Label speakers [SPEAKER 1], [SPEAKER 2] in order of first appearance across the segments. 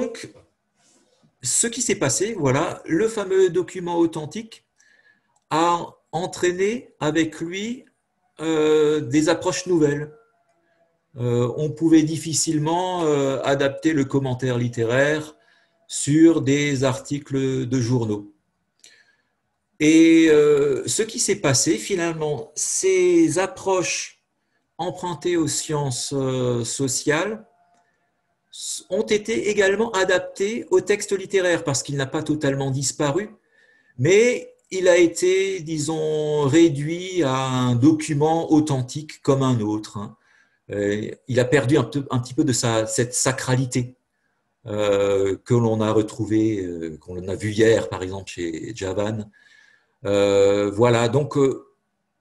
[SPEAKER 1] donc, ce qui s'est passé, voilà, le fameux document authentique a entraîné avec lui euh, des approches nouvelles. Euh, on pouvait difficilement euh, adapter le commentaire littéraire sur des articles de journaux. Et ce qui s'est passé, finalement, ces approches empruntées aux sciences sociales ont été également adaptées au texte littéraire parce qu'il n'a pas totalement disparu, mais il a été, disons, réduit à un document authentique comme un autre. Hein. Euh, il a perdu un, petit peu de sa, cette sacralité euh, que l'on a retrouvée, euh, qu'on a vu hier, par exemple, chez Javan. voilà, donc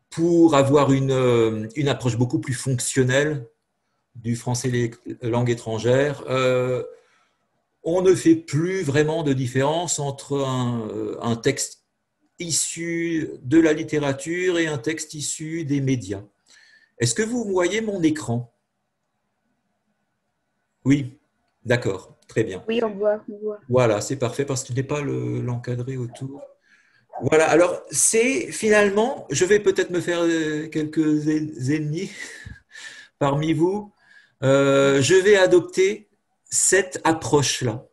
[SPEAKER 1] pour avoir une, approche beaucoup plus fonctionnelle du français langue étrangère, on ne fait plus vraiment de différence entre un, un texte issu de la littérature et un texte issu des médias. Est-ce que vous voyez mon écran? Oui, d'accord, très bien.
[SPEAKER 2] Oui, on voit.
[SPEAKER 1] Voilà, c'est parfait parce qu'il n'est pas l'encadré autour. Voilà, alors c'est finalement, je vais peut-être me faire euh, quelques ennemis parmi vous. Euh, je vais adopter cette approche-là,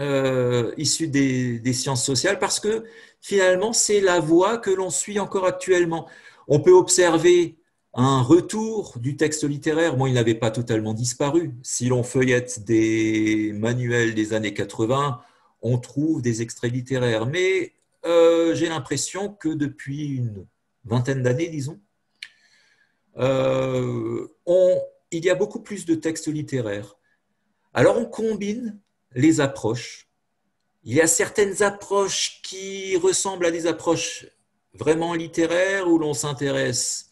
[SPEAKER 1] euh, issue des, sciences sociales, parce que finalement, c'est la voie que l'on suit encore actuellement. On peut observer un retour du texte littéraire. Bon, il n'avait pas totalement disparu. Si l'on feuillette des manuels des années 80, on trouve des extraits littéraires. Mais euh, j'ai l'impression que depuis une vingtaine d'années, disons, euh, il y a beaucoup plus de textes littéraires. Alors on combine les approches il y a certaines approches qui ressemblent à des approches vraiment littéraires où l'on s'intéresse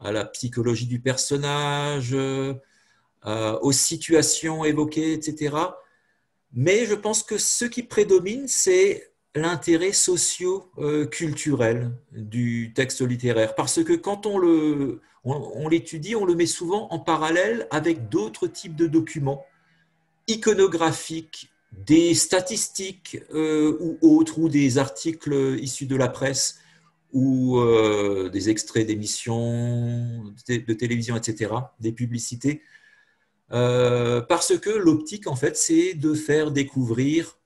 [SPEAKER 1] à la psychologie du personnage, euh, aux situations évoquées, etc. Mais je pense que ce qui prédomine, c'est l'intérêt socio-culturel du texte littéraire. Parce que quand on l'étudie, on le met souvent en parallèle avec d'autres types de documents iconographiques, des statistiques euh, ou autres, ou des articles issus de la presse, ou euh, des extraits d'émissions de, télévision, etc., des publicités. Euh, parce que l'optique, en fait, c'est de faire découvrir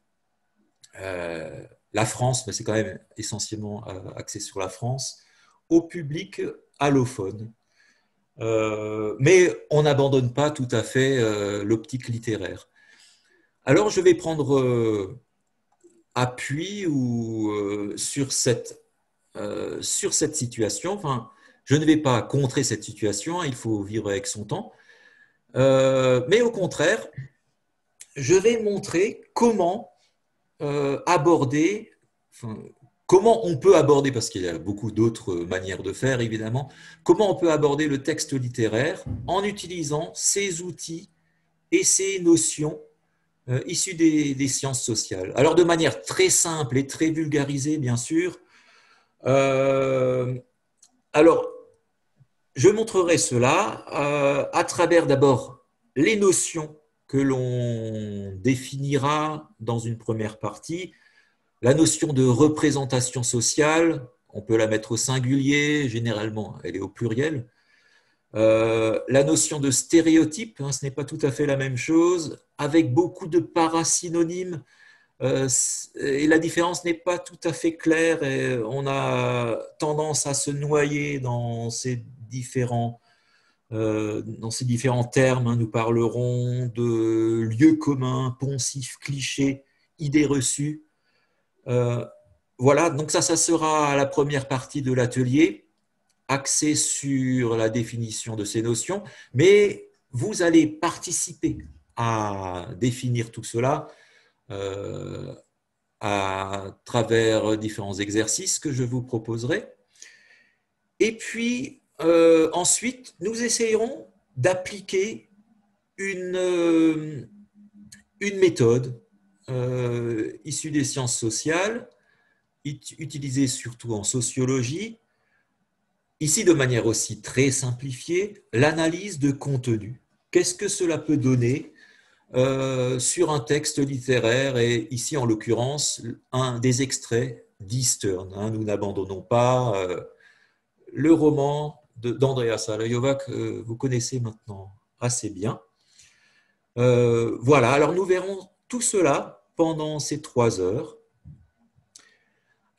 [SPEAKER 1] la France, mais c'est quand même essentiellement axé sur la France, au public allophone. mais on n'abandonne pas tout à fait l'optique littéraire. Alors, je vais prendre euh, appui euh, sur, cette, euh, situation. Je ne vais pas contrer cette situation, il faut vivre avec son temps. mais au contraire, je vais montrer comment aborder, comment on peut aborder, parce qu'il y a beaucoup d'autres manières de faire évidemment, comment on peut aborder le texte littéraire en utilisant ces outils et ces notions euh, issus des, sciences sociales. Alors de manière très simple et très vulgarisée, bien sûr. Euh, alors, je montrerai cela euh, à travers d'abord les notions que l'on définira dans une première partie. La notion de représentation sociale, on peut la mettre au singulier, généralement elle est au pluriel. Euh, la notion de stéréotype, hein, ce n'est pas tout à fait la même chose, avec beaucoup de parasynonymes, euh, et la différence n'est pas tout à fait claire, et on a tendance à se noyer dans ces différents, dans ces différents termes. Hein. nous parlerons de lieux communs, poncifs, clichés, idées reçues. voilà, donc ça, ça sera la première partie de l'atelier axé sur la définition de ces notions, mais vous allez participer à définir tout cela euh, à travers différents exercices que je vous proposerai. Et puis, euh, ensuite, nous essayerons d'appliquer une, euh, méthode issue des sciences sociales, utilisée surtout en sociologie, Ici, de manière aussi très simplifiée, l'analyse de contenu. Qu'est-ce que cela peut donner sur un texte littéraire et ici en l'occurrence un des extraits d'Eastern. Hein. nous n'abandonnons pas le roman d'Andreas Alajova que vous connaissez maintenant assez bien. voilà, alors nous verrons tout cela pendant ces trois heures.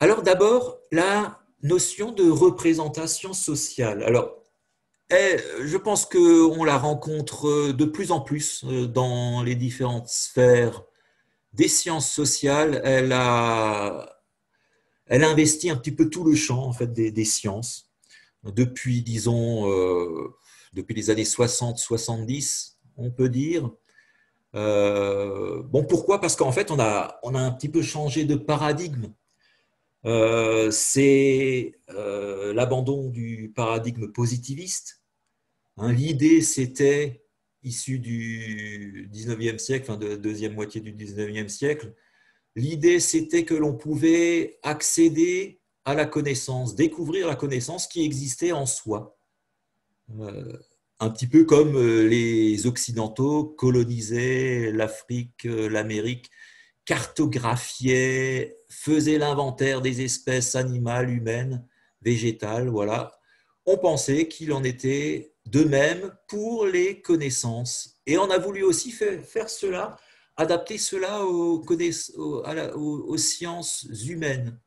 [SPEAKER 1] Alors d'abord, la notion de représentation sociale. Alors, je pense qu'on la rencontre de plus en plus euh, dans les différentes sphères des sciences sociales. Elle a, elle a investi un petit peu tout le champ en fait, des, sciences. Depuis, disons, euh, depuis les années 60-70, on peut dire. Euh, bon, pourquoi? Parce qu'en fait, on a, on a un petit peu changé de paradigme. Euh, c'est l'abandon du paradigme positiviste. Hein, l'idée, c'était, issue du 19e siècle, enfin de deuxième moitié du 19e siècle, l'idée, c'était que l'on pouvait accéder à la connaissance, découvrir la connaissance qui existait en soi un petit peu comme euh, les Occidentaux colonisaient l'Afrique, euh, l'Amérique, cartographiaient, faisaient l'inventaire des espèces animales, humaines, végétales, voilà. On pensait qu'il en était de même pour les connaissances. Et on a voulu aussi faire cela, adapter cela aux, sciences humaines.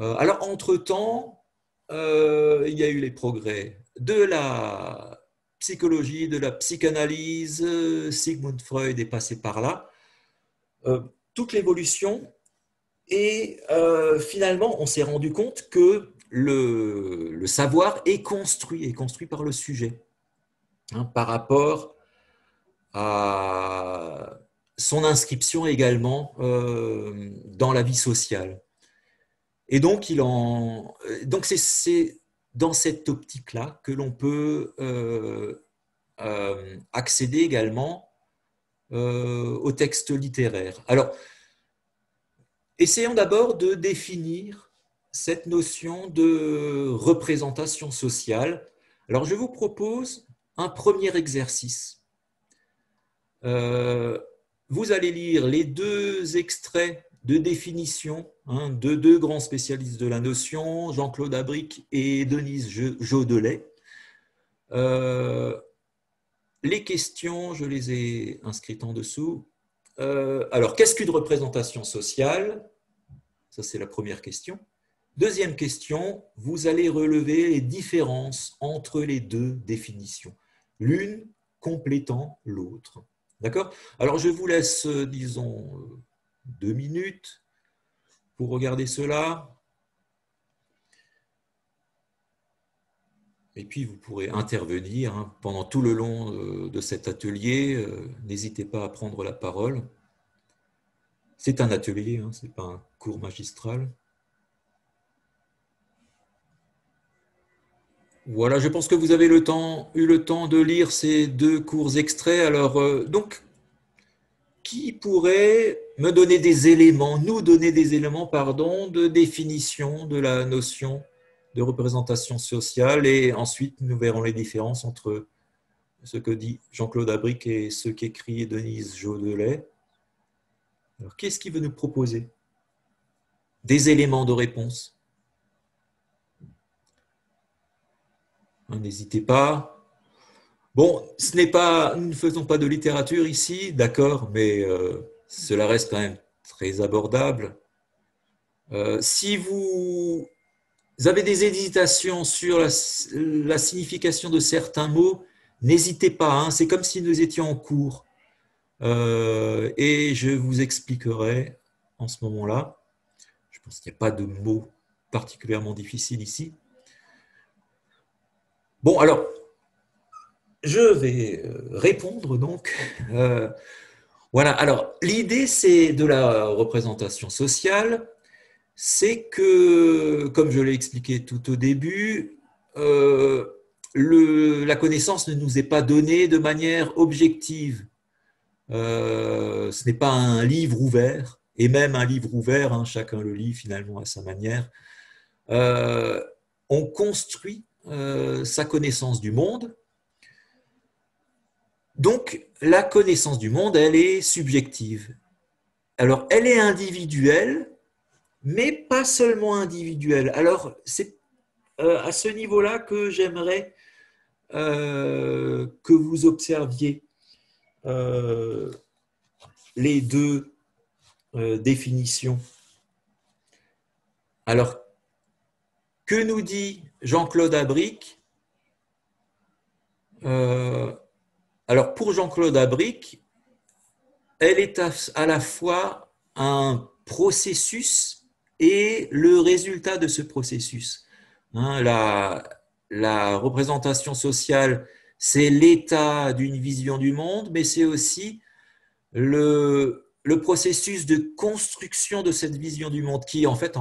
[SPEAKER 1] Euh, alors, entre-temps, il y a eu les progrès de la psychologie, de la psychanalyse, Sigmund Freud est passé par là, euh, toute l'évolution, et euh, finalement on s'est rendu compte que le, savoir est construit, est construit par le sujet, hein, par rapport à son inscription également euh, dans la vie sociale. Et donc, il en, donc c'est, dans cette optique-là que l'on peut euh, euh, accéder également euh, au texte littéraire. Alors, essayons d'abord de définir cette notion de représentation sociale. Alors, je vous propose un premier exercice. vous allez lire les deux extraits de définition hein, de deux grands spécialistes de la notion, Jean-Claude Abric et Denise Jaudelet. Euh, les questions, je les ai inscrites en dessous. Euh, alors, qu'est-ce qu'une représentation sociale? Ça, c'est la première question. Deuxième question, vous allez relever les différences entre les deux définitions, l'une complétant l'autre. D'accord? Alors, je vous laisse, disons, deux minutes pour regarder cela. Et puis, vous pourrez intervenir hein, pendant tout le long euh, de cet atelier. Euh, n'hésitez pas à prendre la parole. C'est un atelier, hein, ce n'est pas un cours magistral. Voilà, je pense que vous avez le temps, eu le temps de lire ces deux courts extraits. Alors, euh, donc, qui pourrait me donner des éléments, nous donner des éléments, pardon, de définition de la notion de représentation sociale et ensuite nous verrons les différences entre ce que dit Jean-Claude Abric et ce qu'écrit Denise Jaudelet. Alors, qu'est-ce qu'il veut nous proposer? Des éléments de réponse? N'hésitez pas. Bon, ce n'est pas, nous ne faisons pas de littérature ici, d'accord, mais euh, cela reste quand même très abordable. Euh, si vous avez des hésitations sur la, signification de certains mots, n'hésitez pas, hein, c'est comme si nous étions en cours. Euh, et je vous expliquerai en ce moment-là. Je pense qu'il n'y a pas de mots particulièrement difficiles ici. Bon, alors, je vais euh, répondre donc. Euh, voilà, alors l'idée c'est de la représentation sociale, c'est que, comme je l'ai expliqué tout au début, euh, la connaissance ne nous est pas donnée de manière objective. ce n'est pas un livre ouvert, et même un livre ouvert, hein, chacun le lit finalement à sa manière. on construit sa connaissance du monde Donc, la connaissance du monde, elle est subjective. Alors, elle est individuelle, mais pas seulement individuelle. Alors, c'est euh, à ce niveau-là que j'aimerais euh, que vous observiez euh, les deux définitions. Alors, que nous dit Jean-Claude Abric Alors, pour Jean-Claude Abric, elle est à la fois un processus et le résultat de ce processus. Hein, la, représentation sociale, c'est l'état d'une vision du monde, mais c'est aussi le, processus de construction de cette vision du monde qui, en fait,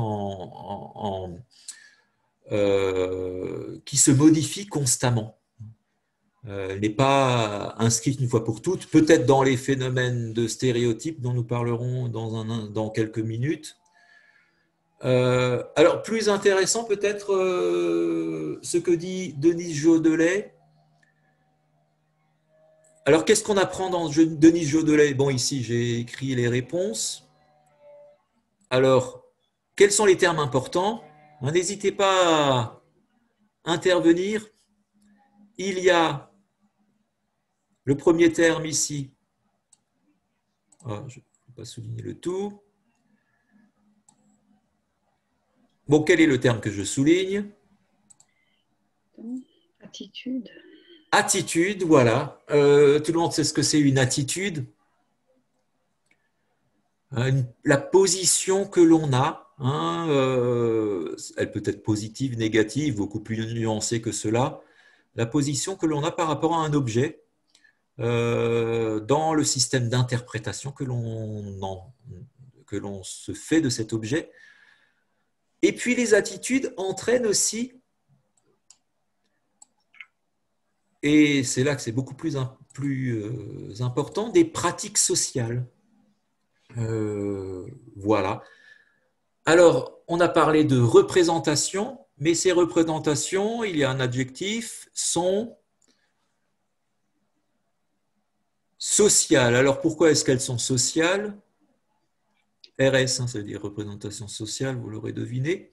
[SPEAKER 1] euh, qui se modifie constamment. Euh, n'est pas inscrite une fois pour toutes, peut-être dans les phénomènes de stéréotypes dont nous parlerons dans, quelques minutes, euh, alors, plus intéressant peut-être euh, ce que dit Denise Jaudelet. Alors, qu'est-ce qu'on apprend dans Denise Jaudelet? Bon, ici, j'ai écrit les réponses. Alors, quels sont les termes importants? Hein, N'hésitez pas à intervenir. Il y a le premier terme ici. Ah, je ne vais pas souligner le tout. Bon, quel est le terme que je souligne?
[SPEAKER 2] Attitude.
[SPEAKER 1] Attitude, voilà. Euh, tout le monde sait ce que c'est une attitude. Euh, la position que l'on a, hein, euh, elle peut être positive, négative, beaucoup plus nuancée que cela. La position que l'on a par rapport à un objet dans le système d'interprétation que l'on se fait de cet objet et puis les attitudes entraînent aussi, et c'est là que c'est beaucoup plus, plus euh, important, des pratiques sociales. Euh, voilà. Alors, on a parlé de représentation, mais ces représentations, il y a un adjectif, sont Alors pourquoi est-ce qu'elles sont sociales? RS, hein, ça veut dire représentation sociale, vous l'aurez deviné.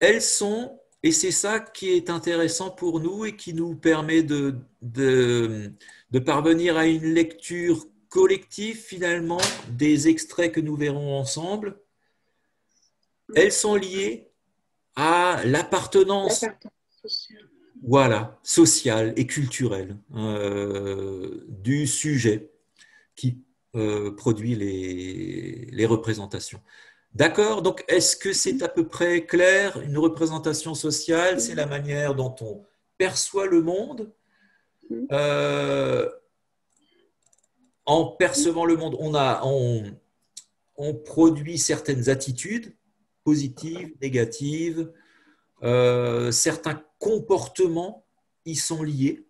[SPEAKER 1] Elles sont, et c'est ça qui est intéressant pour nous et qui nous permet de, de, parvenir à une lecture collective finalement des extraits que nous verrons ensemble. Elles sont liées à l'appartenance voilà, sociale et culturelle euh, du sujet qui euh, produit les, représentations. D'accord Donc, est-ce que c'est à peu près clair Une représentation sociale, c'est la manière dont on perçoit le monde. Euh, en percevant le monde, on, a, on, produit certaines attitudes positives, négatives, euh, certains comportements y sont liés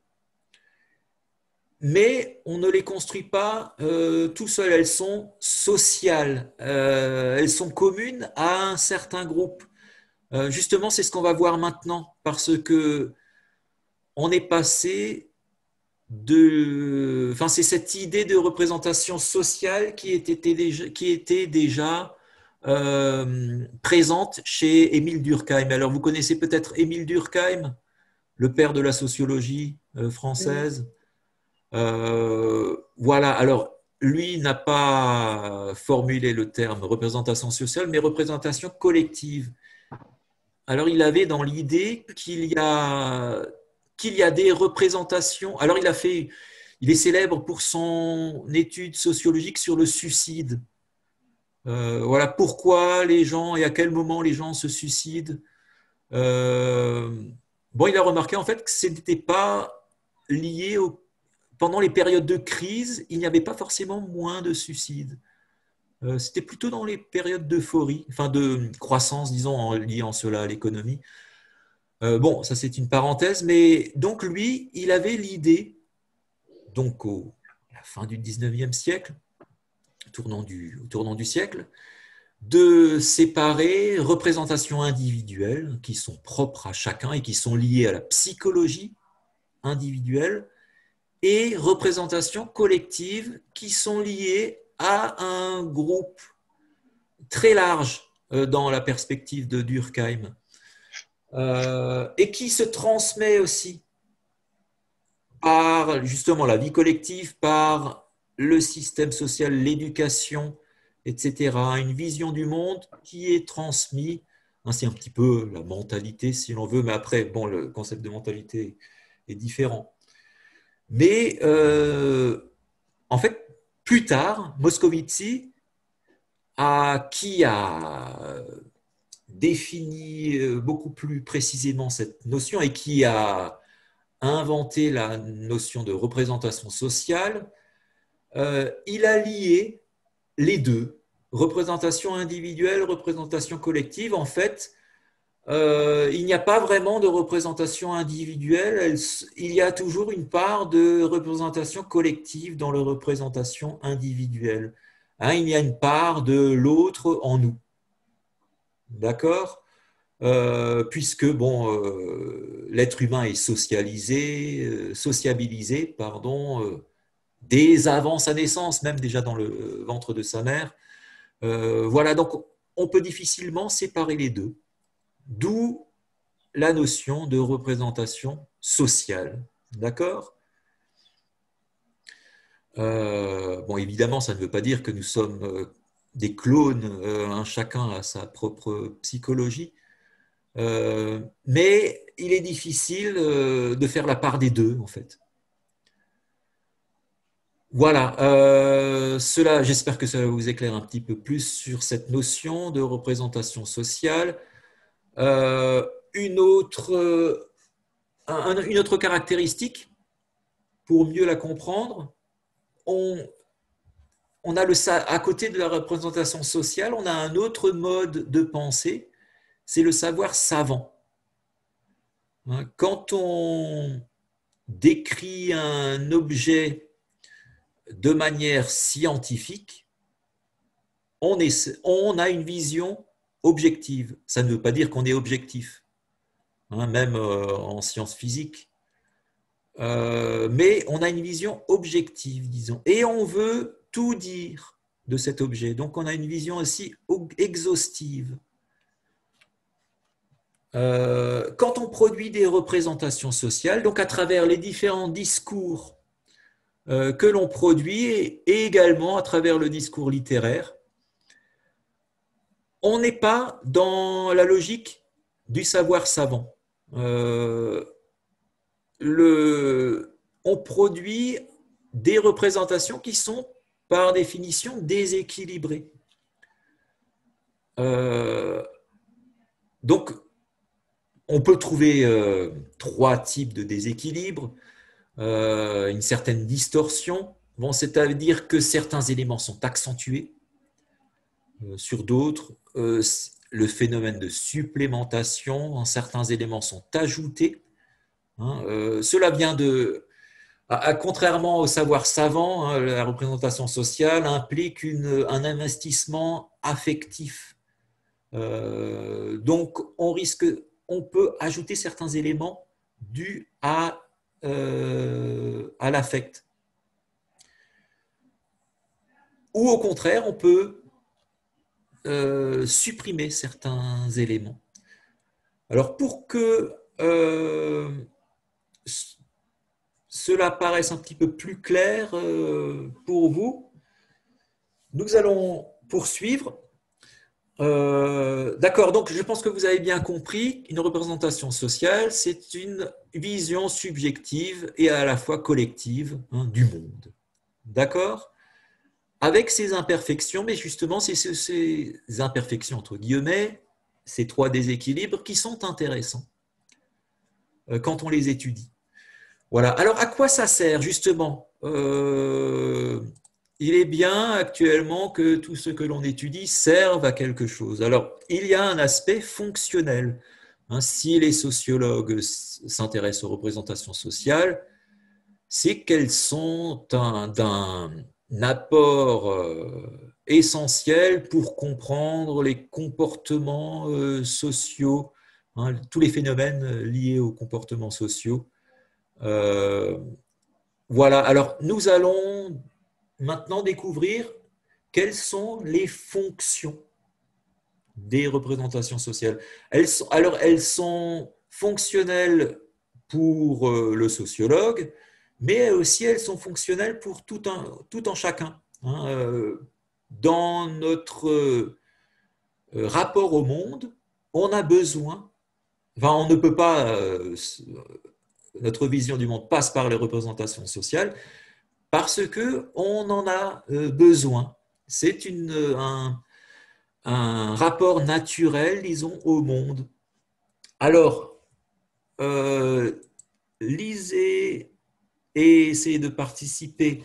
[SPEAKER 1] mais on ne les construit pas euh, tout seul. Elles sont sociales, euh, elles sont communes à un certain groupe. Euh, justement, c'est ce qu'on va voir maintenant, parce que on est passé de, enfin, c'est cette idée de représentation sociale qui était déjà présente chez Émile Durkheim. Alors, vous connaissez peut-être Émile Durkheim, le père de la sociologie française. Euh, voilà, alors lui n'a pas formulé le terme représentation sociale, mais représentation collective. Alors il avait dans l'idée qu'il y a qu'il y a des représentations. Alors il a fait, il est célèbre pour son étude sociologique sur le suicide. Euh, voilà pourquoi les gens et à quel moment les gens se suicident. Euh, bon, il a remarqué en fait que ce n'était pas lié au pendant les périodes de crise, il n'y avait pas forcément moins de suicides. Euh, c'était plutôt dans les périodes d'euphorie, enfin de croissance, disons, en liant cela à l'économie. Bon, ça c'est une parenthèse, mais donc lui, il avait l'idée, donc au, à la fin du 19e siècle, tournant du, siècle, de séparer représentations individuelles qui sont propres à chacun et qui sont liées à la psychologie individuelle et représentations collectives qui sont liées à un groupe très large euh, dans la perspective de Durkheim euh, et qui se transmet aussi par justement la vie collective, par le système social, l'éducation, etc. Une vision du monde qui est transmise. Hein, c'est un petit peu la mentalité, si l'on veut, mais après, bon, le concept de mentalité est différent. Mais euh, en fait, plus tard, Moscovici, qui a défini euh, beaucoup plus précisément cette notion et qui a inventé la notion de représentation sociale, euh, il a lié les deux, représentation individuelle, représentation collective. En fait, euh, il n'y a pas vraiment de représentation individuelle, il y a toujours une part de représentation collective dans la représentation individuelle. Hein, il y a une part de l'autre en nous. D'accord? Euh, puisque bon, l'être humain est socialisé, sociabilisé, pardon, dès avant sa naissance, même déjà dans le ventre de sa mère. voilà, donc on peut difficilement séparer les deux. D'où la notion de représentation sociale. D'accord? Euh, Bon, évidemment, ça ne veut pas dire que nous sommes euh, des clones, euh, un chacun a sa propre psychologie, mais il est difficile de faire la part des deux, en fait. Voilà, cela, j'espère que ça vous éclaire un petit peu plus sur cette notion de représentation sociale. Euh, une, autre, euh, caractéristique, pour mieux la comprendre, on, on a le, à côté de la représentation sociale, on a un autre mode de pensée, c'est le savoir savant. Hein, quand on décrit un objet de manière scientifique, on, a une vision objective. Ça ne veut pas dire qu'on est objectif, hein, même euh, en sciences physiques. Euh, mais on a une vision objective, disons. Et on veut tout dire de cet objet. Donc on a une vision aussi exhaustive. Euh, quand on produit des représentations sociales, donc à travers les différents discours que l'on produit et également à travers le discours littéraire, on n'est pas dans la logique du savoir savant. Euh, on produit des représentations qui sont par définition déséquilibrées. Euh, donc, on peut trouver euh, trois types de déséquilibre, une certaine distorsion, bon, c'est-à-dire que certains éléments sont accentués, euh, sur d'autres, euh, le phénomène de supplémentation, en certains éléments sont ajoutés. Hein, euh, cela vient de, contrairement au savoir savant, hein, la représentation sociale implique un investissement affectif. donc, on risque, on peut ajouter certains éléments dus à, à l'affect. Ou au contraire, on peut euh, supprimer certains éléments. Alors pour que euh, cela paraisse un petit peu plus clair euh, pour vous, nous allons poursuivre. D'accord, donc je pense que vous avez bien compris, une représentation sociale, c'est une vision subjective et à la fois collective hein, du monde. D'accord? Avec ces imperfections, mais justement, c'est ces imperfections, entre guillemets, ces trois déséquilibres qui sont intéressants euh, quand on les étudie. Voilà. Alors, à quoi ça sert, justement euh, Il est bien actuellement que tout ce que l'on étudie serve à quelque chose. Alors, il y a un aspect fonctionnel. Hein, si les sociologues s'intéressent aux représentations sociales, c'est qu'elles sont d'un apport euh, essentiel pour comprendre les comportements euh, sociaux, hein, tous les phénomènes liés aux comportements sociaux. Euh, voilà, alors nous allons maintenant découvrir quelles sont les fonctions des représentations sociales. Elles sont, alors, elles sont fonctionnelles pour euh, le sociologue, mais aussi elles sont fonctionnelles pour tout un, tout en chacun. Hein. Euh, dans notre euh, rapport au monde, on a besoin, enfin, on ne peut pas, notre vision du monde passe par les représentations sociales, parce que on en a besoin. C'est un, un rapport naturel, disons, au monde. Alors, euh, lisez et essayez de participer.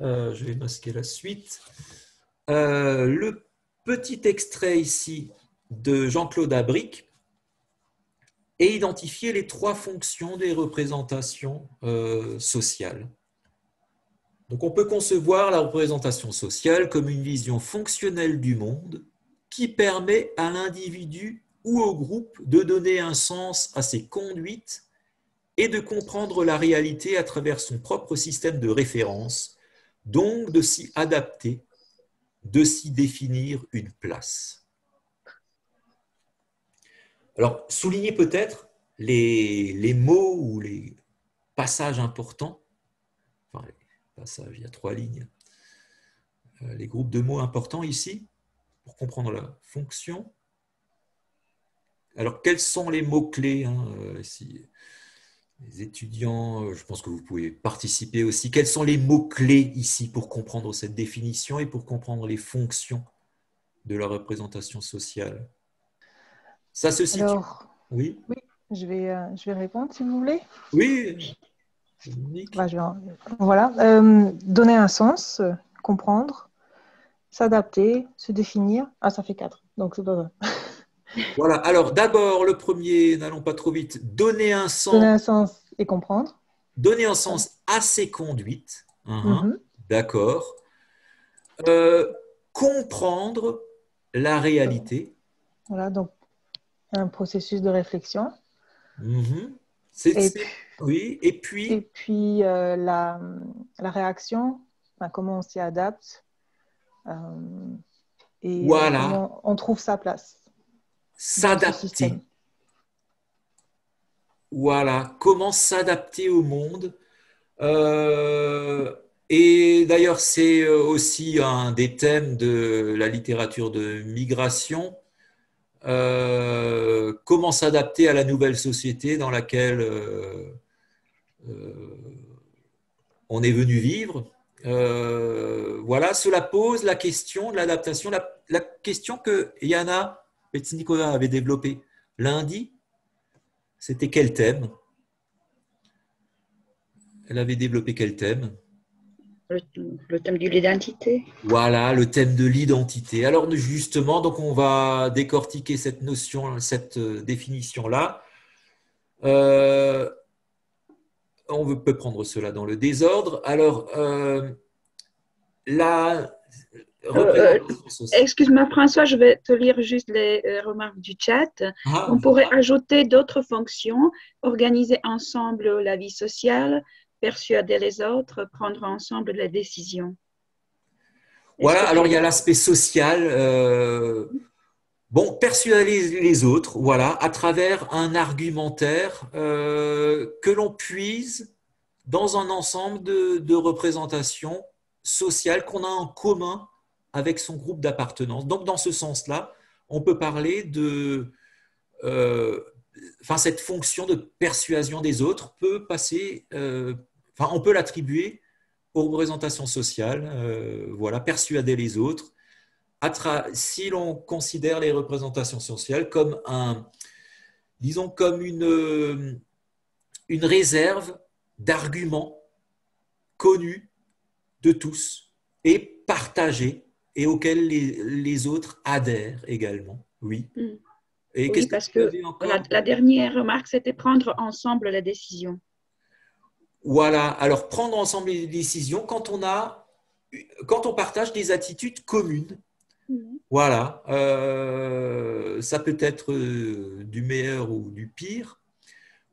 [SPEAKER 1] Euh, je vais masquer la suite. Euh, le petit extrait ici de Jean-Claude Abric et identifier les trois fonctions des représentations sociales. Donc on peut concevoir la représentation sociale comme une vision fonctionnelle du monde qui permet à l'individu ou au groupe de donner un sens à ses conduites et de comprendre la réalité à travers son propre système de référence, donc de s'y adapter, de s'y définir une place. Alors, soulignez peut-être les, mots ou les passages importants, les passages, il y a trois lignes, euh, les groupes de mots importants ici pour comprendre la fonction. Alors, quels sont les mots-clés hein, euh, Les étudiants, euh, je pense que vous pouvez participer aussi. Quels sont les mots-clés ici pour comprendre cette définition et pour comprendre les fonctions de la représentation sociale? Ça se situe.
[SPEAKER 2] oui? oui, je vais, je vais répondre si vous voulez.
[SPEAKER 1] Oui.
[SPEAKER 2] Voilà. donner un sens, comprendre, s'adapter, se définir. Ah, ça fait quatre, donc c'est pas vrai.
[SPEAKER 1] Voilà, alors d'abord, le premier, n'allons pas trop vite, donner un sens.
[SPEAKER 2] Donner un sens et comprendre.
[SPEAKER 1] Donner un sens à ses conduites. Uh-huh. Mhm. D'accord. Euh, comprendre la réalité.
[SPEAKER 2] Voilà, donc un processus de réflexion.
[SPEAKER 1] Mhm. puis, oui, et puis?
[SPEAKER 2] Et puis euh, la, la, réaction, comment on s'y adapte euh, et
[SPEAKER 1] voilà.
[SPEAKER 2] on, trouve sa place.
[SPEAKER 1] S'adapter. Voilà, comment s'adapter au monde. Euh, et d'ailleurs, c'est aussi un des thèmes de la littérature de migration. Euh, comment s'adapter à la nouvelle société dans laquelle on est venu vivre. Euh, voilà, cela pose la question de l'adaptation, la, question que Yana Petsnikova avait développée lundi. C'était quel thème? Elle avait développé quel thème?
[SPEAKER 3] Le, thème de l'identité.
[SPEAKER 1] Voilà, le thème de l'identité. Alors justement, donc on va décortiquer cette notion, cette euh, définition-là. Euh, on peut prendre cela dans le désordre. Alors, euh, la.
[SPEAKER 3] Euh, excuse-moi François, je vais te lire juste les euh, remarques du chat. Ah. on pourrait ajouter d'autres fonctions, organiser ensemble la vie sociale, persuader les autres, prendre ensemble les décisions.
[SPEAKER 1] Voilà, alors il y a l'aspect social. Bon, persuader les autres, voilà, à travers un argumentaire euh, que l'on puise dans un ensemble de, représentations sociales qu'on a en commun avec son groupe d'appartenance. Donc, dans ce sens-là, on peut parler de, euh, enfin, cette fonction de persuasion des autres peut passer, euh, enfin, on peut l'attribuer aux représentations sociales, voilà, persuader les autres, si l'on considère les représentations sociales comme un, disons, comme une, une réserve d'arguments connus de tous et partagés et auxquels les, autres adhèrent également. Oui.
[SPEAKER 3] Mm. Et oui, parce que, la, la, dernière remarque, c'était prendre ensemble la décision.
[SPEAKER 1] Voilà. Alors, prendre ensemble les décisions quand on a, quand on partage des attitudes communes. Voilà, euh, ça peut être euh, du meilleur ou du pire.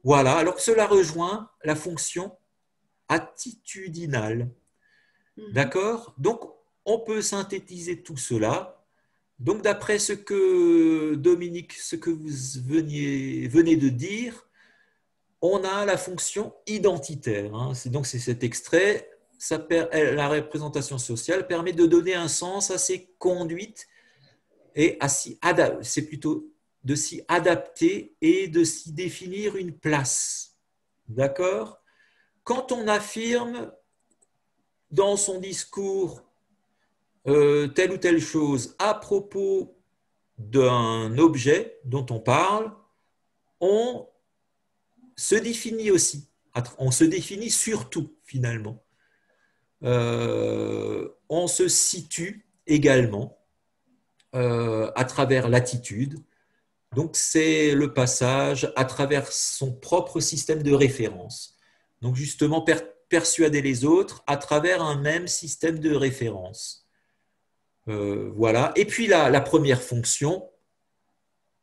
[SPEAKER 1] Voilà, alors cela rejoint la fonction attitudinal. Mhm. D'accord? Donc, on peut synthétiser tout cela. Donc, d'après ce que Dominique, ce que vous veniez, venez de dire, on a la fonction identitaire. Hein. Donc, c'est cet extrait. Ça, la représentation sociale permet de donner un sens à ces conduites et à c'est plutôt de s'y adapter et de s'y définir une place. D'accord? Quand on affirme dans son discours euh, telle ou telle chose à propos d'un objet dont on parle, on se définit aussi. On se définit surtout, finalement. Euh, on se situe également euh, à travers l'attitude. Donc, c'est le passage à travers son propre système de référence. Donc, justement, persuader les autres à travers un même système de référence. Euh, voilà. Et puis, la, la première fonction,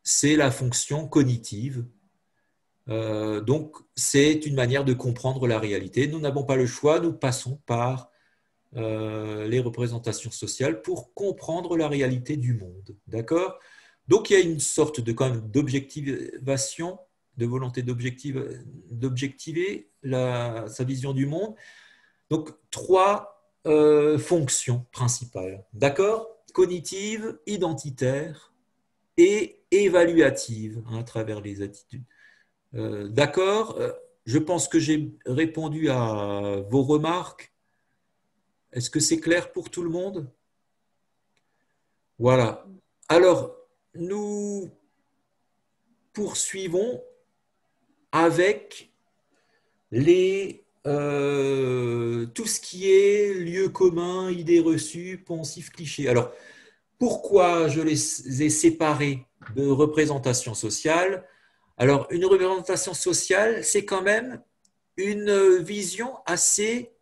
[SPEAKER 1] c'est la fonction cognitive. Donc, c'est une manière de comprendre la réalité. Nous n'avons pas le choix, nous passons par euh, les représentations sociales pour comprendre la réalité du monde. D'accord? Donc il y a une sorte de d'objectivation, de volonté d'objectiver sa vision du monde. Donc trois euh, fonctions principales. D'accord? Cognitive, identitaire et évaluative hein, à travers les attitudes. Euh, d'accord? Je pense que j'ai répondu à vos remarques. Est-ce que c'est clair pour tout le monde? Voilà. Alors, nous poursuivons avec euh, tout ce qui est lieu commun, idées reçues, pensif, cliché. Alors, pourquoi je les ai séparés de représentation sociale? Alors, une représentation sociale, c'est quand même une vision assez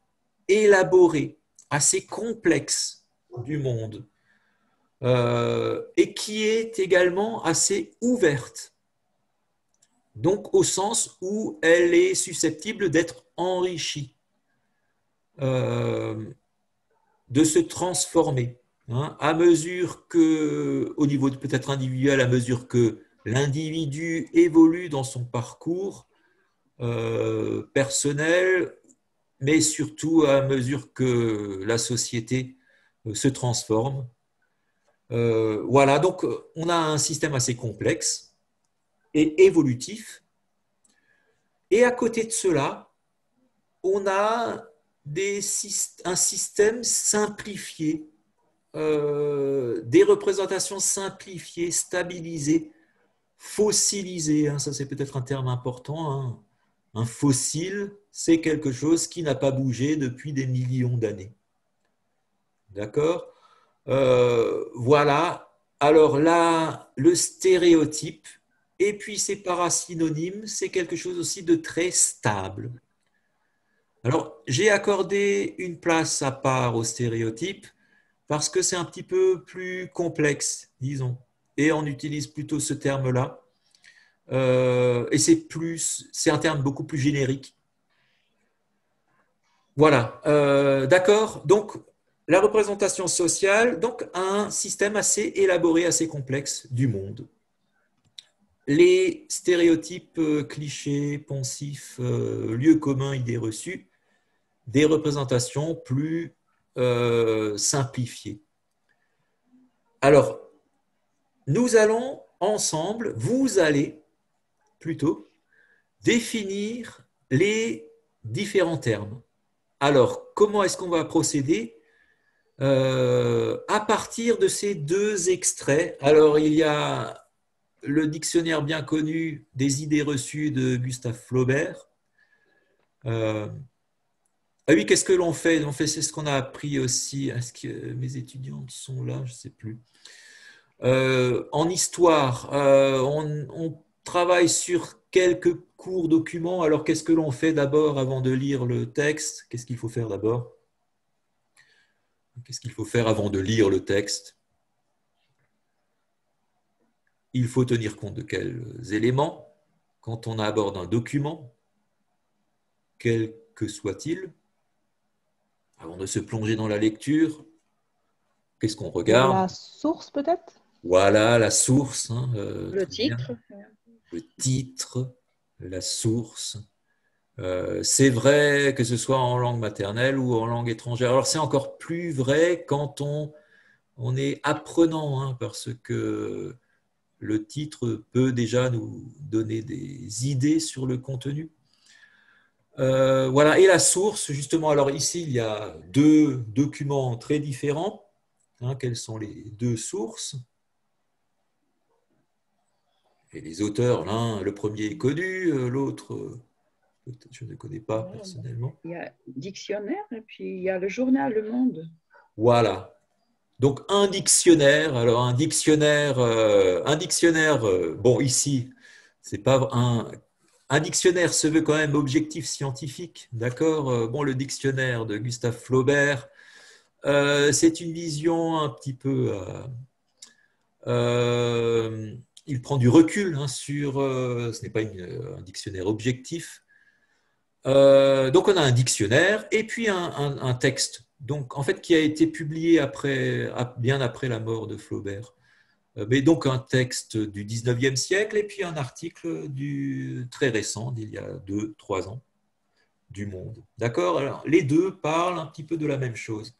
[SPEAKER 1] élaborée assez complexe du monde euh, et qui est également assez ouverte. Donc au sens où elle est susceptible d'être enrichie, euh, de se transformer. Hein, à mesure que, au niveau peut-être individuel, à mesure que l'individu évolue dans son parcours euh, personnel mais surtout à mesure que la société euh, se transforme. Euh, voilà, donc on a un système assez complexe et évolutif. Et à côté de cela, on a des, un système simplifié, euh, des représentations simplifiées, stabilisées, fossilisées. Hein, ça, c'est peut-être un terme important. Hein. Un fossile, c'est quelque chose qui n'a pas bougé depuis des millions d'années. D'accord? Euh, Voilà. Alors là, le stéréotype, et puis c'est parasynonyme, c'est quelque chose aussi de très stable. Alors, j'ai accordé une place à part au stéréotype parce que c'est un petit peu plus complexe, disons, et on utilise plutôt ce terme-là. Euh, et c'est plus, c'est un terme beaucoup plus générique voilà, euh, d'accord. Donc, la représentation sociale, donc un système assez élaboré, assez complexe du monde. Les stéréotypes, euh, clichés, poncifs, euh, lieux communs, idées reçues, des représentations plus simplifiées. Alors, nous allons ensemble, vous allez plutôt définir les différents termes. Alors, comment est-ce qu'on va procéder euh, À partir de ces deux extraits, alors il y a le dictionnaire bien connu des idées reçues de Gustave Flaubert. Euh, ah oui, qu'est-ce que l'on fait? Fait, c'est ce qu'on a appris aussi. Est-ce que mes étudiants sont là? Je ne sais plus. Euh, en histoire, on, travaille sur quelques courts documents. Alors, qu'est-ce que l'on fait d'abord avant de lire le texte? Qu'est-ce qu'il faut faire d'abord? Qu'est-ce qu'il faut faire avant de lire le texte? Il faut tenir compte de quels éléments? Quand on aborde un document, quelques que soit-il Avant de se plonger dans la lecture, qu'est-ce qu'on regarde?
[SPEAKER 2] La source peut-être?
[SPEAKER 1] Voilà, la source. Hein,
[SPEAKER 3] euh, le titre.
[SPEAKER 1] Le titre, la source. Euh, c'est vrai que ce soit en langue maternelle ou en langue étrangère. Alors c'est encore plus vrai quand on, est apprenant, hein, parce que le titre peut déjà nous donner des idées sur le contenu. Euh, voilà, et la source, justement, alors ici, il y a deux documents très différents. Hein, quelles sont les deux sources Et les auteurs, l'un, le premier est connu, euh, l'autre, je ne connais pas personnellement.
[SPEAKER 3] Il y a dictionnaire et puis il y a le journal Le Monde.
[SPEAKER 1] Voilà. Donc un dictionnaire. Alors un dictionnaire, euh, un dictionnaire. bon ici, c'est pas un un dictionnaire se veut quand même objectif scientifique, d'accord euh, Bon, le dictionnaire de Gustave Flaubert, euh, c'est une vision un petit peu. Euh, il prend du recul hein, sur. ce n'est pas un dictionnaire objectif. donc, on a un dictionnaire et puis un, texte. Donc, en fait, qui a été publié après, bien après la mort de Flaubert. Euh, mais donc un texte du 19e siècle et puis un article du, très récent, d'il y a deux, trois ans, du Monde. D'accord? Alors, les deux parlent un petit peu de la même chose.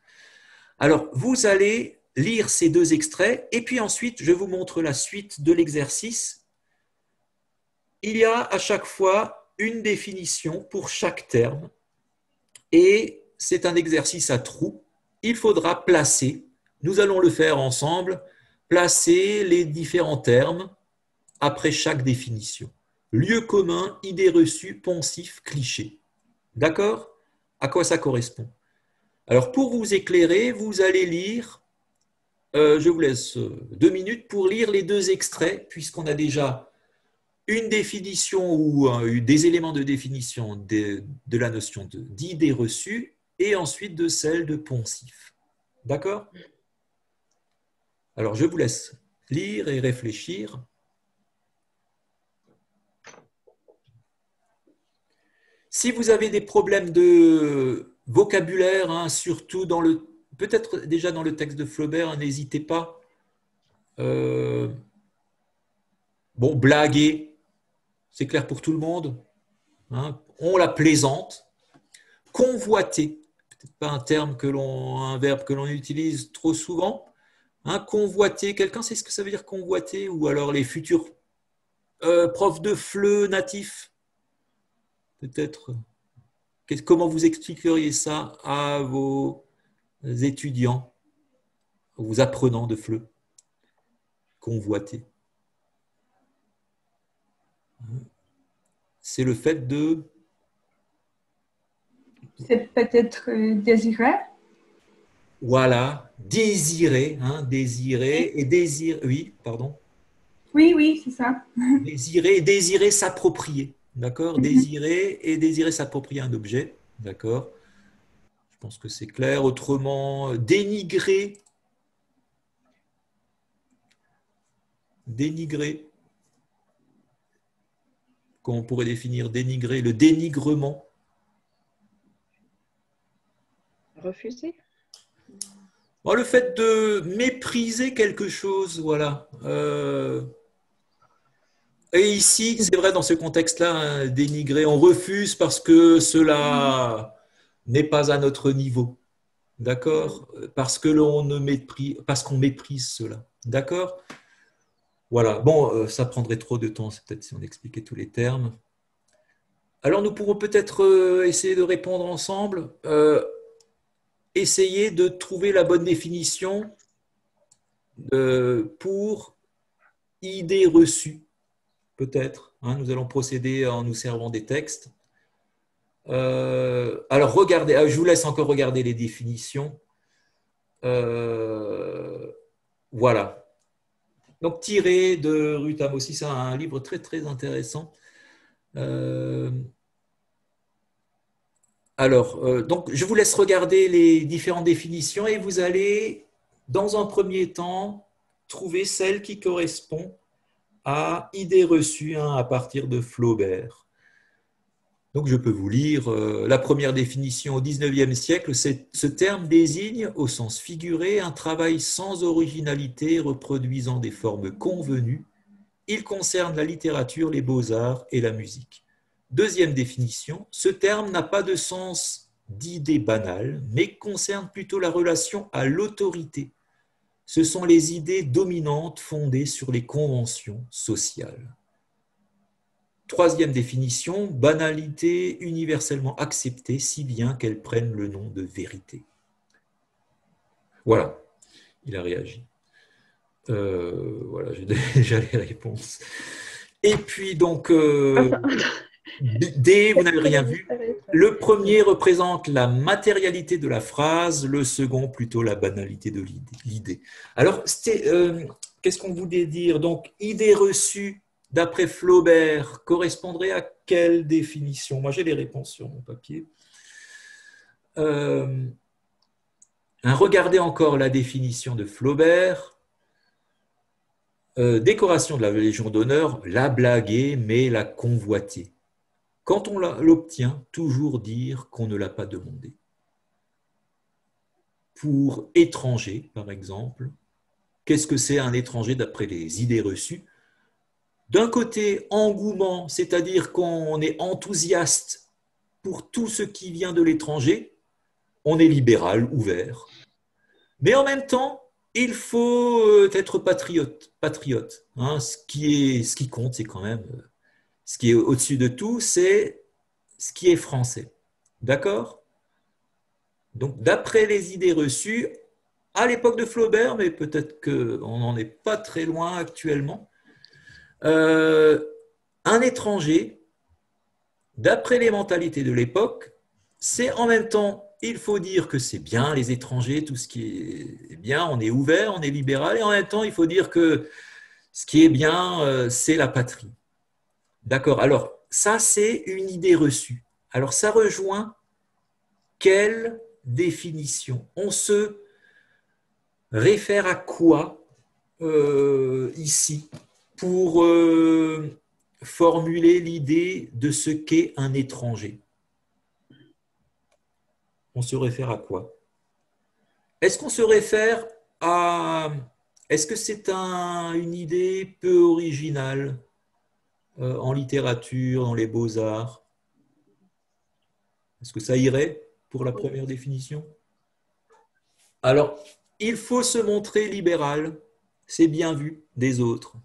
[SPEAKER 1] Alors, vous allez lire ces deux extraits et puis ensuite, je vous montre la suite de l'exercice. Il y a à chaque fois une définition pour chaque terme et c'est un exercice à trous. Il faudra placer, nous allons le faire ensemble, placer les différents termes après chaque définition. Lieu commun, idée reçue, poncif, cliché. D'accord? À quoi ça correspond? Alors pour vous éclairer, vous allez lire, je vous laisse euh, deux minutes pour lire les deux extraits, puisqu'on a déjà une définition ou euh, des éléments de définition de, de la notion d'idée reçue et ensuite de celle de poncif. D'accord? Alors je vous laisse lire et réfléchir. Si vous avez des problèmes de vocabulaire, hein, surtout dans le, peut-être déjà dans le texte de Flaubert, n'hésitez pas. Euh, bon, blaguer, c'est clair pour tout le monde. Hein. on la plaisante. Convoiter, peut-être pas un terme que l'on, un verbe que l'on utilise trop souvent. Un convoiter, quelqu'un sait ce que ça veut dire convoiter Ou alors les futurs euh, profs de FLE natifs Peut-être? Comment vous expliqueriez ça à vos étudiants, aux apprenants de FLE Convoiter. C'est le fait de...
[SPEAKER 4] C'est peut-être euh, désirer
[SPEAKER 1] voilà, désirer, hein, désirer et désirer. Oui, pardon.
[SPEAKER 4] Oui, oui, c'est ça.
[SPEAKER 1] désirer et désirer s'approprier. D'accord? Mhm. Désirer et désirer s'approprier un objet. D'accord? Pense que c'est clair. Autrement, dénigrer. Dénigrer. Comment on pourrait définir dénigrer Le dénigrement?
[SPEAKER 3] Refuser?
[SPEAKER 1] Le fait de mépriser quelque chose, voilà. Euh, et ici, c'est vrai, dans ce contexte-là, hein, dénigrer, on refuse parce que cela n'est pas à notre niveau. D'accord? Parce que l'on ne méprise, parce qu'on méprise cela. D'accord? Voilà. Bon, euh, ça prendrait trop de temps, c'est peut-être si on expliquait tous les termes. Alors, nous pourrons peut-être euh, essayer de répondre ensemble essayer de trouver la bonne définition pour idée reçue, peut-être. Hein. nous allons procéder en nous servant des textes. Euh, alors, regardez, ah, je vous laisse encore regarder les définitions. Euh, voilà. Donc, tiré de Ruth aussi, c'est un livre très, très intéressant. Euh, alors, euh, donc, je vous laisse regarder les différentes définitions et vous allez, dans un premier temps, trouver celle qui correspond à idée reçue hein, à partir de Flaubert. Donc je peux vous lire euh, la première définition au XIXe siècle. Ce terme désigne, au sens figuré, un travail sans originalité reproduisant des formes convenues. Il concerne la littérature, les beaux-arts et la musique. Deuxième définition, ce terme n'a pas de sens d'idée banale, mais concerne plutôt la relation à l'autorité. Ce sont les idées dominantes fondées sur les conventions sociales. Troisième définition, banalité universellement acceptée, si bien qu'elle prenne le nom de vérité. Voilà, il a réagi. Euh, voilà, j'ai déjà les réponses. Et puis donc, euh, D, vous n'avez rien vu. Le premier représente la matérialité de la phrase, le second plutôt la banalité de l'idée. Alors, euh, qu'est-ce qu'on voulait dire? Donc, idée reçue d'après Flaubert, correspondrait à quelle définition? Moi, j'ai les réponses sur mon papier. Euh, regardez encore la définition de Flaubert. Euh, décoration de la Légion d'honneur, la blaguer, mais la convoiter. Quand on l'obtient, toujours dire qu'on ne l'a pas demandé. Pour étranger, par exemple, qu'est-ce que c'est un étranger d'après les idées reçues? D'un côté, engouement, c'est-à-dire qu'on est enthousiaste pour tout ce qui vient de l'étranger, on est libéral, ouvert. Mais en même temps, il faut euh, être patriote. patriote hein. ce, qui est, ce qui compte, c'est quand même, euh, ce qui est au-dessus de tout, c'est ce qui est français. D'accord? Donc, d'après les idées reçues, à l'époque de Flaubert, mais peut-être qu'on n'en est pas très loin actuellement, euh, un étranger, d'après les mentalités de l'époque, c'est en même temps, il faut dire que c'est bien les étrangers, tout ce qui est bien, on est ouvert, on est libéral, et en même temps, il faut dire que ce qui est bien, euh, c'est la patrie. D'accord Alors, ça, c'est une idée reçue. Alors, ça rejoint quelle définition? On se réfère à quoi euh, ici? Pour euh, formuler l'idée de ce qu'est un étranger. On se réfère à quoi? Est-ce qu'on se réfère à... Est-ce que c'est une idée peu originale euh, en littérature, dans les beaux-arts? Est-ce que ça irait pour la première définition? Alors, il faut se montrer libéral, c'est bien vu des autres.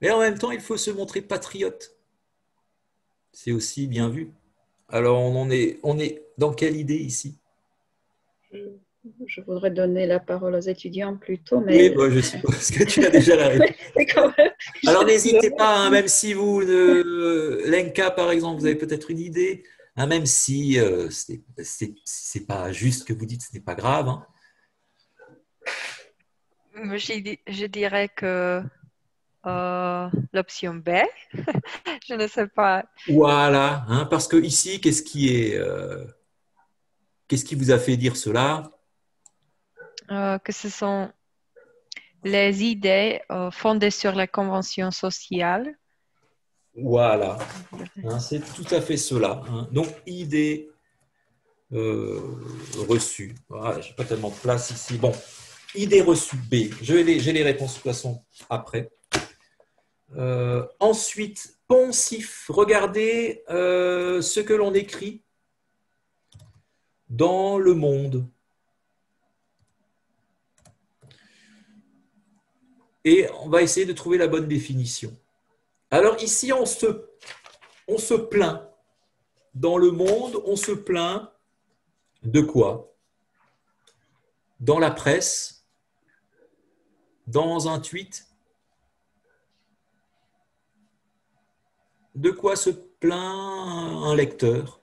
[SPEAKER 1] Mais en même temps, il faut se montrer patriote. C'est aussi bien vu. Alors, on en est, on est dans quelle idée ici?
[SPEAKER 3] Je voudrais donner la parole aux étudiants plutôt, mais...
[SPEAKER 1] Oui, je suppose que tu as déjà la réponse. Alors n'hésitez pas, hein, même si vous, Lenka par exemple, vous avez peut-être une idée, hein, même si euh, ce n'est pas juste que vous dites, ce n'est pas grave. Hein.
[SPEAKER 5] Je, dirais que euh, l'option B. je ne sais pas.
[SPEAKER 1] Voilà, hein, parce que ici, qu'est-ce qui est, euh, qu'est-ce qui vous a fait dire cela?
[SPEAKER 5] Euh, Que ce sont les idées fondées sur la convention sociale.
[SPEAKER 1] Voilà, hein, c'est tout à fait cela. Hein. Donc, idées reçues. Voilà, je n'ai pas tellement de place ici. Bon, idée reçue B. J'ai les, les réponses de toute façon après. Euh, ensuite, poncif. Regardez euh, ce que l'on écrit dans le monde. Et on va essayer de trouver la bonne définition. Alors ici, on se, on se plaint. Dans le monde, on se plaint de quoi? Dans la presse? Dans un tweet? De quoi se plaint un lecteur?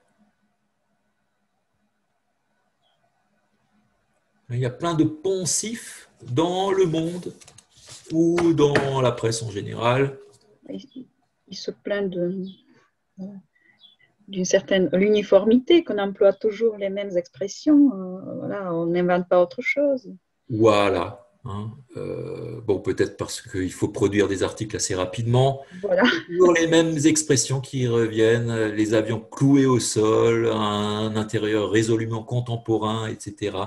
[SPEAKER 1] Il y a plein de poncifs dans le monde ou dans la presse en général.
[SPEAKER 3] Il se plaint d'une certaine l'uniformité, qu'on emploie toujours les mêmes expressions. Euh, voilà, on n'invente pas autre chose.
[SPEAKER 1] Voilà. Hein. Euh, bon, peut-être parce qu'il faut produire des articles assez rapidement. Voilà. Toujours les mêmes expressions qui reviennent, les avions cloués au sol, un intérieur résolument contemporain, etc.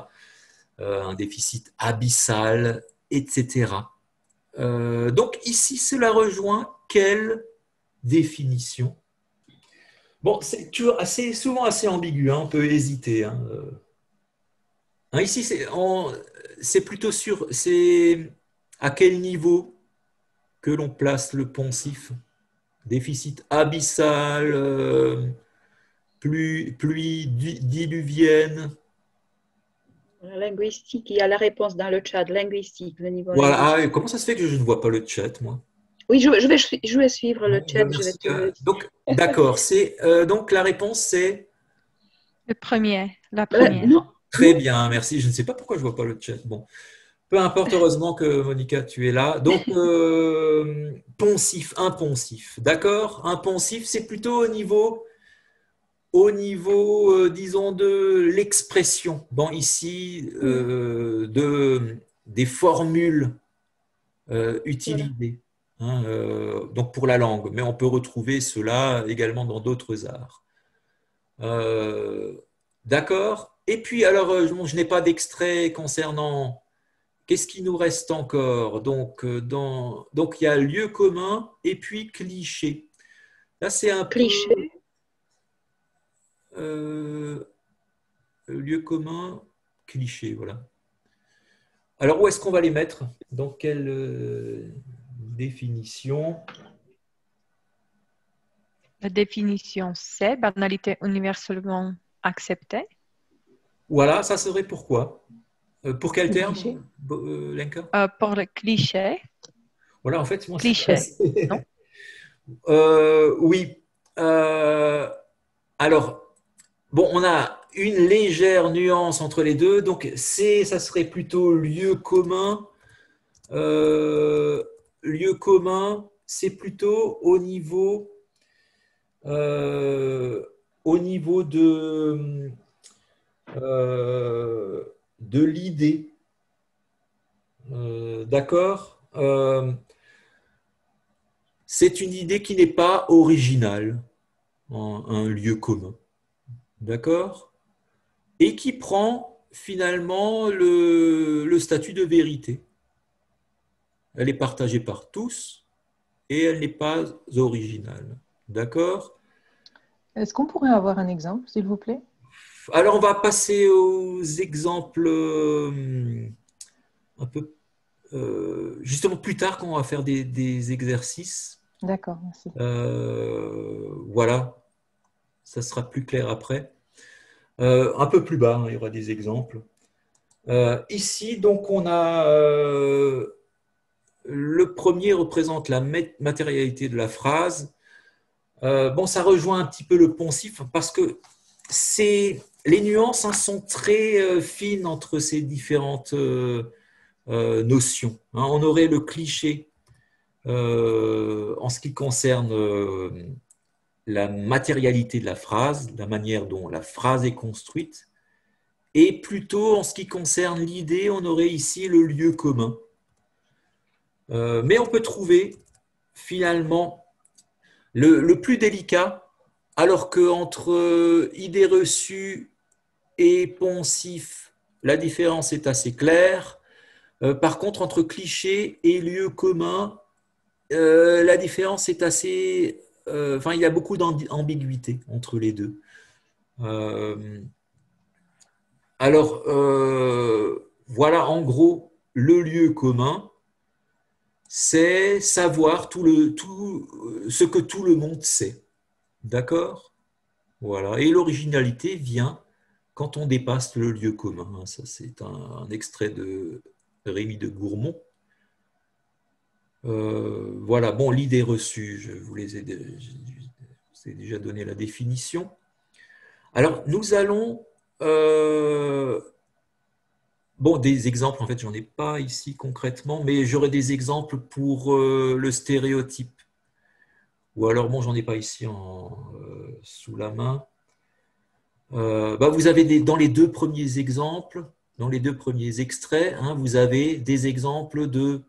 [SPEAKER 1] Euh, un déficit abyssal, etc. Euh, donc ici, cela rejoint quelle définition? Bon, c'est assez, souvent assez ambigu, hein, on peut hésiter. Hein. Hein, ici, c'est plutôt sur c'est à quel niveau que l'on place le poncif. Déficit abyssal, euh, pluie, pluie diluvienne.
[SPEAKER 3] Linguistique, il y a la réponse dans le chat, linguistique, le niveau.
[SPEAKER 1] Voilà, ah, comment ça se fait que je ne vois pas le chat, moi?
[SPEAKER 3] Oui, je, vais, je vais suivre le chat.
[SPEAKER 1] donc, d'accord, c'est euh, donc la réponse c'est.
[SPEAKER 5] Le premier, la première.
[SPEAKER 1] non, Très bien, merci. Je ne sais pas pourquoi je ne vois pas le chat. Bon, peu importe, heureusement que Monica, tu es là. Donc, euh, poncif, imponsif. D'accord? Imponsif, c'est plutôt au niveau, au niveau euh, disons, de l'expression. Bon, ici, euh, de, des formules utilisées. Hein, donc, pour la langue. Mais on peut retrouver cela également dans d'autres arts. D'accord? Et puis, alors, euh, je n'ai pas d'extrait concernant qu'est-ce qui nous reste encore. Donc, euh, dans, donc, il y a lieu commun et puis cliché. Là, c'est un
[SPEAKER 3] cliché.
[SPEAKER 1] Euh, lieu commun, cliché, voilà. Alors, où est-ce qu'on va les mettre? Dans quelle définition?
[SPEAKER 5] La définition, c'est banalité universellement acceptée.
[SPEAKER 1] Voilà, ça serait pourquoi? Euh, Pour quel terme,
[SPEAKER 5] euh, Lenka? Euh, Pour le cliché.
[SPEAKER 1] Voilà, en fait, moi,
[SPEAKER 5] cliché.
[SPEAKER 1] non? Oui. alors, bon, on a une légère nuance entre les deux. Donc, c'est, ça serait plutôt lieu commun. lieu commun, c'est plutôt au niveau, au niveau de euh, de l'idée. Euh, d'accord euh, C'est une idée qui n'est pas originale, un lieu commun. D'accord Et qui prend finalement le, le statut de vérité. Elle est partagée par tous et elle n'est pas originale. D'accord
[SPEAKER 2] Est-ce qu'on pourrait avoir un exemple, s'il vous plaît?
[SPEAKER 1] Alors, on va passer aux exemples euh, un peu euh, justement plus tard quand on va faire des, exercices.
[SPEAKER 2] D'accord, merci.
[SPEAKER 1] Euh, voilà, ça sera plus clair après. un peu plus bas, hein, il y aura des exemples. ici, donc, on a le premier représente la matérialité de la phrase. bon, ça rejoint un petit peu le poncif parce que c'est les nuances hein, sont très euh, fines entre ces différentes euh, euh, notions. Hein. on aurait le cliché en ce qui concerne la matérialité de la phrase, la manière dont la phrase est construite, et plutôt en ce qui concerne l'idée, on aurait ici le lieu commun. mais on peut trouver finalement le plus délicat, alors qu'entre idée reçue et poncif, la différence est assez claire. Euh, par contre, entre cliché et lieu commun, euh, la différence est assez... Euh, enfin, il y a beaucoup d'ambiguïté entre les deux. alors, voilà en gros le lieu commun, c'est savoir tout, ce que tout le monde sait. D'accord Voilà. Et l'originalité vient quand on dépasse le lieu commun. Hein, ça, c'est un, extrait de Rémi de Gourmont. Euh, voilà, bon, l'idée reçue, je vous les ai, déjà donné la définition. Alors, nous allons. Euh, bon, des exemples, en fait, j'en ai pas ici concrètement, mais j'aurai des exemples pour euh, le stéréotype. Ou alors, bon, j'en ai pas ici sous la main. Euh, bah, vous avez dans les deux premiers exemples dans les deux premiers extraits, hein, vous avez des exemples de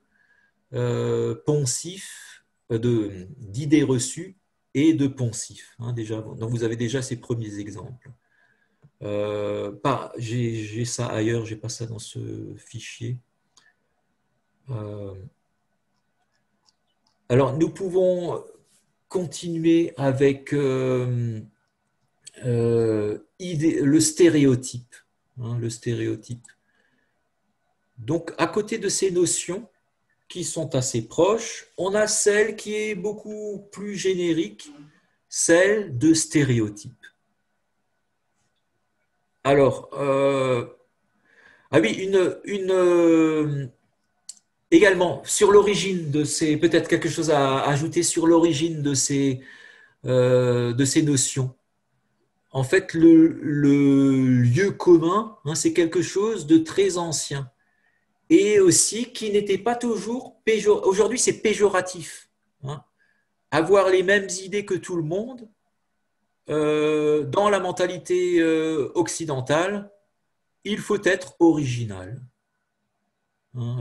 [SPEAKER 1] euh, poncifs, euh, d'idées reçues et de poncifs. Hein, déjà. Donc vous avez déjà ces premiers exemples. Euh, j'ai ça ailleurs, j'ai pas ça dans ce fichier. alors nous pouvons continuer avec le stéréotype. Hein, le stéréotype. Donc, à côté de ces notions qui sont assez proches, on a celle qui est beaucoup plus générique, celle de stéréotype. Alors, euh, ah oui, une, euh, également sur l'origine de ces, peut-être quelque chose à ajouter sur l'origine de ces, euh, de ces notions en fait, le, lieu commun, hein, c'est quelque chose de très ancien et aussi qui n'était pas toujours péjoratif. Aujourd'hui, c'est péjoratif. Hein. Avoir les mêmes idées que tout le monde, euh, dans la mentalité euh, occidentale, il faut être original. Hein,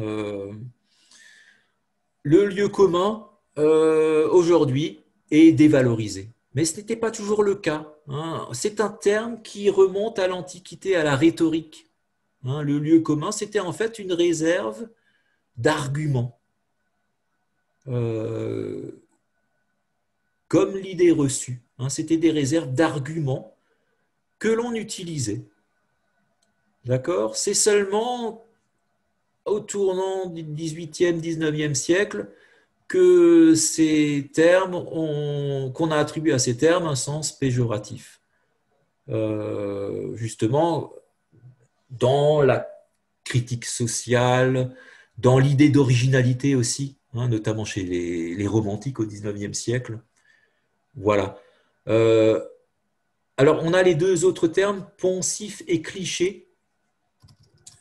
[SPEAKER 1] le lieu commun, aujourd'hui, est dévalorisé. Mais ce n'était pas toujours le cas. Hein. C'est un terme qui remonte à l'Antiquité, à la rhétorique. Hein. Le lieu commun, c'était en fait une réserve d'arguments. Euh, comme l'idée reçue. Hein. C'était des réserves d'arguments que l'on utilisait. D'accord? C'est seulement au tournant du 18e, 19e siècle que ces termes qu'on a attribué à ces termes un sens péjoratif. Euh, justement, dans la critique sociale, dans l'idée d'originalité aussi, hein, notamment chez les, romantiques au XIXe siècle. Voilà. Euh, alors, on a les deux autres termes, poncif et cliché.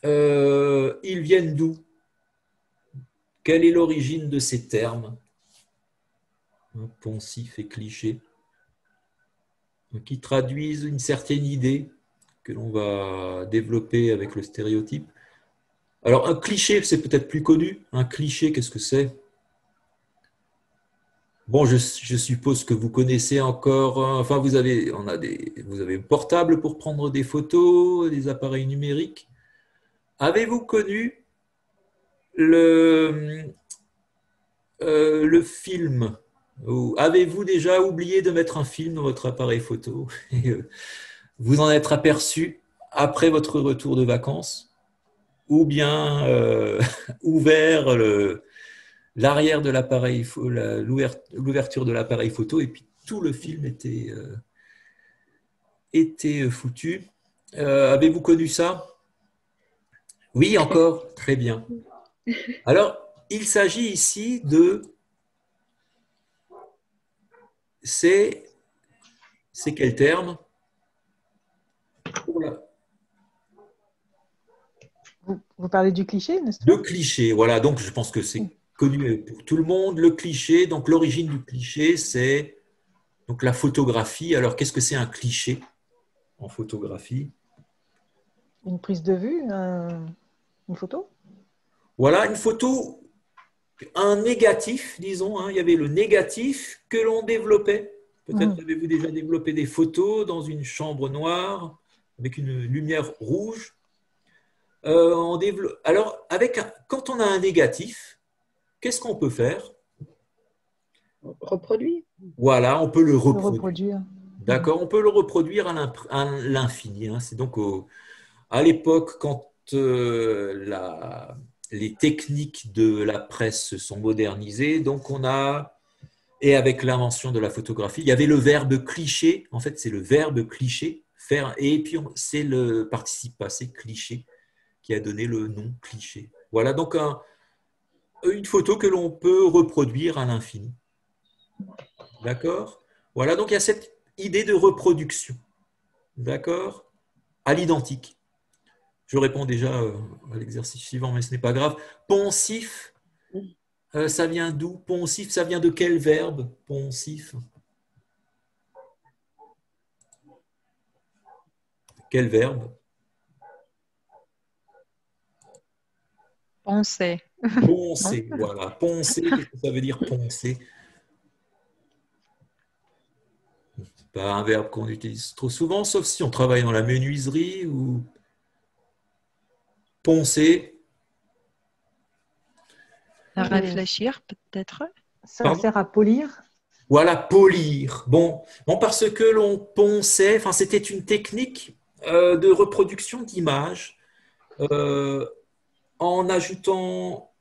[SPEAKER 1] Euh, ils viennent d'où? Quelle est l'origine de ces termes? Poncif et cliché, qui traduisent une certaine idée que l'on va développer avec le stéréotype. Alors un cliché, c'est peut-être plus connu. Un cliché, qu'est-ce que c'est? Bon, je, suppose que vous connaissez encore. Enfin, vous avez, on vous avez un portable pour prendre des photos, des appareils numériques. Avez-vous connu le, euh, le film. Avez-vous déjà oublié de mettre un film dans votre appareil photo euh, Vous en êtes aperçu après votre retour de vacances Ou bien euh, ouvert l'arrière de l'appareil, l'ouverture de l'appareil photo et puis tout le film était foutu. Avez-vous connu ça? Oui, encore Très bien. Alors, il s'agit ici de... C'est c'est quel terme?
[SPEAKER 2] Vous, parlez du cliché,
[SPEAKER 1] n'est-ce pas? Le cliché, voilà. Donc, je pense que c'est connu pour tout le monde. Le cliché, donc l'origine du cliché, c'est donc la photographie. Alors, qu'est-ce que c'est un cliché en photographie?
[SPEAKER 2] Une prise de vue, une photo?
[SPEAKER 1] Voilà une photo, un négatif, disons. Hein. Il y avait le négatif que l'on développait. Peut-être mm. avez-vous déjà développé des photos dans une chambre noire avec une lumière rouge. Euh, Alors, avec quand on a un négatif, qu'est-ce qu'on peut faire?
[SPEAKER 3] Reproduire.
[SPEAKER 1] Voilà, on peut le reproduire. D'accord, on peut le reproduire à l'infini. Hein. C'est donc à l'époque quand euh, les techniques de la presse se sont modernisées. Donc, on a, et avec l'invention de la photographie, il y avait le verbe cliché. En fait, c'est le verbe cliché, faire, et puis c'est le participe passé cliché qui a donné le nom cliché. Voilà donc une photo que l'on peut reproduire à l'infini. D'accord? Voilà, donc il y a cette idée de reproduction. D'accord? À l'identique. Je réponds déjà euh, à l'exercice suivant, mais ce n'est pas grave. Poncif, euh, ça vient d'où? Poncif, ça vient de quel verbe? Poncif. Quel verbe?
[SPEAKER 5] Poncer.
[SPEAKER 1] Poncer, voilà. Poncer, qu'est-ce que ça veut dire poncer? Pas un verbe qu'on utilise trop souvent, sauf si on travaille dans la menuiserie ou poncer.
[SPEAKER 5] À réfléchir, peut-être.
[SPEAKER 2] Ça sert à polir.
[SPEAKER 1] Voilà, polir. Bon, bon parce que l'on ponçait, enfin, c'était une technique euh, de reproduction d'images euh, en ajoutant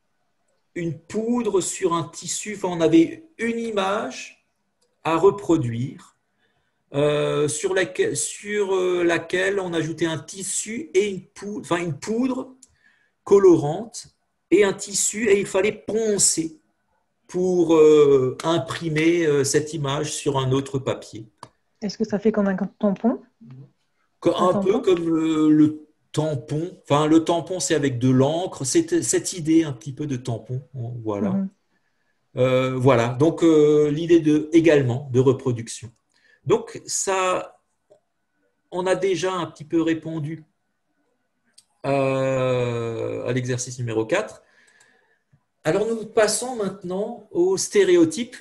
[SPEAKER 1] une poudre sur un tissu. Enfin, on avait une image à reproduire euh, sur, laquelle, sur laquelle on ajoutait un tissu et une poudre, enfin, une poudre colorante et un tissu et il fallait poncer pour euh, imprimer euh, cette image sur un autre papier.
[SPEAKER 2] Est-ce que ça fait comme un tampon?
[SPEAKER 1] Un, peu comme le, tampon. Enfin, le tampon, c'est avec de l'encre. C'est cette idée un petit peu de tampon. Voilà. Mhm. Euh, voilà. Donc, l'idée de, également de reproduction. Donc, ça, on a déjà un petit peu répondu à l'exercice numéro 4. Alors nous passons maintenant au stéréotype,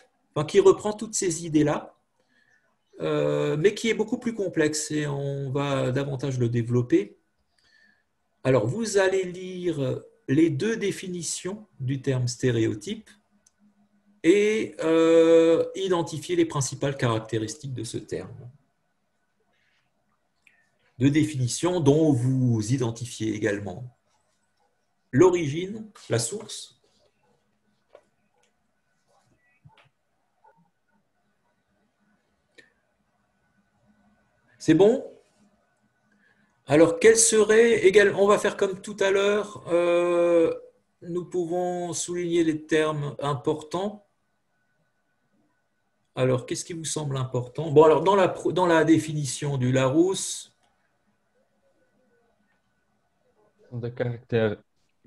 [SPEAKER 1] qui reprend toutes ces idées-là, euh, mais qui est beaucoup plus complexe et on va davantage le développer. Alors vous allez lire les deux définitions du terme stéréotype et euh, identifier les principales caractéristiques de ce terme. Deux définitions dont vous identifiez également l'origine, la source, C'est bon? Alors, quel serait également, on va faire comme tout à l'heure, euh, nous pouvons souligner les termes importants. Alors, qu'est-ce qui vous semble important? Bon, alors, dans la, dans la définition du Larousse.
[SPEAKER 6] Des caractères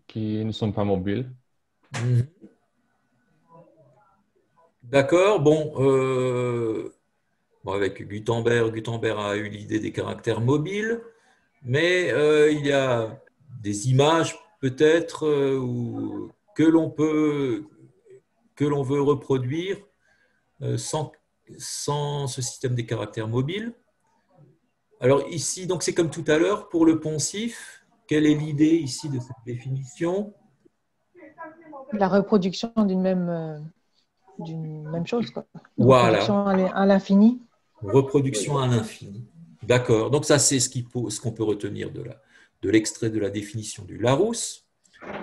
[SPEAKER 6] qui ne sont pas mobiles. Mhm.
[SPEAKER 1] D'accord, bon, euh, avec Gutenberg, Gutenberg a eu l'idée des caractères mobiles, mais euh, il y a des images peut-être euh, que l'on peut, que l'on veut reproduire sans, sans ce système des caractères mobiles. Alors ici, donc c'est comme tout à l'heure pour le poncif. Quelle est l'idée ici de cette définition?
[SPEAKER 2] La reproduction d'une même, d'une même chose. Quoi.
[SPEAKER 1] Voilà.
[SPEAKER 2] à l'infini.
[SPEAKER 1] Reproduction à l'infini. D'accord. Donc ça, c'est ce qu'on peut retenir de de l'extrait de la définition du Larousse,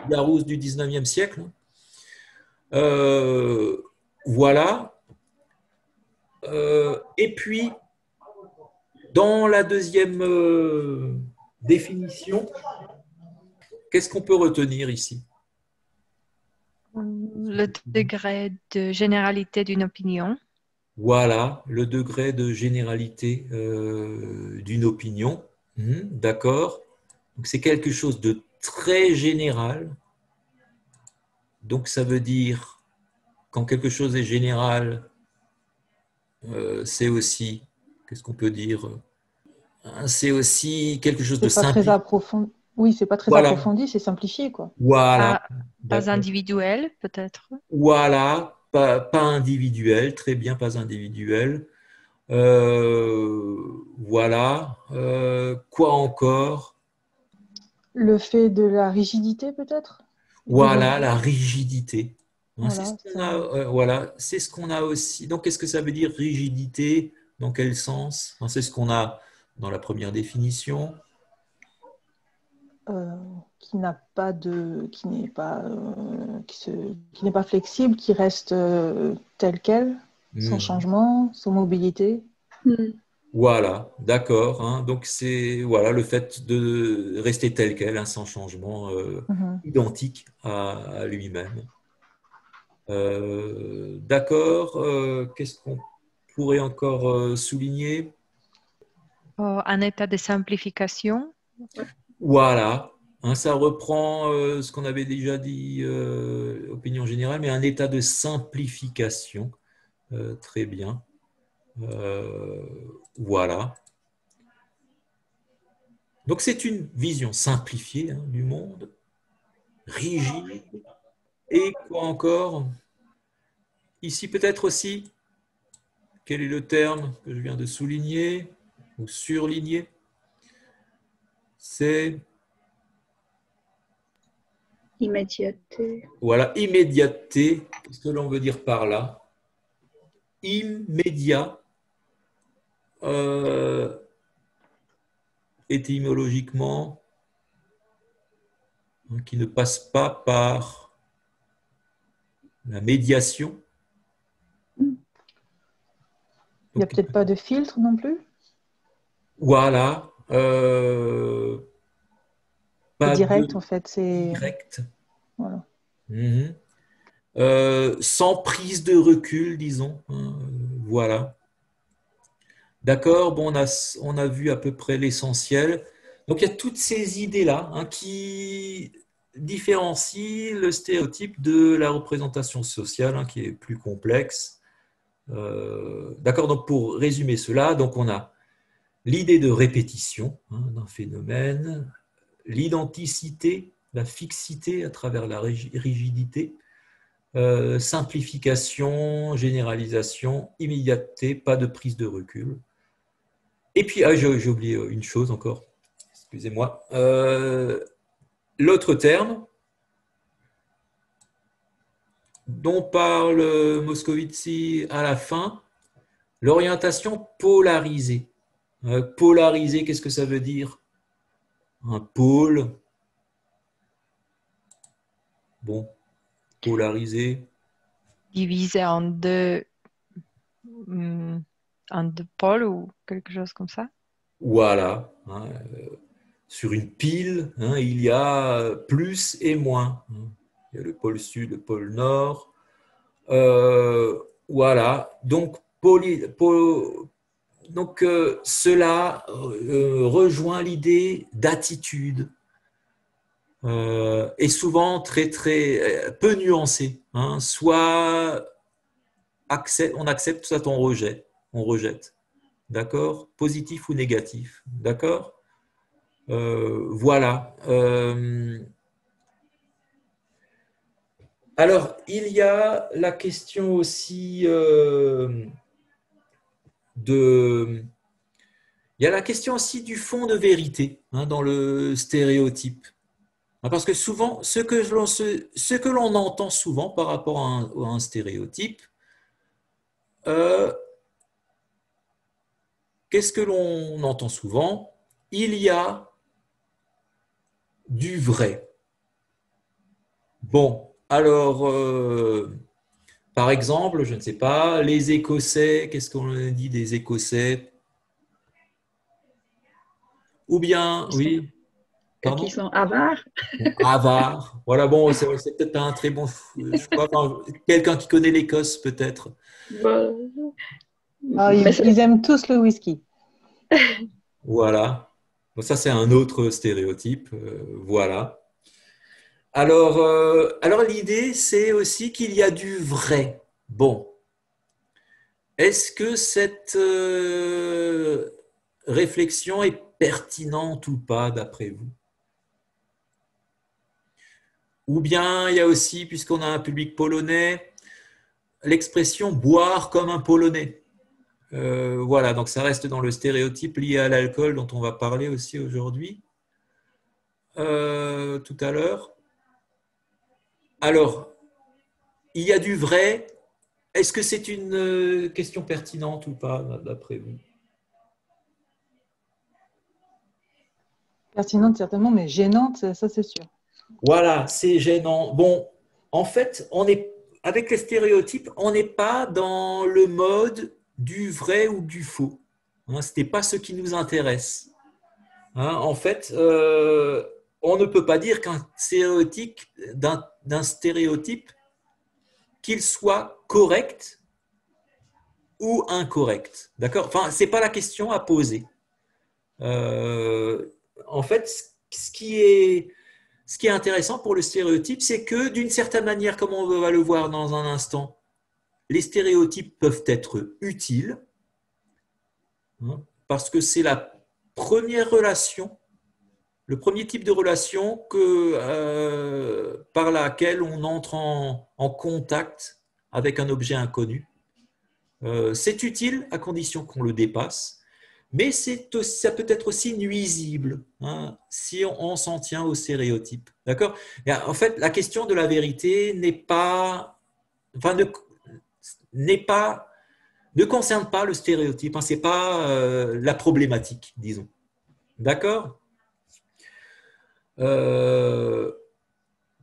[SPEAKER 1] Larousse du 19e siècle. Euh, voilà. Euh, et puis, dans la deuxième euh, définition, qu'est-ce qu'on peut retenir ici?
[SPEAKER 5] Le degré de généralité d'une opinion.
[SPEAKER 1] Voilà le degré de généralité euh, d'une opinion. Hmm, d'accord Donc c'est quelque chose de très général. Donc ça veut dire, quand quelque chose est général, c'est aussi, qu'est-ce qu'on peut dire hein, C'est aussi quelque chose de
[SPEAKER 2] simple. Oui, c'est pas très approfondi, c'est simplifié. Quoi.
[SPEAKER 1] Voilà.
[SPEAKER 5] pas individuel, peut-être.
[SPEAKER 1] Voilà, pas, individuel, très bien, pas individuel. Euh, voilà. Euh, quoi encore?
[SPEAKER 2] Le fait de la rigidité, peut-être?
[SPEAKER 1] Voilà, la rigidité. Euh, voilà, c'est ce qu'on a, aussi. Donc, qu'est-ce que ça veut dire rigidité? Dans quel sens? C'est ce qu'on a dans la première définition.
[SPEAKER 2] Euh, qui n'a pas de, qui n'est pas, euh, qui, se, qui n'est pas flexible, qui reste euh, tel quel, sans hmm. changement, sans mobilité?
[SPEAKER 1] Hmm. Voilà, d'accord. Hein. Donc c'est voilà le fait de rester tel quel, hein, sans changement, mhm. identique à, lui-même. D'accord. Qu'est-ce qu'on pourrait encore souligner?
[SPEAKER 5] Un état de simplification.
[SPEAKER 1] Voilà, hein, ça reprend euh, ce qu'on avait déjà dit, euh, opinion générale, mais un état de simplification. Euh, très bien. voilà. Donc c'est une vision simplifiée hein, du monde, rigide. Et quoi encore? Ici peut-être aussi, quel est le terme que je viens de souligner ou surligner? C'est
[SPEAKER 3] immédiateté.
[SPEAKER 1] Voilà, immédiateté. Qu'est-ce que l'on veut dire par là? Immédiat. Euh, étymologiquement, hein, qui ne passe pas par la médiation.
[SPEAKER 2] Il n'y a peut-être pas de filtre non plus?
[SPEAKER 1] Voilà. Euh,
[SPEAKER 2] pas direct, en fait.
[SPEAKER 1] C'est direct. Voilà. Mhm. Euh, sans prise de recul, disons. Hein, voilà. D'accord Bon, on a, on a vu à peu près l'essentiel. Donc, il y a toutes ces idées-là hein, qui différencient le stéréotype de la représentation sociale, hein, qui est plus complexe. Euh, d'accord Donc, pour résumer cela, donc on a l'idée de répétition hein, d'un phénomène, l'identicité, la fixité à travers la rigidité, euh, simplification, généralisation, immédiateté, pas de prise de recul. Et puis, ah, j'ai oublié une chose encore, excusez-moi. Euh, l'autre terme dont parle Moscovici à la fin, l'orientation polarisée. Euh, polarisée, qu'est-ce que ça veut dire? Un pôle. Bon, polarisé.
[SPEAKER 5] Divisé en deux. Hmm, un de pôle ou quelque chose comme ça?
[SPEAKER 1] Voilà. Hein, euh, sur une pile, hein, il y a plus et moins. Hein. Il y a le pôle sud, le pôle nord. Euh, voilà. Donc, euh, cela rejoint l'idée d'attitude. et souvent très très peu nuancé. Soit on accepte, soit on rejette on rejette. D'accord? Positif ou négatif? D'accord? euh, Voilà. Euh, alors, il y a la question aussi euh, de. Il y a la question aussi du fond de vérité hein, dans le stéréotype. Hein, parce que souvent, ce que l'on entend souvent par rapport à un, stéréotype, qu'est-ce que l'on entend souvent? Il y a du vrai. Bon, alors, euh, par exemple, je ne sais pas, les Écossais, qu'est-ce qu'on a dit des Écossais? Ou bien, oui.
[SPEAKER 3] Pardon? Qui sont avares?
[SPEAKER 1] Avares. Voilà, bon, c'est peut-être un très bon. quelqu'un qui connaît l'Écosse, peut-être.
[SPEAKER 2] Ah, ils, aiment tous le whisky.
[SPEAKER 1] voilà. Ça, c'est un autre stéréotype. Euh, voilà. Alors, euh, alors l'idée, c'est aussi qu'il y a du vrai. Bon. Est-ce que cette euh, réflexion est pertinente ou pas, d'après vous? Ou bien il y a aussi, puisqu'on a un public polonais, l'expression boire comme un polonais. Euh, voilà, donc ça reste dans le stéréotype lié à l'alcool dont on va parler aussi aujourd'hui, euh, tout à l'heure. Alors, il y a du vrai. Est-ce que c'est une euh, question pertinente ou pas, d'après vous?
[SPEAKER 2] Pertinente, certainement, mais gênante, ça c'est sûr.
[SPEAKER 1] Voilà, c'est gênant. Bon, en fait, on est, avec les stéréotypes, on n'est pas dans le mode du vrai ou du faux. Hein, ce n'est pas ce qui nous intéresse. Hein, en fait, euh, on ne peut pas dire qu'un stéréotype, d'un stéréotype, qu'il soit correct ou incorrect. D'accord? Enfin, ce n'est pas la question à poser. Euh, en fait, ce qui, est, ce qui est intéressant pour le stéréotype, c'est que d'une certaine manière, comme on va le voir dans un instant, les stéréotypes peuvent être utiles hein, parce que c'est la première relation le premier type de relation que, euh, par laquelle on entre en, contact avec un objet inconnu. Euh, c'est utile à condition qu'on le dépasse, mais ça peut être aussi nuisible hein, si on, s'en tient au stéréotype. D'accord? En fait, la question de la vérité n'est pas, enfin, n'est pas, ne concerne pas le stéréotype. Hein, c'est pas euh, la problématique, disons. D'accord? Euh,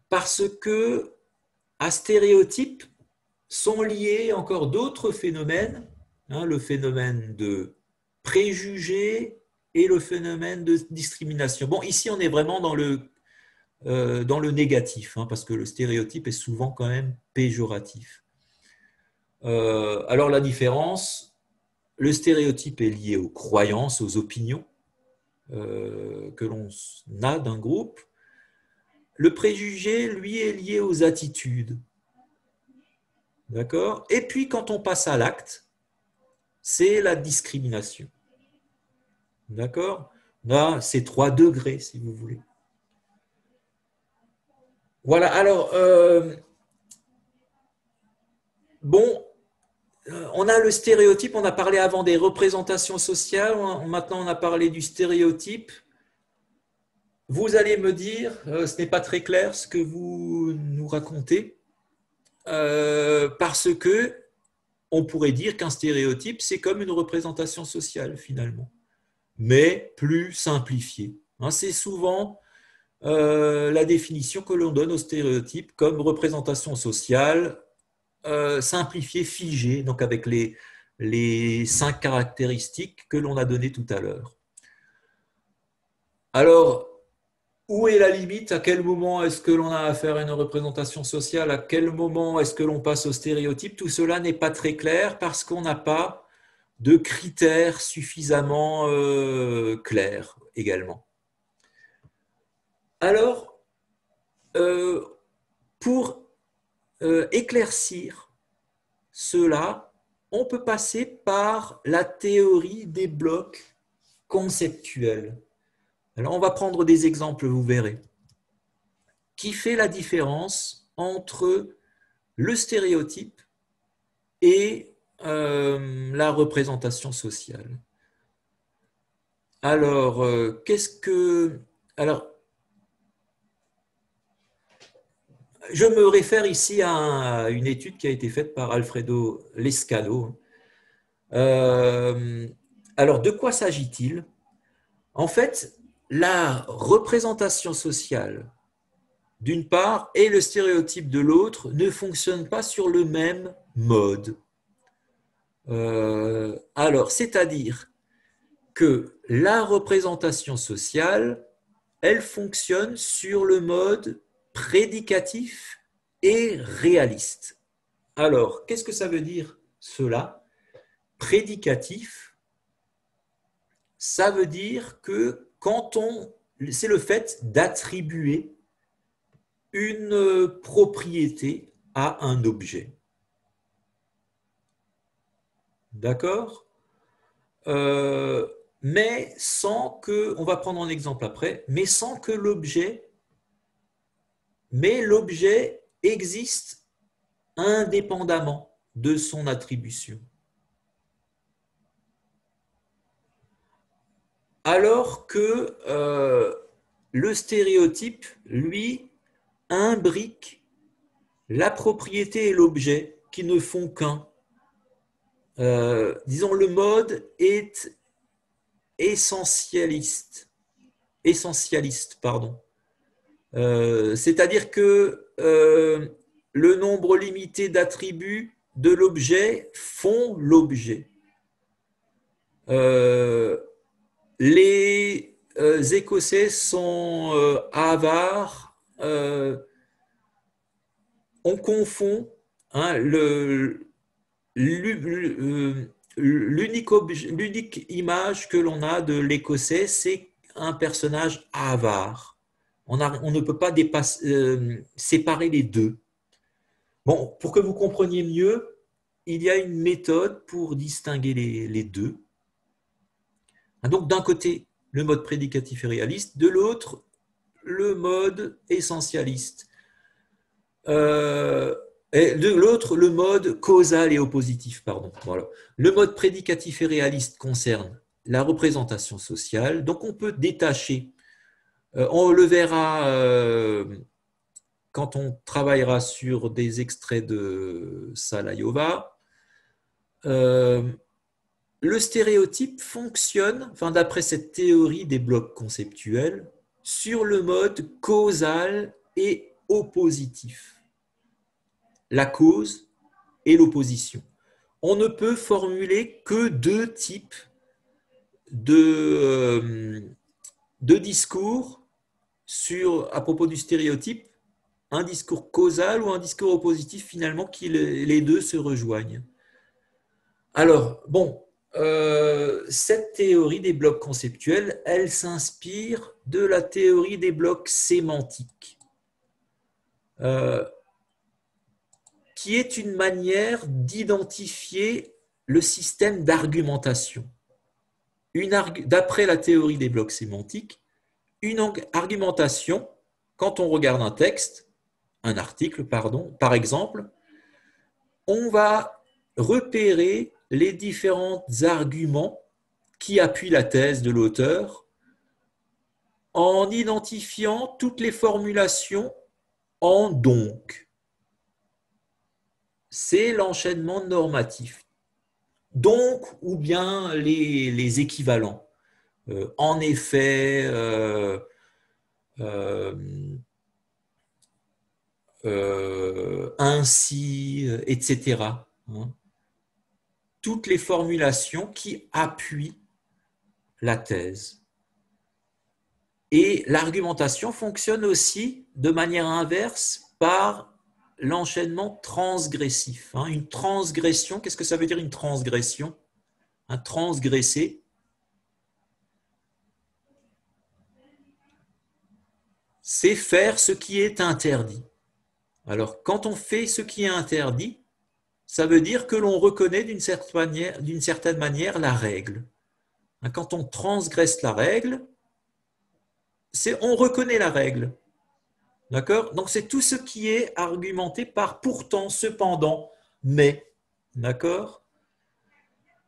[SPEAKER 1] parce que à stéréotypes sont liés encore d'autres phénomènes, hein, le phénomène de préjugés et le phénomène de discrimination. Bon, ici on est vraiment dans le, euh, négatif, hein, parce que le stéréotype est souvent quand même péjoratif. Euh, alors la différence, le stéréotype est lié aux croyances, aux opinions, euh, que l'on a d'un groupe, le préjugé, lui, est lié aux attitudes. D'accord? Et puis, quand on passe à l'acte, c'est la discrimination. D'accord? Là, c'est trois degrés, si vous voulez. Voilà, alors, euh, bon, on a le stéréotype, on a parlé avant des représentations sociales, maintenant on a parlé du stéréotype. Vous allez me dire, euh, ce n'est pas très clair ce que vous nous racontez, euh, parce que on pourrait dire qu'un stéréotype, c'est comme une représentation sociale finalement, mais plus simplifiée. Hein, c'est souvent la définition que l'on donne au stéréotype comme représentation sociale euh, simplifié, figé, donc avec les, cinq caractéristiques que l'on a données tout à l'heure. Alors, où est la limite? À quel moment est-ce que l'on a affaire à une représentation sociale? À quel moment est-ce que l'on passe au stéréotype? Tout cela n'est pas très clair parce qu'on n'a pas de critères suffisamment euh, clairs également. Alors, euh, pour euh, éclaircir cela, on peut passer par la théorie des blocs conceptuels. Alors on va prendre des exemples, vous verrez. Qui fait la différence entre le stéréotype et euh, la représentation sociale Alors, euh, qu'est-ce que... Alors, Je me réfère ici à une étude qui a été faite par Alfredo Lescano. Euh, alors, de quoi s'agit-il? En fait, la représentation sociale, d'une part, et le stéréotype de l'autre ne fonctionnent pas sur le même mode. Euh, alors, c'est-à-dire que la représentation sociale, elle fonctionne sur le mode prédicatif et réaliste. Alors, qu'est-ce que ça veut dire cela? Prédicatif, ça veut dire que quand on... C'est le fait d'attribuer une propriété à un objet. D'accord? Euh, Mais sans que, on va prendre un exemple après, mais sans que l'objet mais l'objet existe indépendamment de son attribution. Alors que euh, le stéréotype, lui, imbrique la propriété et l'objet qui ne font qu'un. Euh, disons, le mode est essentialiste. Essentialiste, pardon. Euh, c'est-à-dire que euh, le nombre limité d'attributs de l'objet font l'objet. Euh, les Écossais sont avares. on confond hein, l'unique image que l'on a de l'Écossais, c'est un personnage avare on, ne peut pas euh, séparer les deux. Bon, pour que vous compreniez mieux, il y a une méthode pour distinguer les, deux. Ah, donc d'un côté, le mode prédicatif et réaliste, de l'autre, le mode essentialiste. Euh, et de l'autre, le mode causal et oppositif. Le mode prédicatif et réaliste concerne la représentation sociale. Donc on peut détacher. Euh, on le verra euh, quand on travaillera sur des extraits de Salayova. le stéréotype fonctionne, enfin, d'après cette théorie des blocs conceptuels, sur le mode causal et oppositif. La cause et l'opposition. On ne peut formuler que deux types euh, de discours sur, à propos du stéréotype, un discours causal ou un discours oppositif finalement, qui les deux se rejoignent. Alors, bon, euh, cette théorie des blocs conceptuels, elle s'inspire de la théorie des blocs sémantiques, euh, qui est une manière d'identifier le système d'argumentation. D'après la théorie des blocs sémantiques, une argumentation, quand on regarde un texte, un article, pardon, par exemple, on va repérer les différents arguments qui appuient la thèse de l'auteur en identifiant toutes les formulations en donc. C'est l'enchaînement normatif. Donc, ou bien les, équivalents. Euh, en effet, euh, euh, ainsi, etc toutes les formulations qui appuient la thèse. Et l'argumentation fonctionne aussi de manière inverse par l'enchaînement transgressif. Hein. Une transgression, qu'est-ce que ça veut dire une transgression? Un transgresser, c'est faire ce qui est interdit. Alors, quand on fait ce qui est interdit, ça veut dire que l'on reconnaît d'une certaine, manière la règle. Hein, quand on transgresse la règle, c'est on reconnaît la règle. D'accord? Donc c'est tout ce qui est argumenté par pourtant, cependant, mais. D'accord?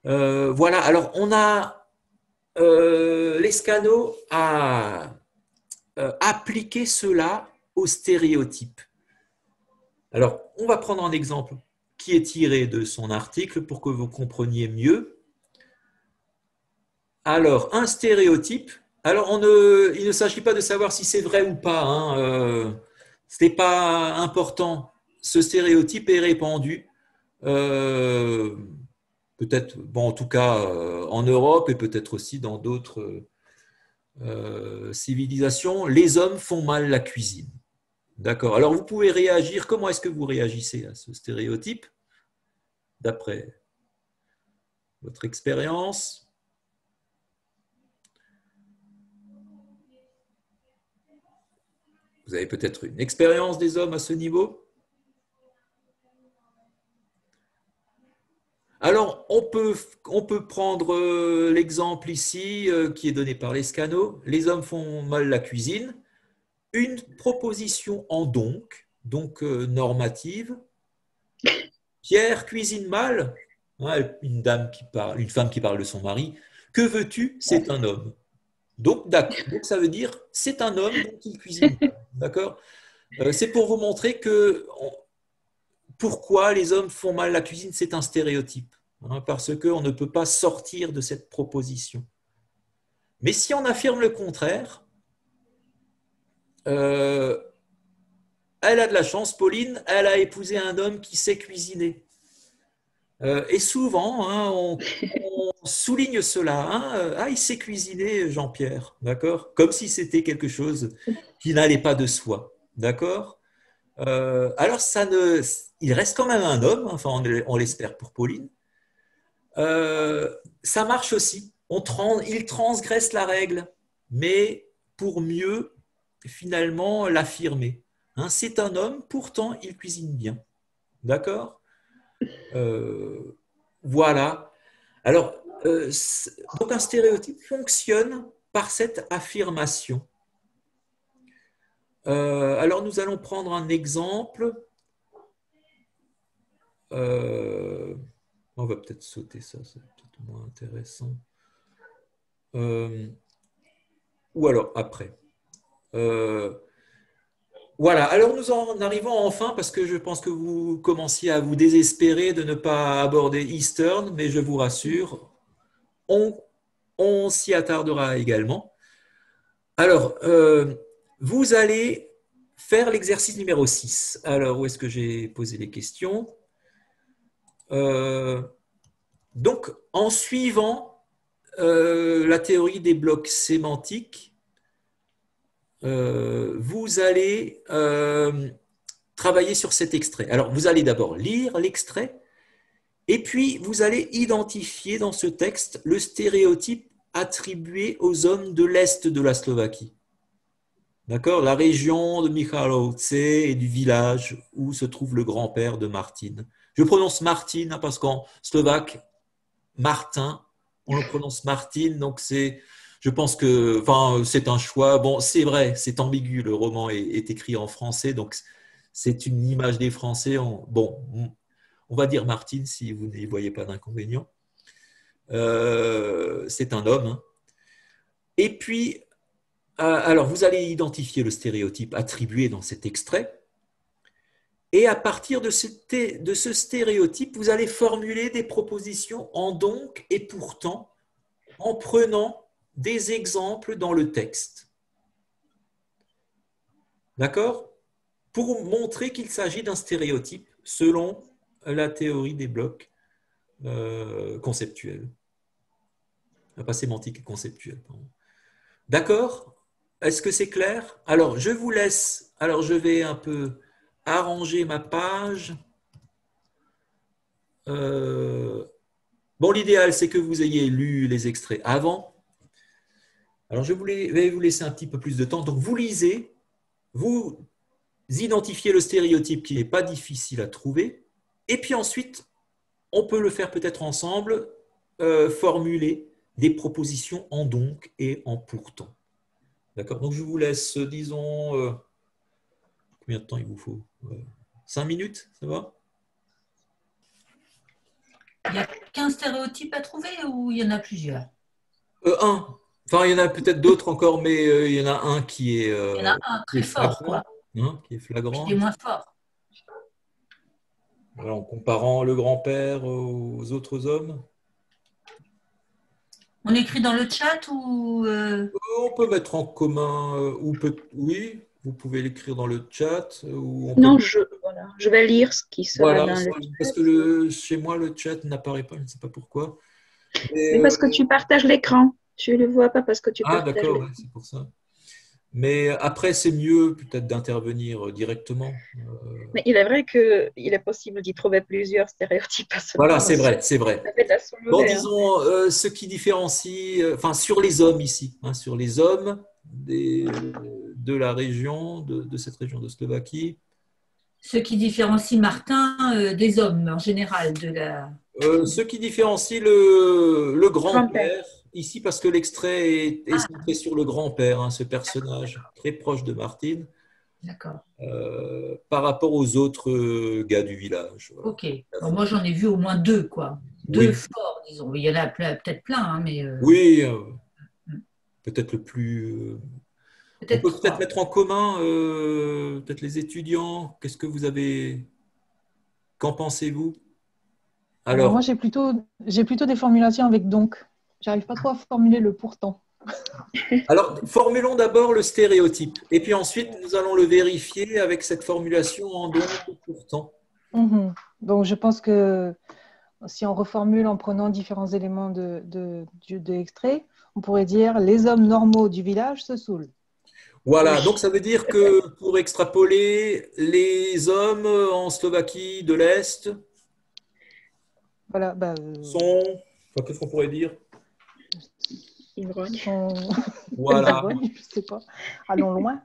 [SPEAKER 1] Euh, Voilà, alors on a euh, l'escano a euh, appliqué cela au stéréotype. Alors, on va prendre un exemple qui est tiré de son article pour que vous compreniez mieux. Alors, un stéréotype. Alors, il ne s'agit pas de savoir si c'est vrai ou pas. Hein, euh, ce n'est pas important. Ce stéréotype est répandu. Euh, peut-être, bon, en tout cas en Europe et peut-être aussi dans d'autres civilisations, les hommes font mal la cuisine. D'accord. Alors vous pouvez réagir. Comment est-ce que vous réagissez à ce stéréotype d'après votre expérience? Vous avez peut-être une expérience des hommes à ce niveau? Alors, on peut, prendre euh, l'exemple ici euh, qui est donné par l'escano. Les hommes font mal la cuisine une proposition en donc, donc euh, normative. Pierre cuisine mal. Une dame qui parle, une femme qui parle de son mari. Que veux-tu? C'est un homme. Donc, donc, ça veut dire c'est un homme qui cuisine. D'accord? C'est pour vous montrer que pourquoi les hommes font mal la cuisine, c'est un stéréotype. Hein, parce qu'on ne peut pas sortir de cette proposition. Mais si on affirme le contraire, euh, elle a de la chance, Pauline, elle a épousé un homme qui sait cuisiner. Euh, et souvent, hein, on, souligne cela. Hein, ah, il sait cuisiner, Jean-Pierre, d'accord? Comme si c'était quelque chose qui n'allait pas de soi, d'accord? Euh, Alors, ça ne, il reste quand même un homme, enfin, on, l'espère pour Pauline. ça marche aussi. Il transgresse la règle, mais pour mieux finalement l'affirmer. Hein, c'est un homme, pourtant il cuisine bien. D'accord? Euh, Voilà. Alors, euh, donc un stéréotype fonctionne par cette affirmation. Euh, alors nous allons prendre un exemple. Euh, on va peut-être sauter ça, c'est peut-être moins intéressant. Euh, ou alors après. voilà, alors nous en arrivons enfin, parce que je pense que vous commenciez à vous désespérer de ne pas aborder Eastern, mais je vous rassure, on s'y attardera également. Alors, vous allez faire l'exercice numéro 6. Alors, où est-ce que j'ai posé les questions? Euh, Donc, en suivant euh, la théorie des blocs sémantiques, vous allez travailler sur cet extrait. Alors, vous allez d'abord lire l'extrait, et puis vous allez identifier dans ce texte le stéréotype attribué aux hommes de l'Est de la Slovaquie. D'accord La région de Michalovce et du village où se trouve le grand-père de Martine. Je prononce Martine hein, parce qu'en slovaque, Martin, on le prononce Martine, donc c'est, je pense que, enfin, c'est un choix. Bon, c'est vrai, c'est ambigu. Le roman est, écrit en français, donc c'est une image des Français. bon, on va dire Martine si vous n'y voyez pas d'inconvénient. Euh, c'est un homme. Hein. Et puis, alors vous allez identifier le stéréotype attribué dans cet extrait. Et à partir de ce, stéréotype, vous allez formuler des propositions en donc et pourtant, en prenant des exemples dans le texte. D'accord? Pour montrer qu'il s'agit d'un stéréotype selon la théorie des blocs euh, conceptuels pas sémantique et conceptuel. D'accord? Est-ce que c'est clair? Alors, je vous laisse. Alors, je vais un peu arranger ma page. Euh, bon, l'idéal, c'est que vous ayez lu les extraits avant. Alors, je vais vous laisser un petit peu plus de temps. Donc, vous lisez, vous identifiez le stéréotype qui n'est pas difficile à trouver, et puis ensuite, on peut le faire peut-être ensemble, euh, formuler des propositions en donc et en pourtant. D'accord Donc je vous laisse, disons, euh, combien de temps il vous faut euh, Cinq minutes, ça va?
[SPEAKER 7] Il y a qu'un stéréotype à trouver ou il y en a plusieurs?
[SPEAKER 1] Euh, Un. Enfin, il y en a peut-être d'autres encore, mais il y en a un qui est.
[SPEAKER 7] il y en a un très fort, quoi.
[SPEAKER 1] Hein, qui est flagrant.
[SPEAKER 7] Qui est moins fort.
[SPEAKER 1] en comparant le grand-père aux autres hommes
[SPEAKER 7] on écrit dans le chat ou euh? Euh,
[SPEAKER 1] On peut mettre en commun euh, ou peut oui, vous pouvez l'écrire dans le chat. Ou
[SPEAKER 3] non, je, je vais lire ce qui se
[SPEAKER 1] voilà, dans le chat. Parce que chez moi, le chat n'apparaît pas, je ne sais pas pourquoi.
[SPEAKER 3] Mais, parce que tu partages l'écran. Tu ne le vois pas parce que tu
[SPEAKER 1] ah, partages Ah, d'accord, c'est pour ça. Mais après, c'est mieux peut-être d'intervenir directement.
[SPEAKER 3] Euh. Mais il est vrai qu'il est possible d'y trouver plusieurs stéréotypes.
[SPEAKER 1] voilà, c'est vrai, c'est vrai. Bon, disons, euh, ce qui différencie, euh, enfin, sur les hommes ici, hein, sur les hommes de la région, de, cette région de Slovaquie.
[SPEAKER 7] Ce qui différencie Martin des hommes en général de la.
[SPEAKER 1] ce qui différencie le, le grand-père ici parce que l'extrait est, ah. centré sur le grand-père, hein, ce personnage très proche de Martine.
[SPEAKER 7] D'accord.
[SPEAKER 1] Euh, par rapport aux autres euh, gars du village.
[SPEAKER 7] Ok. moi, j'en ai vu au moins deux, quoi. Deux forts, disons. Il y en a peut-être plein, hein, mais. Euh,
[SPEAKER 1] oui. Mm. peut-être le plus. Peut-être on peut peut-être mettre en commun, peut-être les étudiants. Qu'est-ce que vous avez. Qu'en pensez-vous?
[SPEAKER 2] Alors, moi, j'ai plutôt, j'ai plutôt des formulations avec donc. J'arrive pas trop à formuler le pourtant.
[SPEAKER 1] Alors, formulons d'abord le stéréotype. Et puis ensuite, nous allons le vérifier avec cette formulation en donc pourtant.
[SPEAKER 2] Mhm. Donc, je pense que si on reformule en prenant différents éléments de, de, l'extrait, on pourrait dire les hommes normaux du village se saoulent.
[SPEAKER 1] Voilà, donc ça veut dire que pour extrapoler, les hommes en Slovaquie de l'Est
[SPEAKER 2] voilà, bah, euh,
[SPEAKER 1] sont. Qu'est-ce qu'on pourrait dire?
[SPEAKER 2] Voilà. je sais pas. Allons loin.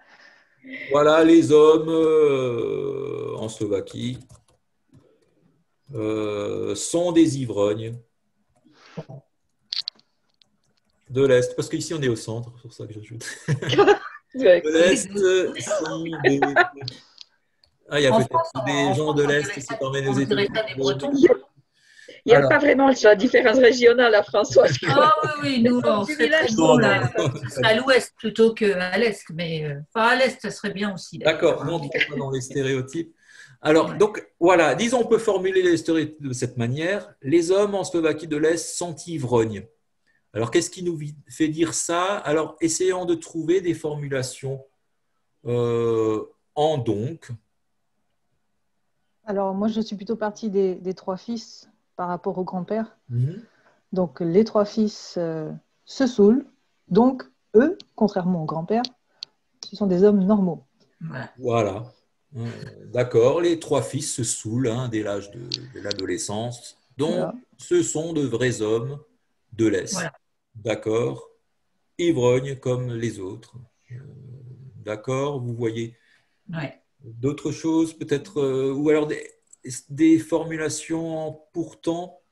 [SPEAKER 1] Voilà les hommes euh, en Slovaquie euh, sont des ivrognes. De l'Est, parce qu'ici on est au centre, c'est pour ça que j'ajoute. de l'Est, sont des... Ah, il y a peut-être des gens de l'Est qui s'emmènent aux États-Unis.
[SPEAKER 8] Il n'y a pas vraiment la différence régionale à François.
[SPEAKER 7] Ah oui, oui, nous, on serait bon là. à l'ouest plutôt qu'à l'est, mais euh, à l'est, ça serait bien aussi.
[SPEAKER 1] D'accord, non, pas dans les stéréotypes. Alors, donc, voilà, disons, on peut formuler les stéréotypes de cette manière. Les hommes en Slovaquie de l'Est sont ivrognes. Alors, qu'est-ce qui nous fait dire ça? Alors, essayons de trouver des formulations euh, en donc.
[SPEAKER 2] Alors, moi, je suis plutôt partie des trois fils par rapport au grand-père. Mhm. Donc les trois fils euh, se saoulent. Donc eux, contrairement au grand-père, ce sont des hommes normaux.
[SPEAKER 1] Voilà. Euh, d'accord, les trois fils se saoulent hein, dès l'âge de, l'adolescence. Donc ce sont de vrais hommes de l'Est. D'accord Ivrognes comme les autres. Euh, d'accord Vous voyez d'autres choses peut-être Ou alors des, des formulations pourtant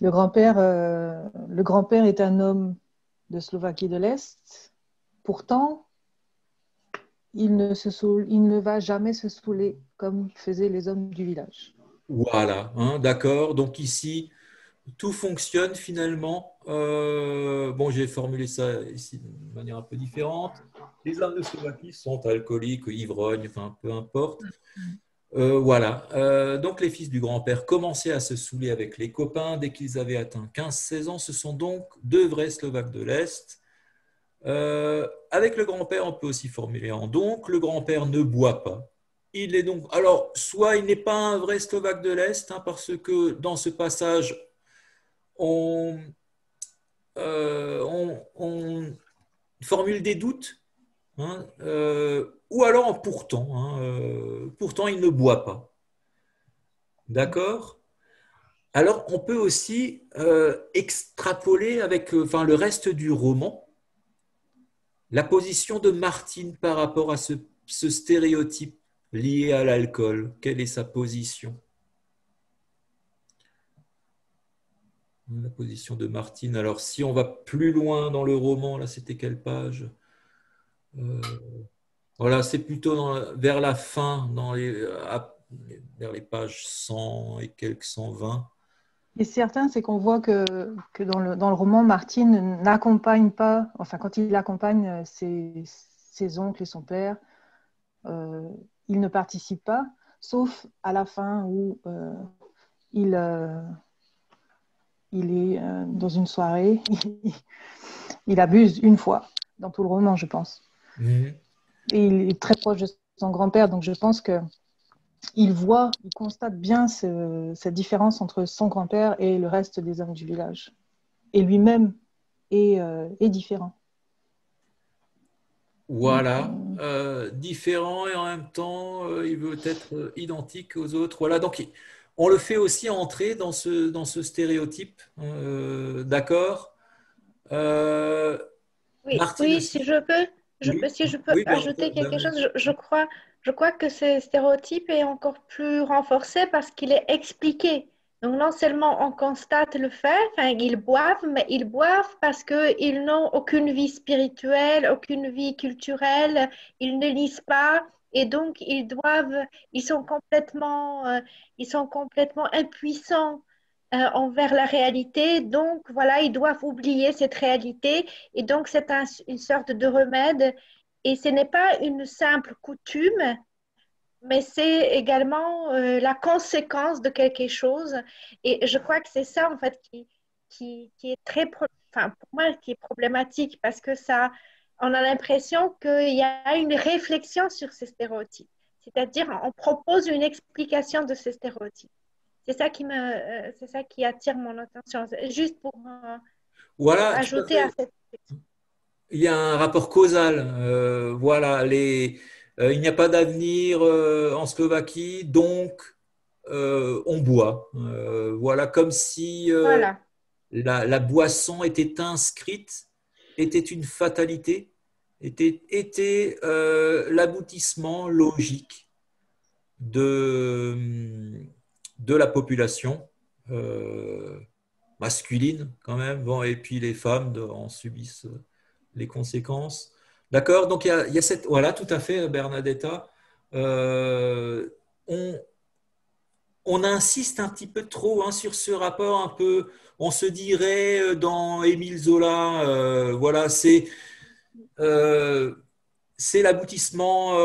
[SPEAKER 2] Le grand-père euh, le grand-père est un homme de Slovaquie de l'Est. Pourtant, il ne, se il ne va jamais se saouler comme faisaient les hommes du village.
[SPEAKER 1] Voilà, hein, d'accord. Donc ici, tout fonctionne finalement. Euh, bon, j'ai formulé ça ici de manière un peu différente. Les hommes de Slovaquie sont alcooliques, ivrognes, enfin peu importe. Euh, voilà. Euh, donc les fils du grand-père commençaient à se saouler avec les copains dès qu'ils avaient atteint 15-16 ans. Ce sont donc deux vrais Slovaques de l'Est. avec le grand-père, on peut aussi formuler en donc. Le grand-père ne boit pas. Il est donc, alors, soit il n'est pas un vrai Slovaque de l'Est, hein, parce que dans ce passage, on, euh, on, formule des doutes, hein, euh, ou alors pourtant, hein, euh, pourtant il ne boit pas. D'accord? Alors on peut aussi extrapoler avec le reste du roman la position de Martine par rapport à ce stéréotype lié à l'alcool. Quelle est sa position? La position de Martine. Alors, si on va plus loin dans le roman, là, c'était quelle page? Euh, Voilà, c'est plutôt vers la fin, dans les, vers les pages 100 et quelques 120.
[SPEAKER 2] Et certain, c'est qu'on voit que, que dans, le, dans, le, roman, Martine n'accompagne pas, enfin, quand il accompagne euh, ses, ses oncles et son père, euh, il ne participe pas, sauf à la fin où il il est euh, dans une soirée, il abuse une fois dans tout le roman, je pense. Mhm. Et il est très proche de son grand-père, donc je pense que il voit, il constate bien cette différence entre son grand-père et le reste des hommes du village. Et lui-même est, euh, différent.
[SPEAKER 1] Voilà, euh, différent et en même temps, il veut être identique aux autres. Voilà, donc on le fait aussi entrer dans ce, dans ce stéréotype, euh, d'accord
[SPEAKER 8] euh, oui, oui si je peux, je, si je peux ajouter quelque chose, je, crois, je crois que ce stéréotype est encore plus renforcé parce qu'il est expliqué. Donc non seulement on constate le fait, enfin, ils boivent, mais ils boivent parce qu'ils n'ont aucune vie spirituelle, aucune vie culturelle, ils ne lisent pas, et donc ils doivent, ils sont complètement, euh, ils sont complètement impuissants euh, envers la réalité. Donc voilà, ils doivent oublier cette réalité. Et donc c'est une sorte de remède. Et ce n'est pas une simple coutume, mais c'est également euh, la conséquence de quelque chose. Et je crois que c'est ça en fait qui, qui, qui est très, enfin pour moi, qui est problématique parce que ça on a l'impression qu'il y a une réflexion sur ces stéréotypes. C'est-à-dire, on propose une explication de ces stéréotypes. C'est ça qui me, euh, c'est ça qui attire mon attention. Juste pour euh,
[SPEAKER 1] voilà, ajouter à, cette. Il y a un rapport causal. Euh, voilà, les, il n'y a pas d'avenir en Slovaquie, donc on boit. voilà, comme si la, la, boisson était inscrite était une fatalité, était, était euh, l'aboutissement logique de, de la population masculine quand même, bon, et puis les femmes en subissent les conséquences. D'accord? Donc il y, a, cette. Voilà, tout à fait, Bernadetta. on, on insiste un petit peu trop hein, sur ce rapport un peu, on se dirait euh, dans Émile Zola, euh, voilà, c'est euh, l'aboutissement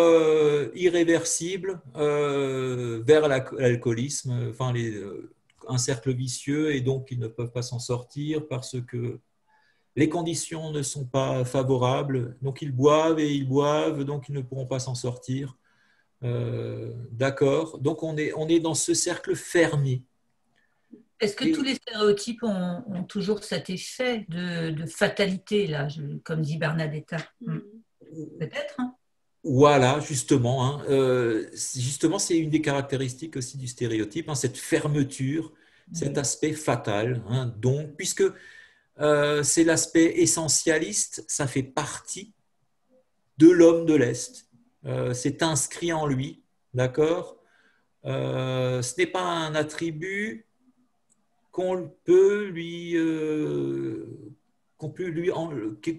[SPEAKER 1] irréversible vers l'alcoolisme, enfin un cercle vicieux et donc ils ne peuvent pas s'en sortir parce que les conditions ne sont pas favorables, donc ils boivent et ils boivent, donc ils ne pourront pas s'en sortir. Euh, d'accord. Donc on est, on est dans ce cercle fermé.
[SPEAKER 7] Est-ce que tous les stéréotypes ont, toujours cet effet de, fatalité, là, comme dit Bernadetta? Hmm. Peut-être. Hein.
[SPEAKER 1] voilà, justement. Hein. Euh, justement, c'est une des caractéristiques aussi du stéréotype, hein, cette fermeture, cet aspect fatal. donc, puisque euh, c'est l'aspect essentialiste, ça fait partie de l'homme de l'Est. Euh, c'est inscrit en lui, d'accord euh, Ce n'est pas un attribut qu'on peut lui, euh, qu'on peut lui,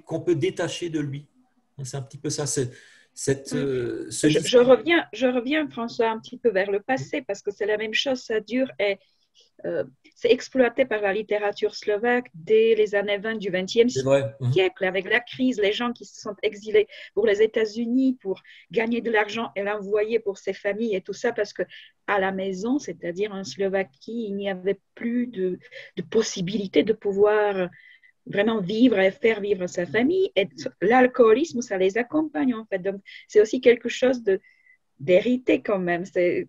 [SPEAKER 1] qu'on peut détacher de lui. C'est un petit peu ça. Cette,
[SPEAKER 3] je, reviens, je reviens, François, un petit peu vers le passé parce que c'est la même chose. Ça dure et c'est exploité par la littérature slovaque dès les années 20 du XXe mhm. siècle, avec la crise, les gens qui se sont exilés pour les États-Unis pour gagner de l'argent et l'envoyer pour ses familles et tout ça, parce que à la maison, c'est-à-dire en Slovaquie, il n'y avait plus de, de possibilité de pouvoir vraiment vivre et faire vivre sa famille. Et l'alcoolisme, ça les accompagne en fait. Donc, c'est aussi quelque chose de d'hérité quand même. C'est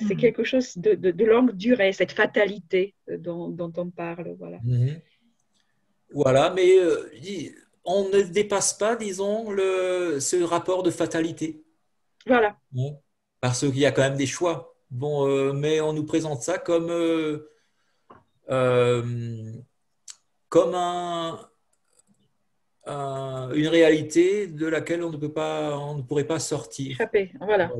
[SPEAKER 3] mhm. quelque chose de, longue durée, cette fatalité euh, dont, on parle. Voilà,
[SPEAKER 1] mhm. voilà mais euh, on ne dépasse pas, disons, le, ce rapport de fatalité.
[SPEAKER 3] Voilà.
[SPEAKER 1] Parce qu'il y a quand même des choix. Bon, euh, mais on nous présente ça comme, comme un, une réalité de laquelle on ne peut pas, on ne pourrait pas sortir.
[SPEAKER 3] voilà.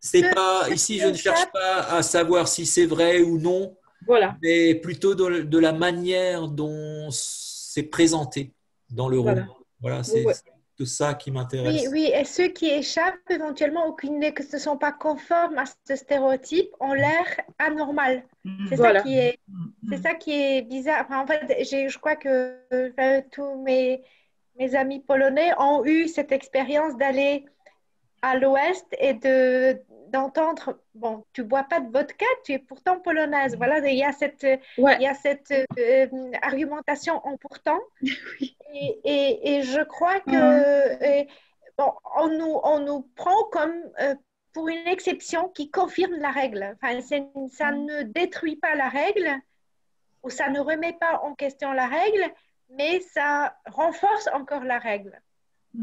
[SPEAKER 1] C'est pas ici, je ne cherche pas à savoir si c'est vrai ou non.
[SPEAKER 3] Voilà.
[SPEAKER 1] Mais plutôt de, la manière dont c'est présenté dans le roman. Voilà, c'est de ça qui m'intéresse.
[SPEAKER 8] Oui, oui, et ceux qui échappent éventuellement ou qui ne sont pas conformes à ce stéréotype ont l'air anormal. C'est ça qui est, c'est ça qui est bizarre. en fait, je crois que euh, tous mes, mes amis polonais ont eu cette expérience d'aller à l'ouest et de d'entendre bon tu bois pas de vodka tu es pourtant polonaise. Voilà il y a cette il y a cette euh, argumentation en pourtant. Et, et, et, je crois que bon, on nous on nous prend comme euh, pour une exception qui confirme la règle. Enfin ça mm. ne détruit pas la règle ou ça ne remet pas en question la règle mais ça renforce encore la règle.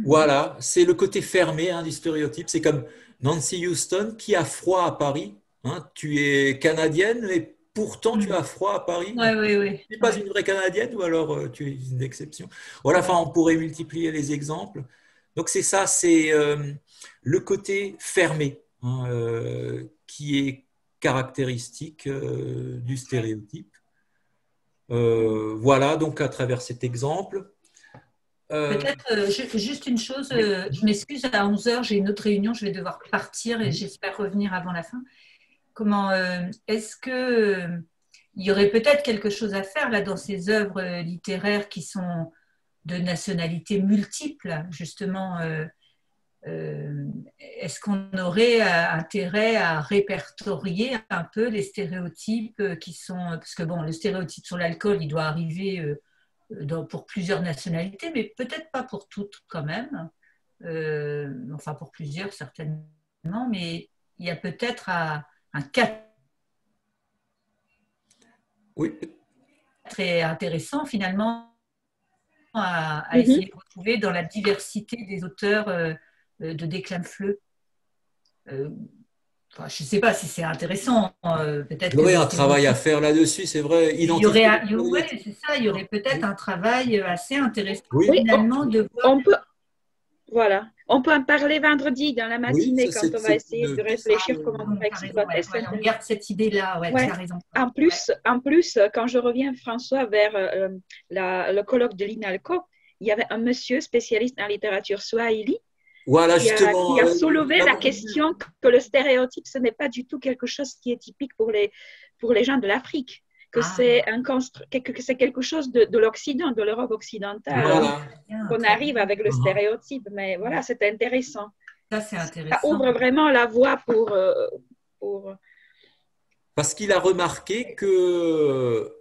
[SPEAKER 1] Voilà, c'est le côté fermé hein, du stéréotype. C'est comme Nancy Houston qui a froid à Paris. Hein. Tu es canadienne, mais pourtant tu as froid à Paris.
[SPEAKER 7] Oui, oui, oui.
[SPEAKER 1] Tu n'es pas une vraie canadienne ou alors euh, tu es une exception? Voilà, enfin, on pourrait multiplier les exemples. Donc c'est ça, c'est euh, le côté fermé hein, euh, qui est caractéristique du stéréotype. voilà, donc à travers cet exemple,
[SPEAKER 7] Peut-être euh, juste une chose, euh, je m'excuse, à 11h, j'ai une autre réunion, je vais devoir partir et j'espère revenir avant la fin. Comment est-ce que il y aurait peut-être quelque chose à faire là dans ces œuvres littéraires qui sont de nationalités multiples, justement Est-ce qu'on aurait intérêt à répertorier un peu les stéréotypes qui sont parce que bon, le stéréotype sur l'alcool, il doit arriver pour plusieurs nationalités, mais peut-être pas pour toutes quand même. Euh, enfin, pour plusieurs certainement, mais il y a peut-être un, cas
[SPEAKER 1] oui.
[SPEAKER 7] très intéressant finalement à, mhm. essayer de retrouver dans la diversité des auteurs euh, de Déclin Fleu. Euh, je ne sais pas si c'est intéressant. Euh, peut-être
[SPEAKER 1] il y aurait un travail à faire là-dessus, c'est vrai.
[SPEAKER 7] Il y aurait, c'est ça, il y aurait peut-être un travail assez intéressant finalement de
[SPEAKER 3] On peut, Voilà. On peut en parler vendredi dans la matinée quand on va essayer de, réfléchir comment on va exploiter
[SPEAKER 7] On garde cette idée-là, ouais, tu as raison.
[SPEAKER 3] En plus, en plus, quand je reviens, François, vers euh, le colloque de l'INALCO, il y avait un monsieur spécialiste en littérature swahili
[SPEAKER 1] voilà,
[SPEAKER 3] qui,
[SPEAKER 1] justement,
[SPEAKER 3] a, qui a soulevé la question que le stéréotype, ce n'est pas du tout quelque chose qui est typique pour les, pour les gens de l'Afrique que ah. c'est un que c'est quelque chose de, de l'Occident, de l'Europe occidentale, qu'on arrive avec le uh-huh. stéréotype. Mais voilà, c'est intéressant.
[SPEAKER 7] Ça, c'est intéressant.
[SPEAKER 3] Ça ouvre vraiment la voie pour. Euh, pour...
[SPEAKER 1] Parce qu'il a remarqué que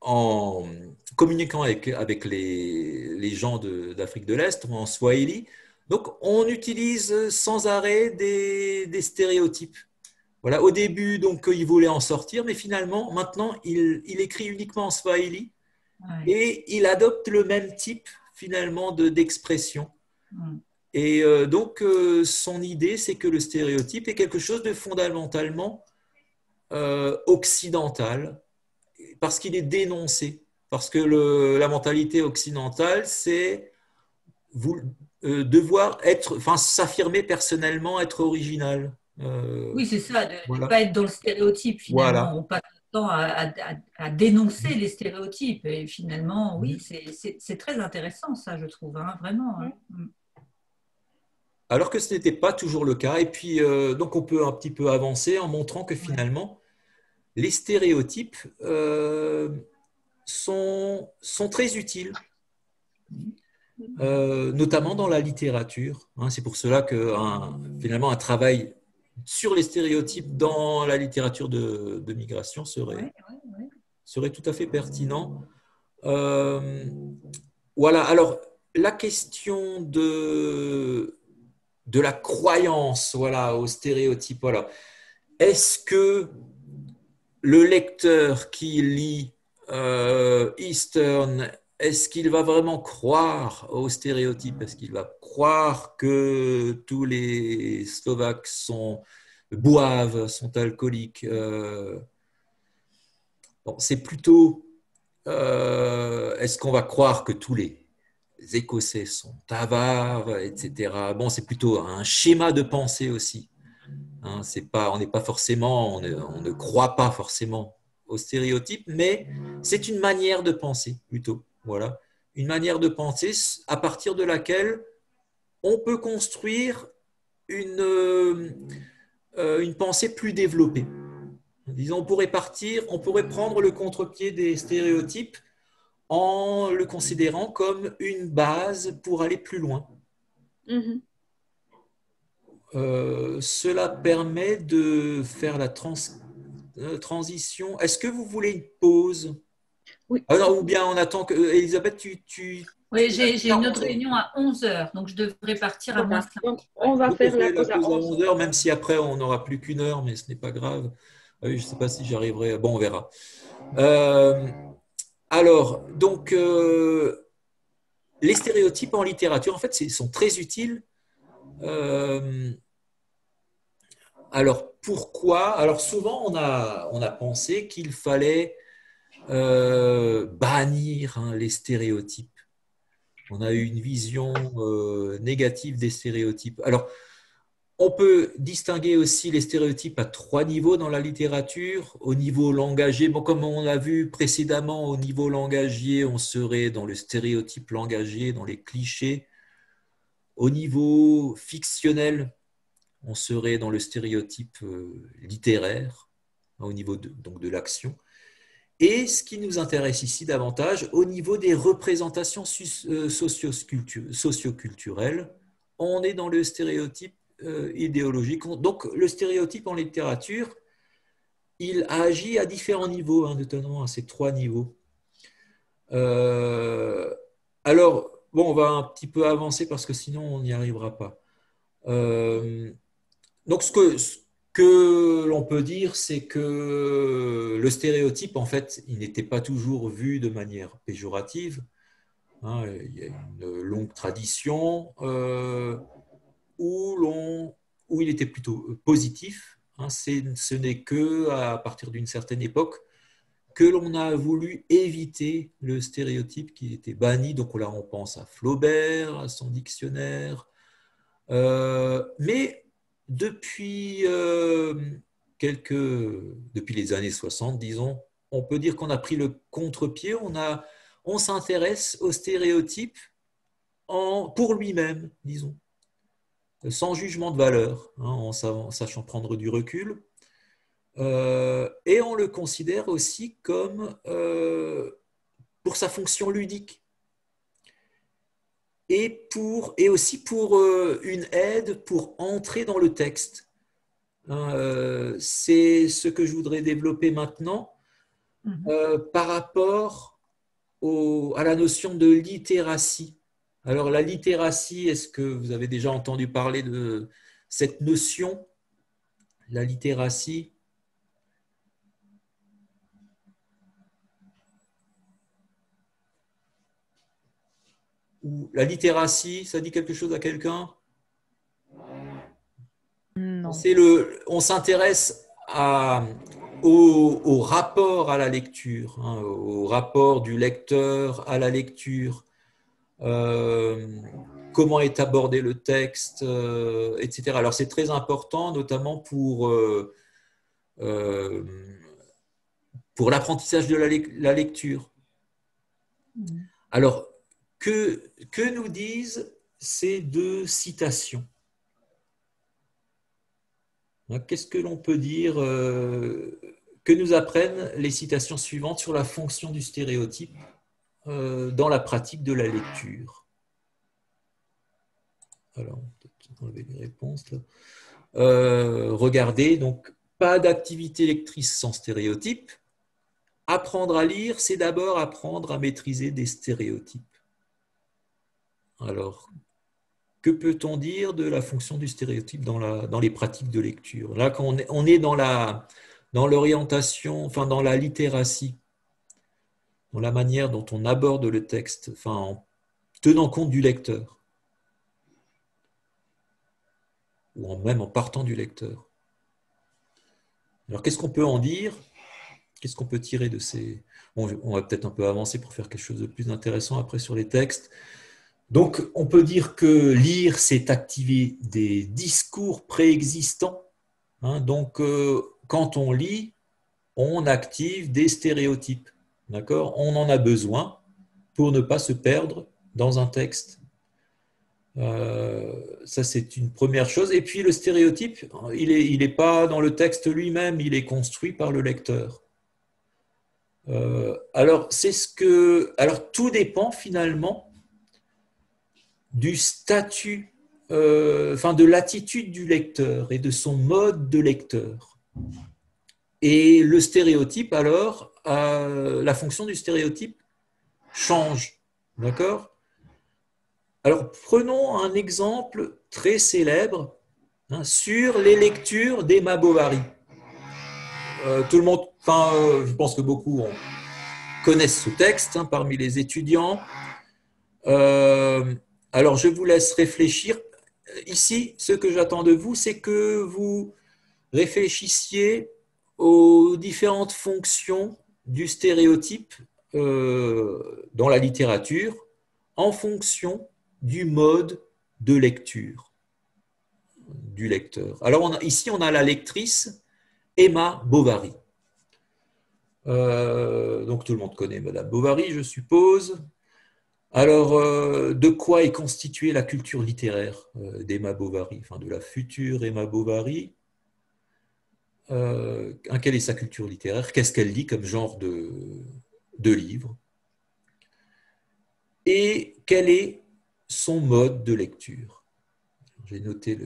[SPEAKER 1] en communiquant avec, avec les, les gens d'Afrique de, l'Est, en Swahili, donc on utilise sans arrêt des, des stéréotypes. Voilà, au début, donc, il voulait en sortir, mais finalement, maintenant, il, écrit uniquement en Swahili et il adopte le même type, finalement, d'expression. Et euh, donc, euh, son idée, c'est que le stéréotype est quelque chose de fondamentalement euh, occidental, parce qu'il est dénoncé. Parce que la mentalité occidentale, c'est devoir être, enfin, s'affirmer personnellement, être original.
[SPEAKER 7] Euh, oui, c'est ça, de ne pas être dans le stéréotype finalement. On passe le temps à, dénoncer les stéréotypes. Et finalement, oui, c'est très intéressant ça, je trouve, hein, vraiment. Hein. Mm.
[SPEAKER 1] Alors que ce n'était pas toujours le cas. Et puis, euh, donc, on peut un petit peu avancer en montrant que finalement, les stéréotypes euh, sont, sont très utiles. Notamment dans la littérature. Hein. c'est pour cela que finalement un travail sur les stéréotypes dans la littérature de, migration serait, serait tout à fait pertinent. Euh, voilà, alors la question de, de la croyance voilà, aux stéréotypes, voilà. est-ce que le lecteur qui lit euh, Eastern est-ce qu'il va vraiment croire aux stéréotypes? Est-ce qu'il va croire que tous les Slovaques sont boivent, sont alcooliques euh, C'est plutôt euh, est-ce qu'on va croire que tous les Écossais sont avares, etc. Bon, c'est plutôt un schéma de pensée aussi. Hein, on n'est pas forcément, on ne croit pas forcément aux stéréotypes, mais c'est une manière de penser plutôt. Voilà, une manière de penser à partir de laquelle on peut construire une, euh, euh, une pensée plus développée. Disons, on pourrait partir, on pourrait prendre le contre-pied des stéréotypes en le considérant comme une base pour aller plus loin. Mm-hmm. Euh, cela permet de faire la transition. Est-ce que vous voulez une pause?
[SPEAKER 3] Oui.
[SPEAKER 1] Alors, ou bien on attend que. Euh, Elisabeth, tu. tu...
[SPEAKER 7] Oui, j'ai une autre réunion à 11h, donc je devrais partir à moins
[SPEAKER 3] On va faire la pause à
[SPEAKER 1] 11h, même si après on n'aura plus qu'une heure, mais ce n'est pas grave. Ah je ne sais pas si j'arriverai. Bon, on verra. Euh, alors, donc, euh, les stéréotypes en littérature, en fait, ils sont très utiles. alors, pourquoi? Alors, souvent, on a, on a pensé qu'il fallait euh, bannir hein, les stéréotypes. On a une vision euh, négative des stéréotypes. Alors, on peut distinguer aussi les stéréotypes à trois niveaux dans la littérature. Au niveau langagier, bon, comme on l'a vu précédemment, au niveau langagier, on serait dans le stéréotype langagier, dans les clichés. Au niveau fictionnel, on serait dans le stéréotype euh, littéraire, au niveau de l'action. Et ce qui nous intéresse ici davantage, au niveau des représentations euh, socioculturelles, on est dans le stéréotype euh, idéologique. Donc le stéréotype en littérature, il agit à différents niveaux, hein, notamment à ces trois niveaux. Euh, alors, bon, on va un petit peu avancer parce que sinon on n'y arrivera pas. donc, ce que, que l'on peut dire, c'est que le stéréotype, en fait, il n'était pas toujours vu de manière péjorative. Hein, il y a une longue tradition euh, où, il était plutôt positif. Hein, ce n'est que à partir d'une certaine époque que l'on a voulu éviter le stéréotype qui était banni. Donc là, on pense à Flaubert, à son dictionnaire, mais depuis, quelques, depuis les années 60, disons, on peut dire qu'on a pris le contre-pied, on, on s'intéresse aux stéréotypes pour lui-même, disons, sans jugement de valeur, hein, en, sachant prendre du recul. Euh, et on le considère aussi comme euh, pour sa fonction ludique et, pour, et aussi pour euh, une aide pour entrer dans le texte. Hein, c'est ce que je voudrais développer maintenant Mhm. Euh, par rapport à la notion de littératie. Alors la littératie, est-ce que vous avez déjà entendu parler de cette notion, la littératie Ou la littératie, ça dit quelque chose à quelqu'un? Le, on s'intéresse à, au, rapport à la lecture, hein, au rapport du lecteur à la lecture, euh, comment est abordé le texte, euh, etc. Alors c'est très important, notamment pour, euh, pour l'apprentissage de la, lecture. Mm. Alors, que, nous disent ces deux citations Hein, qu'est-ce que l'on peut dire euh, que nous apprennent les citations suivantes sur la fonction du stéréotype euh, dans la pratique de la lecture? Alors, peut-être enlever les réponses. Euh, regardez, donc, pas d'activité lectrice sans stéréotype. Apprendre à lire, c'est d'abord apprendre à maîtriser des stéréotypes. Alors, que peut-on dire de la fonction du stéréotype dans, les pratiques de lecture? Là, quand on est, dans, l'orientation, enfin dans la littératie, dans la manière dont on aborde le texte, en tenant compte du lecteur, ou même en partant du lecteur. Alors qu'est-ce qu'on peut en dire? Qu'est-ce qu'on peut tirer de ces... on va peut-être un peu avancer pour faire quelque chose de plus intéressant après sur les textes. Donc, on peut dire que lire, c'est activer des discours préexistants. Hein. donc, euh, quand on lit, on active des stéréotypes. D'accord? On en a besoin pour ne pas se perdre dans un texte. Euh, ça, c'est une première chose. Et puis, le stéréotype, il n'est pas dans le texte lui-même, il est construit par le lecteur. Euh, alors, c'est ce que. Alors, tout dépend finalement du statut, euh, enfin de l'attitude du lecteur et de son mode de lecteur. Et le stéréotype, alors, la fonction du stéréotype change. D'accord? Alors, prenons un exemple très célèbre hein, sur les lectures d'Emma Bovary. Euh, tout le monde, enfin, euh, je pense que beaucoup connaissent ce texte hein, parmi les étudiants. Alors, je vous laisse réfléchir. Ici, ce que j'attends de vous, c'est que vous réfléchissiez aux différentes fonctions du stéréotype euh, dans la littérature en fonction du mode de lecture du lecteur. Alors ici, on a la lectrice Emma Bovary. Euh, donc tout le monde connaît Madame Bovary, je suppose. Alors, euh, de quoi est constituée la culture littéraire euh, d'Emma Bovary, enfin de la future Emma Bovary euh, Quelle est sa culture littéraire? Qu'est-ce qu'elle lit comme genre de, livre? Et quel est son mode de lecture? J'ai noté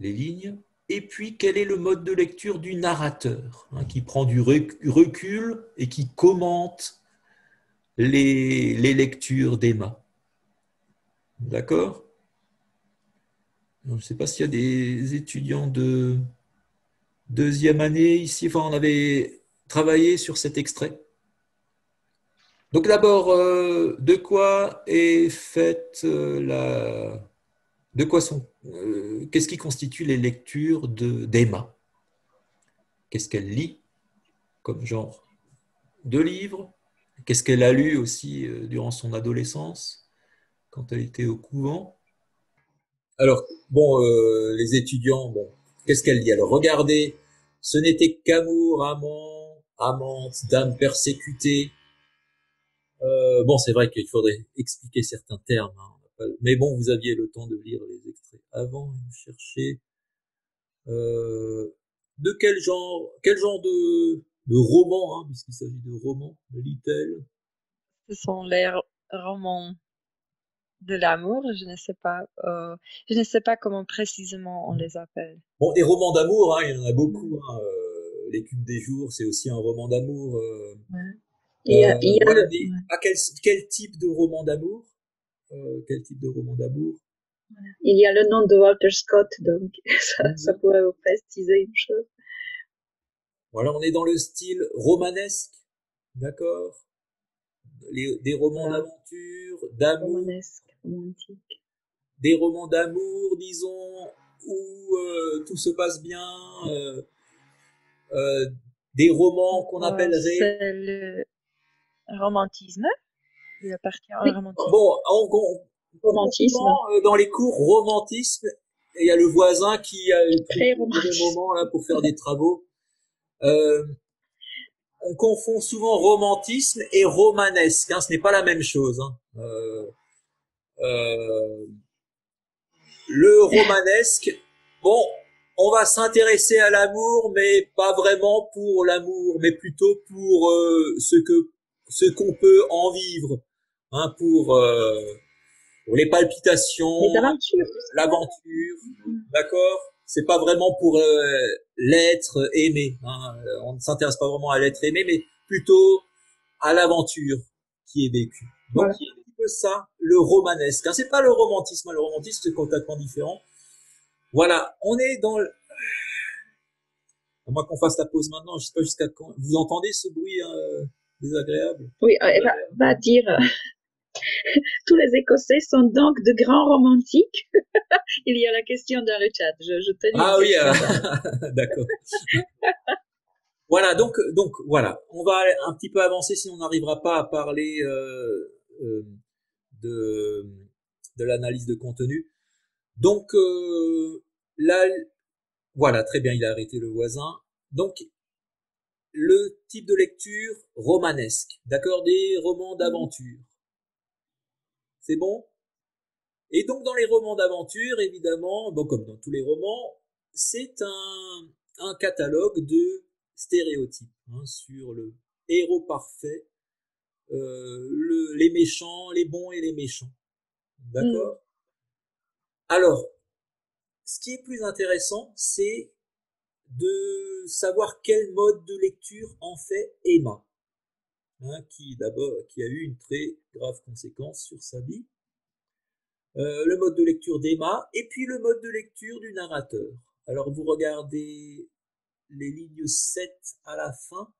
[SPEAKER 1] les lignes. Et puis, quel est le mode de lecture du narrateur, hein, qui prend du recul et qui commente les, lectures d'Emma. D'accord? Je ne sais pas s'il y a des étudiants de deuxième année ici. Enfin, on avait travaillé sur cet extrait. Donc d'abord, euh, de quoi est faite euh, la... De quoi sont... Euh, qu'est-ce qui constitue les lectures d'Emma? Qu'est-ce qu'elle lit comme genre de livres Qu'est-ce qu'elle a lu aussi euh, durant son adolescence, quand elle était au couvent? Alors, bon, euh, les étudiants, qu'est-ce qu'elle dit? Alors, regardez, ce n'était qu'amour, amant, amante, dame persécutée. Euh, bon, c'est vrai qu'il faudrait expliquer certains termes, hein, mais bon, vous aviez le temps de lire les extraits avant, chercher. Euh, de quel genre, quel genre de, de roman, hein, puisqu'il s'agit de romans, lit-elle
[SPEAKER 5] Ce sont les romans de l'amour, je ne sais pas, euh, je ne sais pas comment précisément on les appelle.
[SPEAKER 1] Bon, des romans d'amour, hein, il y en a beaucoup. Hein, euh, L'écume des jours, c'est aussi un roman d'amour. Euh, euh, quel, quel, type de roman d'amour Quel type de roman d'amour?
[SPEAKER 3] Il y a le nom de Walter Scott, donc ça, ça pourrait vous préciser une chose.
[SPEAKER 1] Voilà, on est dans le style romanesque, d'accord? Des romans d'aventure, d'amour. Des romans d'amour, disons, où euh, tout se passe bien. Euh, euh, des romans qu'on appellerait.
[SPEAKER 5] C'est le romantisme. Il appartient au romantisme.
[SPEAKER 1] Bon, on, romantisme. dans les cours romantisme, il y a le voisin qui a
[SPEAKER 3] très
[SPEAKER 1] le moment là pour faire des travaux. Euh, on confond souvent romantisme et romanesque. Hein, ce n'est pas la même chose. Hein. Euh, euh, le romanesque, bon, on va s'intéresser à l'amour, mais pas vraiment pour l'amour, mais plutôt pour euh, ce que ce qu'on peut en vivre, hein, pour, euh, pour les palpitations, l'aventure, d'accord? C'est pas vraiment pour euh, l'être aimé. Hein. On ne s'intéresse pas vraiment à l'être aimé, mais plutôt à l'aventure qui est vécue. Donc c'est un petit peu ça, le romanesque. Hein. C'est pas le romantisme. Hein. Le romantisme c'est complètement différent. Voilà, on est dans. Le... À moins qu'on fasse la pause maintenant. Je sais pas jusqu'à quand. Vous entendez ce bruit euh, désagréable?
[SPEAKER 3] Oui, euh, elle va dire. Tous les Écossais sont donc de grands romantiques. Il y a la question dans le chat. Je, je te
[SPEAKER 1] Ah oui, euh, d'accord. voilà, donc, donc voilà, on va un petit peu avancer si on n'arrivera pas à parler euh, euh, de, de l'analyse de contenu. Donc là, voilà, très bien, il a arrêté le voisin. Donc le type de lecture romanesque, d'accord, des romans d'aventure. C'est bon? Et donc dans les romans d'aventure, évidemment, bon, comme dans tous les romans, c'est un, un catalogue de stéréotypes hein, sur le héros parfait, euh, le, les méchants, les bons et les méchants. D'accord? Mm. Alors, ce qui est plus intéressant, c'est de savoir quel mode de lecture en fait Emma. Hein, qui d'abord qui a eu une très grave conséquence sur sa vie. Euh, le mode de lecture d'Emma et puis le mode de lecture du narrateur. Alors vous regardez les lignes 7 à la fin,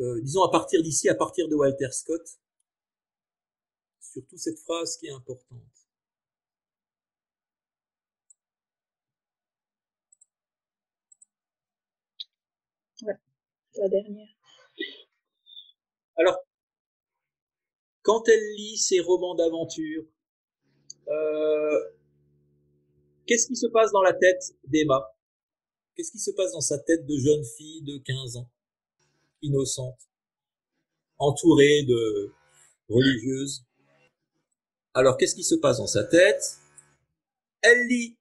[SPEAKER 1] euh, disons à partir d'ici, à partir de Walter Scott, surtout cette phrase qui est importante.
[SPEAKER 3] La dernière.
[SPEAKER 1] Alors, quand elle lit ses romans d'aventure, euh, qu'est-ce qui se passe dans la tête d'Emma? Qu'est-ce qui se passe dans sa tête de jeune fille de 15 ans, innocente, entourée de religieuses? Alors, qu'est-ce qui se passe dans sa tête? Elle lit.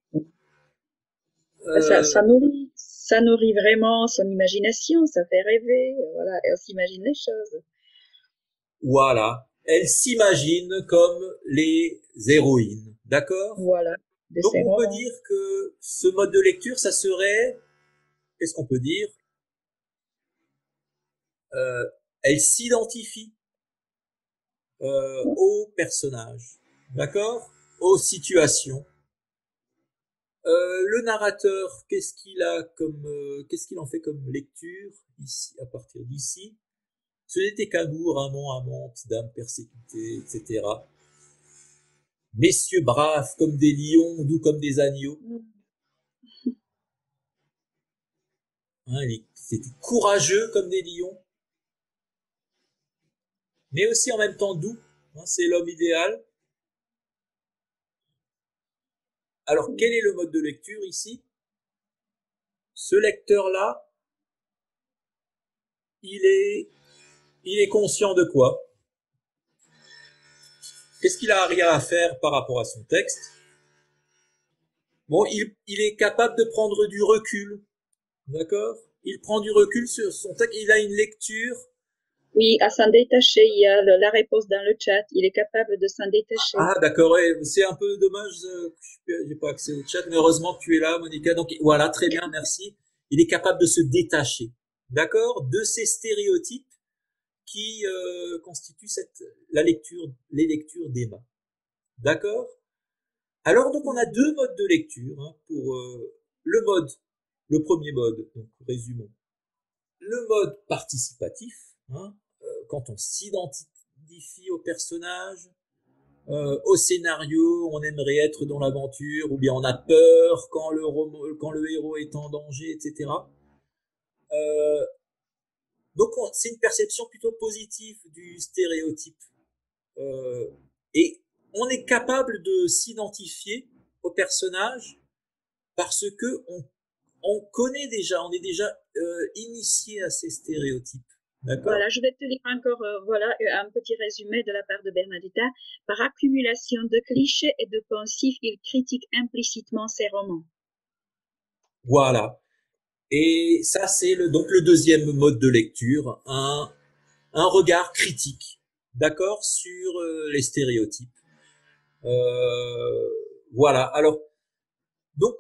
[SPEAKER 3] ça, ça, nourrit, ça nourrit vraiment son imagination, ça fait rêver, voilà, elle s'imagine les choses.
[SPEAKER 1] Voilà. Elle s'imagine comme les héroïnes. D'accord?
[SPEAKER 3] Voilà.
[SPEAKER 1] Donc on peut dire que ce mode de lecture, ça serait, qu'est-ce qu'on peut dire? Euh, Elle s'identifie euh, aux personnages, d'accord? Aux situations. Euh, le narrateur, qu'est-ce qu'il a comme, euh, qu'est-ce qu'il en fait comme lecture ici, à partir d'ici? Ce n'était qu'amour, amant, amante, dame persécutée, etc. Messieurs braves comme des lions, doux comme des agneaux. Hein, c'était courageux comme des lions, mais aussi en même temps doux. Hein, c'est l'homme idéal. Alors, quel est le mode de lecture ici? Ce lecteur-là, il est, il est conscient de quoi? Qu'est-ce qu'il a rien à faire par rapport à son texte? Bon, il, il est capable de prendre du recul, d'accord? Il prend du recul sur son texte, il a une lecture
[SPEAKER 3] oui, à s'en détacher. Il y a la réponse dans le chat. Il est capable de s'en détacher.
[SPEAKER 1] Ah, d'accord. c'est un peu dommage euh, que j'ai pas accès au chat, mais heureusement que tu es là, Monica. Donc voilà, très bien, merci. Il est capable de se détacher, d'accord, de ces stéréotypes qui euh, constituent cette, la lecture, les lectures d'Emma. D'accord? Alors donc on a deux modes de lecture hein, pour euh, le mode, le premier mode. Donc résumons. Le mode participatif. Hein, quand on s'identifie au personnage, euh, au scénario, on aimerait être dans l'aventure, ou bien on a peur quand le, quand le héros est en danger, etc. Euh, donc c'est une perception plutôt positive du stéréotype. Euh, et on est capable de s'identifier au personnage parce que on, on connaît déjà, on est déjà initié à ces stéréotypes.
[SPEAKER 3] Voilà, je vais te lire encore euh, voilà, un petit résumé de la part de Bernadetta. Par accumulation de clichés et de pensifs, il critique implicitement ses romans.
[SPEAKER 1] Voilà. Et ça, c'est le, donc le deuxième mode de lecture, un, un regard critique, d'accord, sur euh, les stéréotypes. Euh, voilà. Alors, donc,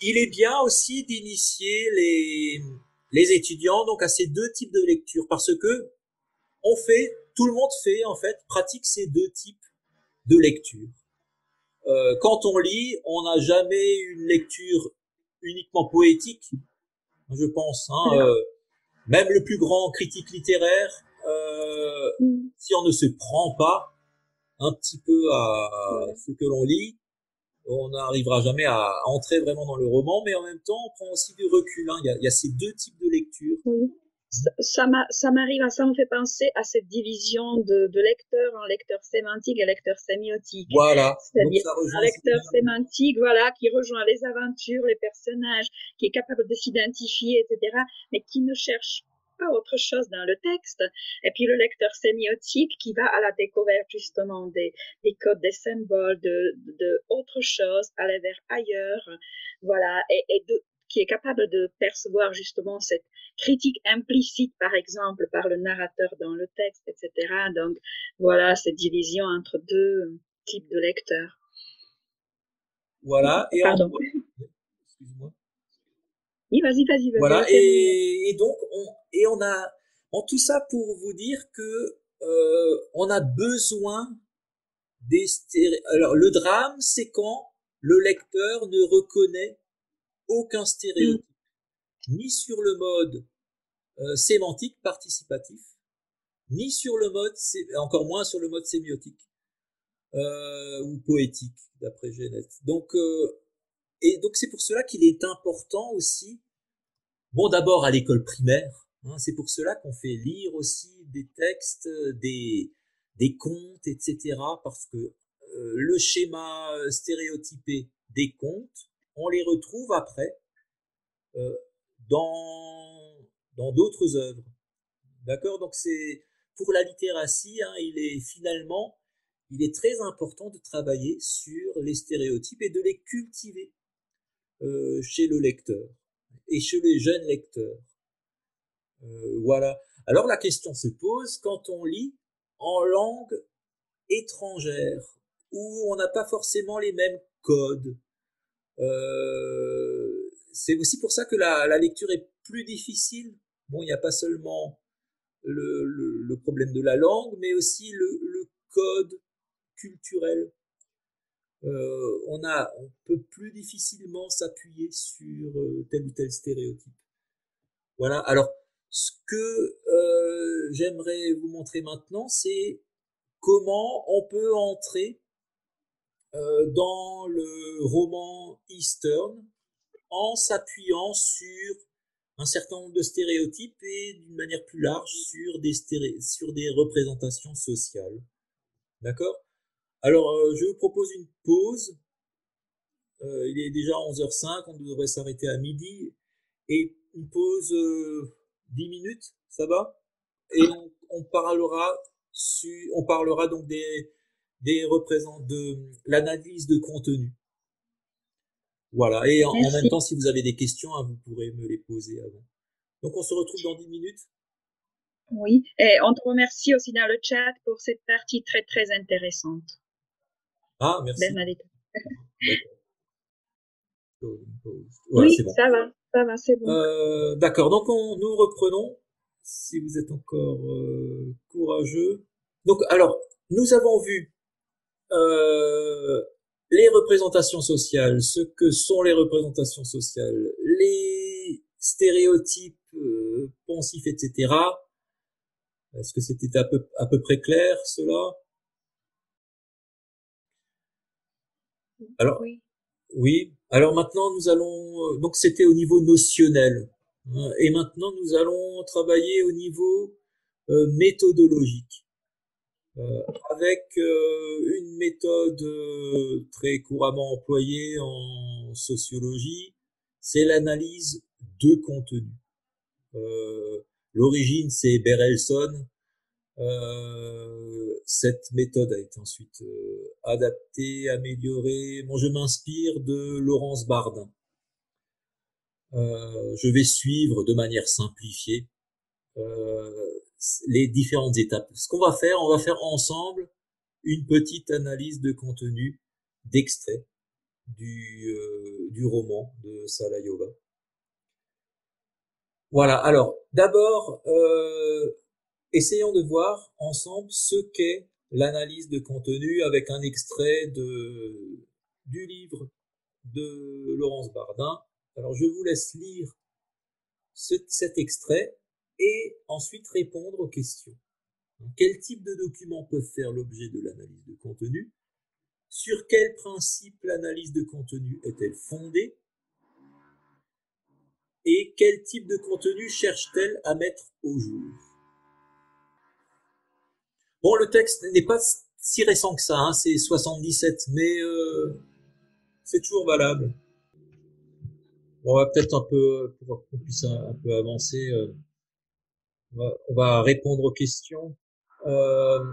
[SPEAKER 1] il est bien aussi d'initier les, les étudiants donc à ces deux types de lecture parce que on fait, tout le monde fait en fait, pratique ces deux types de lecture. Euh, quand on lit, on n'a jamais une lecture uniquement poétique, je pense. Hein, euh, même le plus grand critique littéraire, euh, mm. si on ne se prend pas un petit peu à ce que l'on lit, on n'arrivera jamais à entrer vraiment dans le roman, mais en même temps, on prend aussi du recul. Hein. Il, y a, ces deux types de lecture.
[SPEAKER 3] Oui. Ça, m'arrive, ça me fait penser à cette division de, de lecteur en lecteur sémantique et lecteur sémiotique.
[SPEAKER 1] Voilà.
[SPEAKER 3] C'est-à-dire un lecteur sémantique, voilà, qui rejoint les aventures, les personnages, qui est capable de s'identifier, etc., mais qui ne cherche autre chose dans le texte. Et puis le lecteur sémiotique qui va à la découverte justement des, des codes, des symboles, de, de autre chose, aller vers ailleurs, voilà, et, et de, qui est capable de percevoir justement cette critique implicite, par exemple, par le narrateur dans le texte, etc. Donc, voilà cette division entre deux types de lecteurs.
[SPEAKER 1] Voilà.
[SPEAKER 3] Et Pardon. Excuse-moi. Oui, vas-y, vas-y, vas-y.
[SPEAKER 1] Voilà. Et, et, donc, on, et on a, en tout ça pour vous dire que euh, on a besoin des. Alors, le drame, c'est quand le lecteur ne reconnaît aucun stéréotype, mm. ni sur le mode euh, sémantique participatif, ni sur le mode, encore moins sur le mode sémiotique euh, ou poétique, d'après Genette. Donc, euh, et donc c'est pour cela qu'il est important aussi, bon d'abord à l'école primaire, hein, c'est pour cela qu'on fait lire aussi des textes, des, des contes, etc. Parce que euh, le schéma stéréotypé des contes, on les retrouve après euh, dans d'autres œuvres. D'accord? Donc c'est pour la littératie, hein, il est finalement il est très important de travailler sur les stéréotypes et de les cultiver. Euh, chez le lecteur et chez les jeunes lecteurs. Euh, voilà. Alors la question se pose quand on lit en langue étrangère où on n'a pas forcément les mêmes codes. Euh, c'est aussi pour ça que la, la, lecture est plus difficile. Bon, il n'y a pas seulement le, le, le, problème de la langue, mais aussi le, le code culturel euh, on a, on peut plus difficilement s'appuyer sur euh, tel ou tel stéréotype. Voilà. Alors, ce que euh, j'aimerais vous montrer maintenant, c'est comment on peut entrer dans le roman Eastern en s'appuyant sur un certain nombre de stéréotypes et d'une manière plus large sur des, sur des représentations sociales. D'accord? Alors, euh, je vous propose une pause Euh, il est déjà 11h05, on devrait s'arrêter à midi. Et une pause 10 euh, minutes, ça va? Et on, parlera on parlera donc des, des représentants de l'analyse de contenu. Voilà. Et en, même temps, si vous avez des questions, hein, vous pourrez me les poser avant. Donc, on se retrouve dans 10 minutes.
[SPEAKER 3] Oui. Et on te remercie aussi dans le chat pour cette partie très, très intéressante.
[SPEAKER 1] Ah, merci.
[SPEAKER 3] Bernadette. oui, ça va. Ça va, c'est bon.
[SPEAKER 1] Euh, d'accord. Donc, on, nous reprenons. Si vous êtes encore euh, courageux. Donc, alors, nous avons vu euh, les représentations sociales, ce que sont les représentations sociales, les stéréotypes euh, pensifs, etc. Est-ce que c'était à peu, à peu près clair cela? Alors, oui. oui. Alors maintenant, nous allons. Euh, donc, c'était au niveau notionnel, hein, et maintenant, nous allons travailler au niveau euh, méthodologique. Euh, avec euh, une méthode euh, très couramment employée en sociologie, c'est l'analyse de contenu. L'origine, c'est Berelson. cette méthode a été ensuite adaptée, améliorée. Bon, je m'inspire de Laurence Bardin. je vais suivre de manière simplifiée les différentes étapes. Ce qu'on va faire, on va faire ensemble une petite analyse de contenu d'extrait du, euh, roman de Salayova. Voilà, alors d'abord, euh, essayons de voir ensemble ce qu'est l'analyse de contenu avec un extrait du livre de Laurence Bardin. Alors je vous laisse lire cet extrait et ensuite répondre aux questions. Quel type de documents peuvent faire l'objet de l'analyse de contenu? Sur quel principe l'analyse de contenu est-elle fondée? Et quel type de contenu cherche-t-elle à mettre au jour? Bon, le texte n'est pas si récent que ça, hein, c'est 77, mais euh, c'est toujours valable. on va peut-être un peu, pour qu'on puisse un, peu avancer, euh, on va, répondre aux questions. Euh,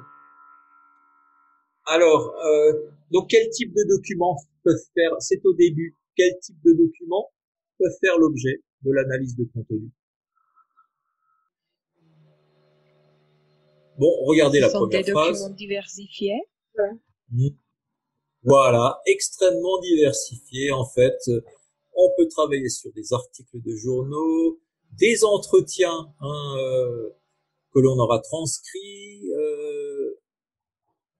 [SPEAKER 1] alors, euh, donc quel type de documents peuvent faire, c'est au début, quel type de documents peuvent faire l'objet de l'analyse de contenu? Bon, regardez la première des phrase.
[SPEAKER 5] Documents diversifiés.
[SPEAKER 1] Mmh. Voilà, extrêmement diversifiés en fait. On peut travailler sur des articles de journaux, des entretiens hein, euh, que l'on aura transcrits, euh,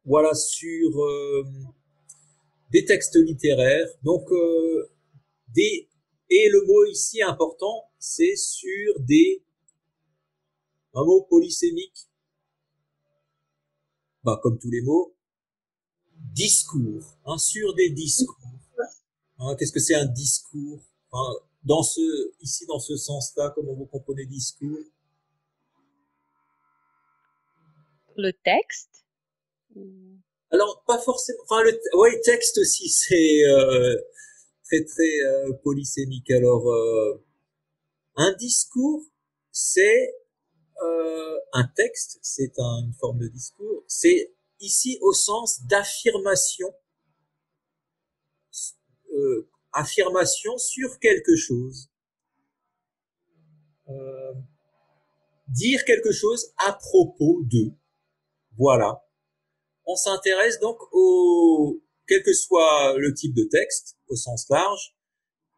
[SPEAKER 1] voilà sur euh, des textes littéraires. Donc des et le mot ici important, c'est sur des un mot polysémique, bah, comme tous les mots, discours, hein, sur des discours. Hein, Qu'est-ce que c'est un discours? Dans ce, ici, dans ce sens-là, comment vous comprenez discours?
[SPEAKER 5] Le texte?
[SPEAKER 1] Alors, pas forcément. Enfin, le ouais, texte aussi, c'est euh, très très euh, polysémique. Alors, euh, un discours, c'est un texte, c'est une forme de discours. C'est ici au sens d'affirmation affirmation sur quelque chose. Euh, dire quelque chose à propos de. Voilà. On s'intéresse donc au, quel que soit le type de texte, au sens large,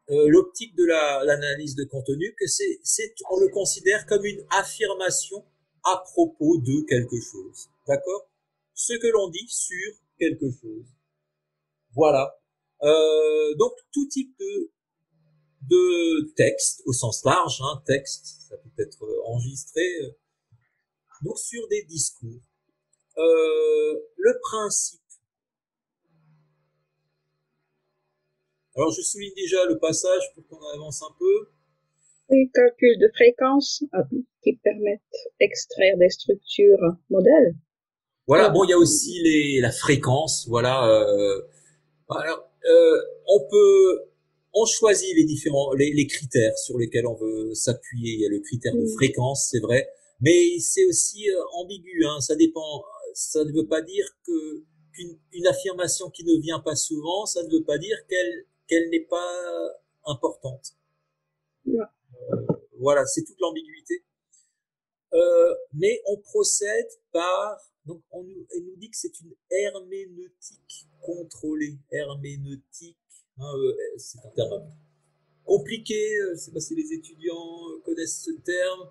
[SPEAKER 1] euh, l'optique de l'analyse de contenu, que c'est, c'est, on le considère comme une affirmation à propos de quelque chose. D'accord? Ce que l'on dit sur quelque chose. Voilà. Euh, donc tout type de, de texte au sens large, hein, texte, ça peut être enregistré, euh, donc sur des discours. Euh, le principe. Alors je souligne déjà le passage pour qu'on avance un peu.
[SPEAKER 3] Les calculs de fréquence qui permettent d'extraire des structures modèles.
[SPEAKER 1] Voilà, bon, il y a aussi les, la fréquence, voilà. Euh, alors, euh, on peut, on choisit les différents, les, critères sur lesquels on veut s'appuyer. Il y a le critère de fréquence, c'est vrai, mais c'est aussi euh, ambigu. Hein, ça dépend. Ça ne veut pas dire que qu'une affirmation qui ne vient pas souvent, ça ne veut pas dire qu'elle qu'elle n'est pas importante. Euh, voilà, c'est toute l'ambiguïté. Euh, mais on procède par donc on nous, elle nous dit que c'est une herméneutique contrôlée, herméneutique. Hein, euh, c'est un terme compliqué. Je sais pas si les étudiants connaissent ce terme.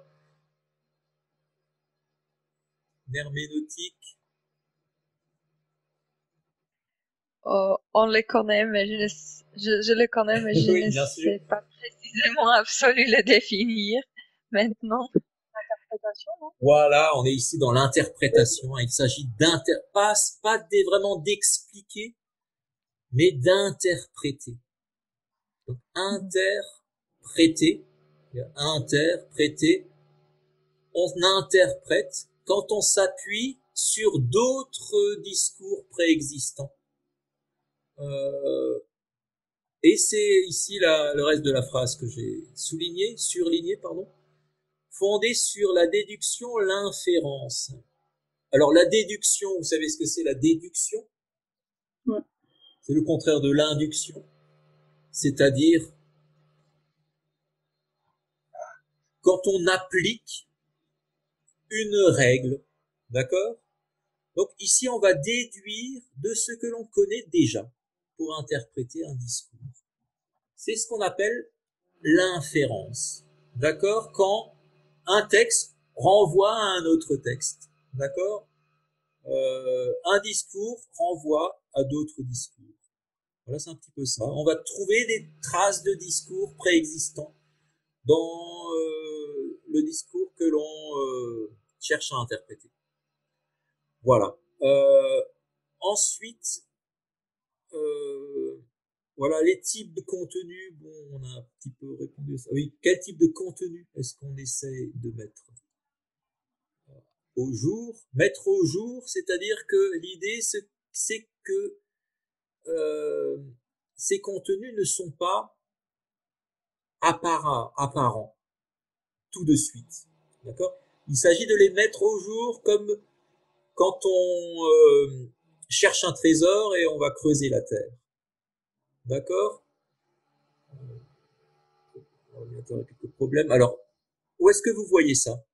[SPEAKER 1] Herméneutique.
[SPEAKER 5] Oh, on les connaît, mais je, je, connais, mais je ne sais pas précisément absolu le définir maintenant.
[SPEAKER 1] Voilà, on est ici dans l'interprétation. Il s'agit d'inter, pas, pas vraiment d'expliquer, mais d'interpréter. Donc, interpréter, interpréter, on interprète quand on s'appuie sur d'autres discours préexistants. Euh, et c'est ici la, le reste de la phrase que j'ai souligné, surligné, pardon, fondé sur la déduction, l'inférence. Alors la déduction, vous savez ce que c'est la déduction? C'est le contraire de l'induction, c'est-à-dire quand on applique une règle, d'accord? Donc ici, on va déduire de ce que l'on connaît déjà pour interpréter un discours. C'est ce qu'on appelle l'inférence. D'accord? Quand un texte renvoie à un autre texte. D'accord? Euh, Un discours renvoie à d'autres discours. Voilà, c'est un petit peu ça. On va trouver des traces de discours préexistants dans euh, le discours que l'on euh, cherche à interpréter. Voilà. ensuite, voilà, les types de contenu, bon, on a un petit peu répondu à ça. Oui, quel type de contenu est-ce qu'on essaie de mettre? Au jour Mettre au jour, c'est-à-dire que l'idée, c'est que euh, ces contenus ne sont pas apparents, tout de suite. D'accord? Il s'agit de les mettre au jour comme quand on euh, cherche un trésor et on va creuser la terre. D'accord L'ordinateur a quelques problèmes. Alors, où est-ce que vous voyez ça?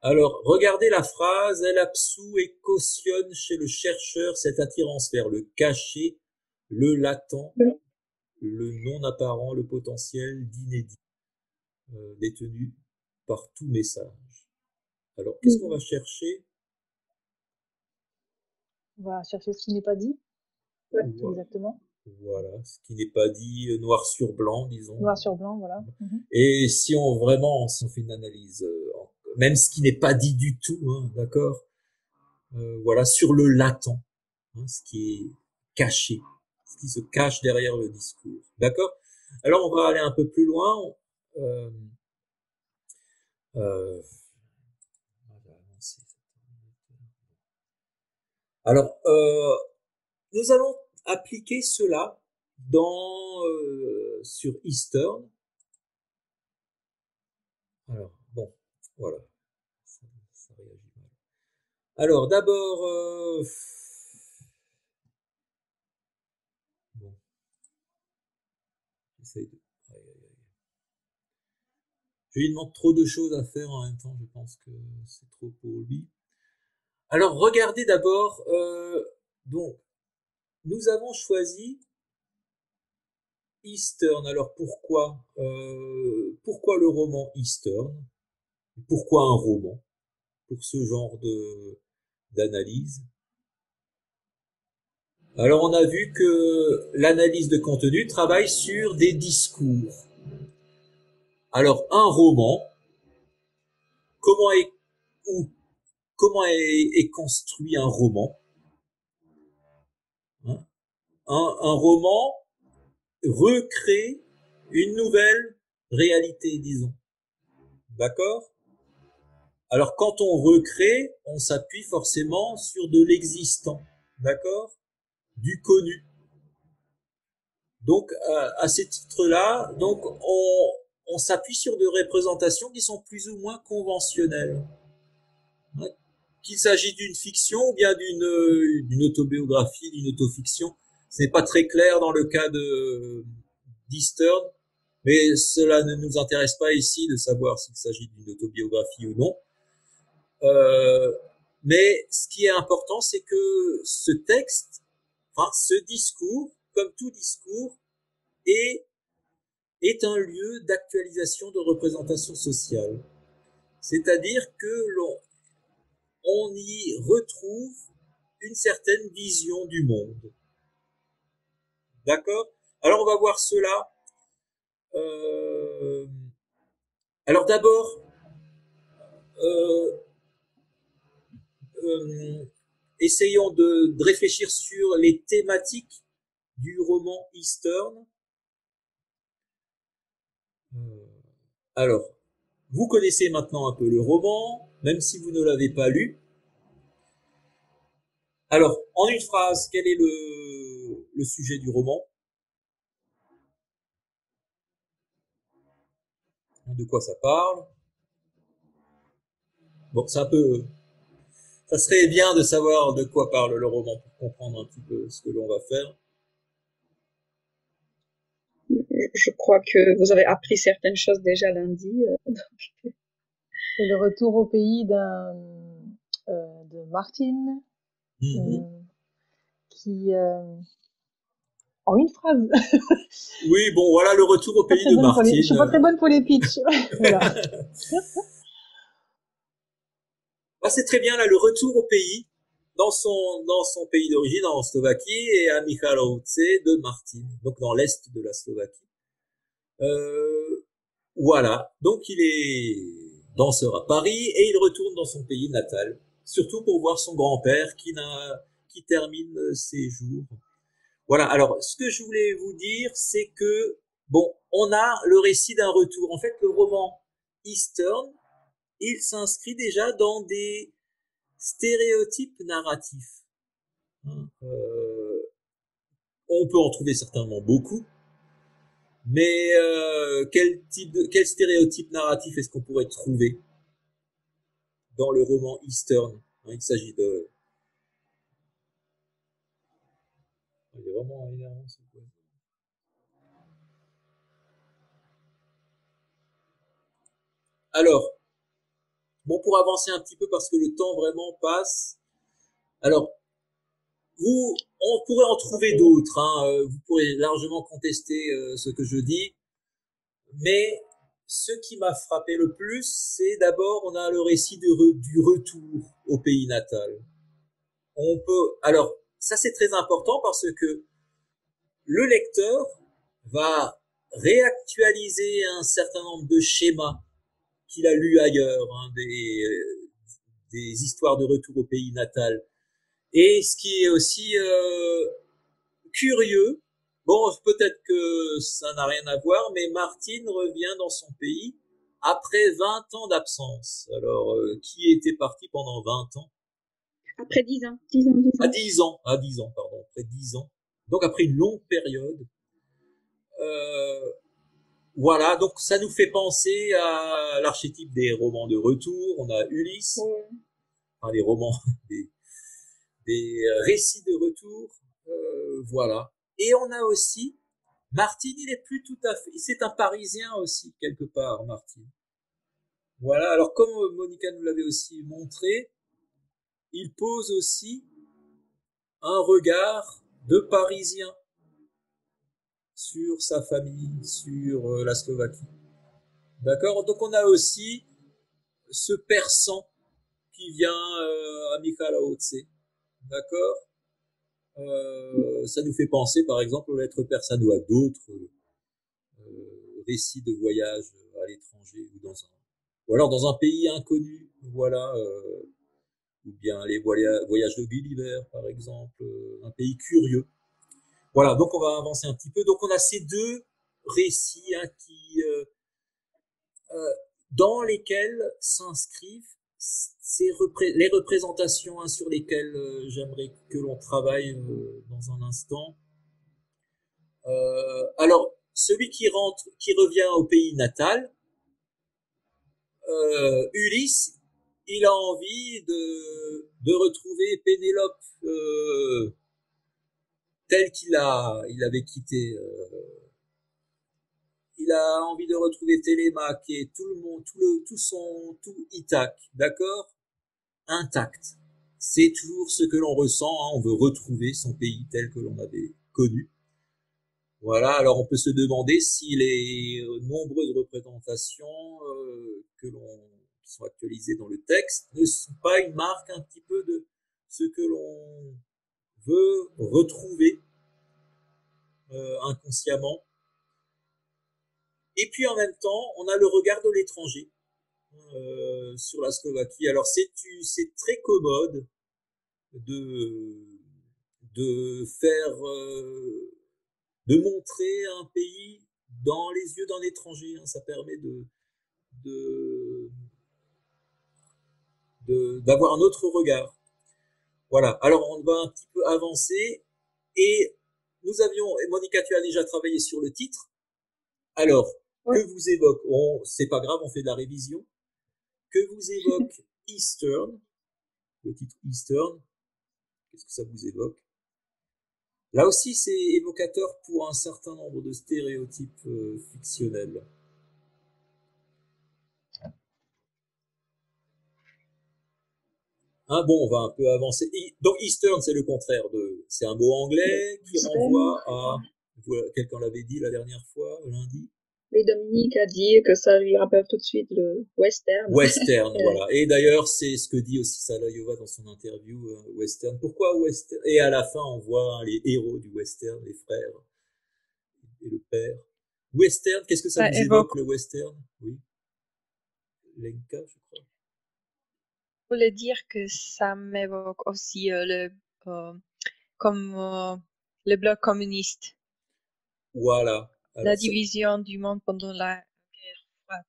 [SPEAKER 1] Alors, regardez la phrase, elle absout et cautionne chez le chercheur cette attirance vers le caché, le latent, le non apparent, le potentiel d'inédit, euh, détenu par tout message. Alors, qu'est-ce qu'on va chercher?
[SPEAKER 2] On va chercher ce qui n'est pas dit. Exactement.
[SPEAKER 1] Voilà, ce qui n'est pas dit euh, noir sur blanc, disons.
[SPEAKER 2] Noir sur blanc, voilà.
[SPEAKER 1] Mhm. Et si on vraiment, si on fait une analyse, euh, même ce qui n'est pas dit du tout, hein, d'accord euh, Voilà, sur le latent, hein, ce qui est caché, ce qui se cache derrière le discours, d'accord Alors on va aller un peu plus loin. Euh, euh, alors, euh, nous allons appliquer cela dans euh, sur Eastern. Alors, bon, voilà. Alors, d'abord, bon, j'essaie de je lui demande trop de choses à faire en même temps, je pense que c'est trop pour lui. Alors regardez d'abord, euh, nous avons choisi Eastern. Alors pourquoi euh, pourquoi le roman Eastern? Pourquoi un roman? Pour ce genre de d'analyse Alors on a vu que l'analyse de contenu travaille sur des discours. Alors, un roman, comment est, ou, comment est, construit un roman hein? Un, roman recrée une nouvelle réalité, disons. D'accord? Alors quand on recrée, on s'appuie forcément sur de l'existant, d'accord? Du connu. Donc à, ces titres-là, on s'appuie sur des représentations qui sont plus ou moins conventionnelles. Qu'il s'agit d'une fiction ou bien d'une d'une autobiographie, d'une autofiction, ce n'est pas très clair dans le cas de d'Eastern, mais cela ne nous intéresse pas ici de savoir s'il s'agit d'une autobiographie ou non. Euh, mais ce qui est important, c'est que ce texte, enfin ce discours, comme tout discours, est, est un lieu d'actualisation de représentation sociale. C'est-à-dire que l'on on y retrouve une certaine vision du monde. D'accord? Alors on va voir cela. Euh, alors d'abord, euh, euh, essayons de, réfléchir sur les thématiques du roman Eastern. Alors, vous connaissez maintenant un peu le roman, même si vous ne l'avez pas lu. Alors, en une phrase, quel est le, sujet du roman? De quoi ça parle? Bon, c'est un peu ça serait bien de savoir de quoi parle le roman pour comprendre un petit peu ce que l'on va faire.
[SPEAKER 3] Je crois que vous avez appris certaines choses déjà lundi. Euh,
[SPEAKER 2] C'est le retour au pays d'un euh, de Martine mm-hmm. euh, qui en une phrase.
[SPEAKER 1] oui, bon, voilà le retour au pays de Martine.
[SPEAKER 2] Je suis pas très bonne pour les pitchs. voilà.
[SPEAKER 1] Ah, c'est très bien là le retour au pays, dans son dans son pays d'origine, en Slovaquie, et à Michalovce de Martin, donc dans l'est de la Slovaquie. Euh, voilà, donc il est danseur à Paris et il retourne dans son pays natal, surtout pour voir son grand-père qui n'a qui termine ses jours. Voilà. Alors, ce que je voulais vous dire, c'est que bon, on a le récit d'un retour. En fait, le roman Eastern il s'inscrit déjà dans des stéréotypes narratifs. Euh, on peut en trouver certainement beaucoup, mais euh, quel type quel stéréotype narratif est-ce qu'on pourrait trouver dans le roman Eastern hein, Il s'agit de il est vraiment énervant ce Alors, Bon, pour avancer un petit peu parce que le temps vraiment passe. Alors, vous, on pourrait en trouver d'autres. Hein. Euh, vous pourrez largement contester euh, ce que je dis, mais ce qui m'a frappé le plus, c'est d'abord on a le récit du retour au pays natal. On peut, alors ça c'est très important parce que le lecteur va réactualiser un certain nombre de schémas qu'il a lu ailleurs, hein, des, euh, des histoires de retour au pays natal. Et ce qui est aussi euh, curieux, bon, peut-être que ça n'a rien à voir, mais Martine revient dans son pays après 20 ans d'absence. Alors, euh, qui était parti pendant 20 ans?
[SPEAKER 3] Après 10 ans. 10 ans, 10 ans.
[SPEAKER 1] À 10 ans, à 10 ans, pardon, après 10 ans. Donc après une longue période. Euh, voilà, donc ça nous fait penser à l'archétype des romans de retour. On a Ulysse, enfin des romans, des, euh, récits de retour. Euh, voilà. Et on a aussi Martine, il est plus tout à fait. C'est un Parisien aussi quelque part, Martine. Voilà. Alors comme Monica nous l'avait aussi montré, il pose aussi un regard de Parisien sur sa famille, sur euh, la Slovaquie. D'accord? Donc on a aussi ce persan qui vient euh, à Michalaotse. D'accord euh, Ça nous fait penser par exemple aux lettres persanes ou à d'autres euh, récits de voyage à l'étranger ou dans un ou alors dans un pays inconnu, voilà, euh, ou bien les voyages de Gulliver par exemple, un pays curieux. Voilà, donc on va avancer un petit peu. Donc on a ces deux récits hein, qui, euh, euh, dans lesquels s'inscrivent les représentations hein, sur lesquelles euh, j'aimerais que l'on travaille euh, dans un instant. Euh, alors, celui qui rentre, qui revient au pays natal, Ulysse, il a envie de, retrouver Pénélope euh, tel qu'il il avait quitté. Il a envie de retrouver Télémaque et tout le monde, tout le, tout son, tout Ithaque, d'accord? Intact. C'est toujours ce que l'on ressent, hein. on veut retrouver son pays tel que l'on avait connu. Voilà, alors on peut se demander si les euh, nombreuses représentations euh, que l'on qui sont actualisées dans le texte ne sont pas une marque un petit peu de ce que l'on veut retrouver euh, inconsciemment. Et puis en même temps, on a le regard de l'étranger. Euh, sur la Slovaquie. Alors c'est très commode euh, de montrer un pays dans les yeux d'un étranger. Hein. Ça permet de d'avoir un autre regard. Voilà. Alors on va un petit peu avancer et nous avions, Monica, tu as déjà travaillé sur le titre. Alors, que vous évoque C'est pas grave, on fait de la révision. Que vous évoque Eastern, le titre Eastern, qu'est-ce que ça vous évoque? Là aussi, c'est évocateur pour un certain nombre de stéréotypes euh, fictionnels. Ah bon, on va un peu avancer. Donc Eastern, c'est le contraire de, c'est un mot anglais qui renvoie à, quelqu'un l'avait dit la dernière fois, lundi,
[SPEAKER 3] mais Dominique a dit que ça lui rappelle tout de suite le western.
[SPEAKER 1] Western, voilà. Et d'ailleurs, c'est ce que dit aussi Salayova dans son interview, euh, western. Pourquoi western? Et à la fin, on voit les héros du western, les frères et le père. Western, qu'est-ce que ça, vous évoque, le western? Oui. Lenka, je crois.
[SPEAKER 5] Je voulais dire que ça m'évoque aussi euh, le, euh, comme le bloc communiste.
[SPEAKER 1] Voilà,
[SPEAKER 5] la division du monde pendant la guerre froide.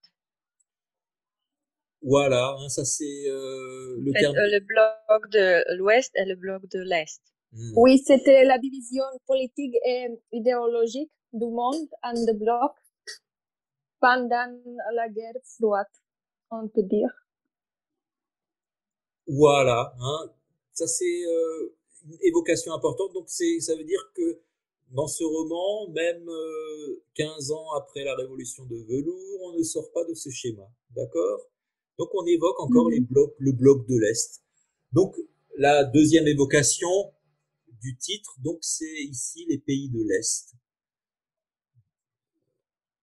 [SPEAKER 1] Voilà, hein, ça c'est euh, le terme.
[SPEAKER 5] Euh, le bloc de l'Ouest et le bloc de l'Est.
[SPEAKER 8] Hmm. Oui, c'était la division politique et idéologique du monde en deux blocs pendant la guerre froide, on peut dire.
[SPEAKER 1] Voilà, hein, ça c'est euh, une évocation importante. Donc c'est, ça veut dire que dans ce roman, même 15 euh, ans après la révolution de velours, on ne sort pas de ce schéma. D'accord? Donc on évoque encore mhm. les blocs, le bloc de l'Est. Donc la deuxième évocation du titre, donc c'est ici les pays de l'Est.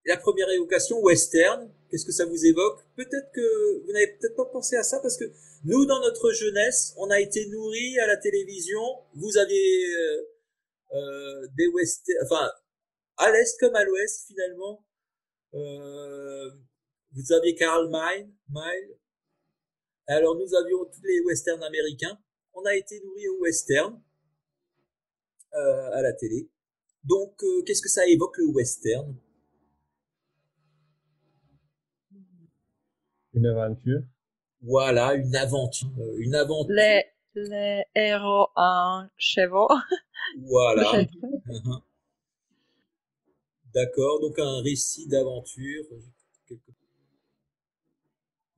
[SPEAKER 1] La première évocation, western, qu'est-ce que ça vous évoque? Peut-être que vous n'avez peut-être pas pensé à ça parce que nous, dans notre jeunesse, on a été nourris à la télévision. Vous avez euh, euh, des westerns, enfin, à l'est comme à l'ouest finalement. Euh, vous aviez Carl Mine, Mile. Alors nous avions tous les westerns américains. On a été nourris au western euh, à la télé. Donc euh, qu'est-ce que ça évoque le western?
[SPEAKER 6] Une aventure.
[SPEAKER 1] Voilà, une aventure, euh, une aventure.
[SPEAKER 5] Les, les héros en chevaux.
[SPEAKER 1] Voilà. D'accord, donc un récit d'aventure.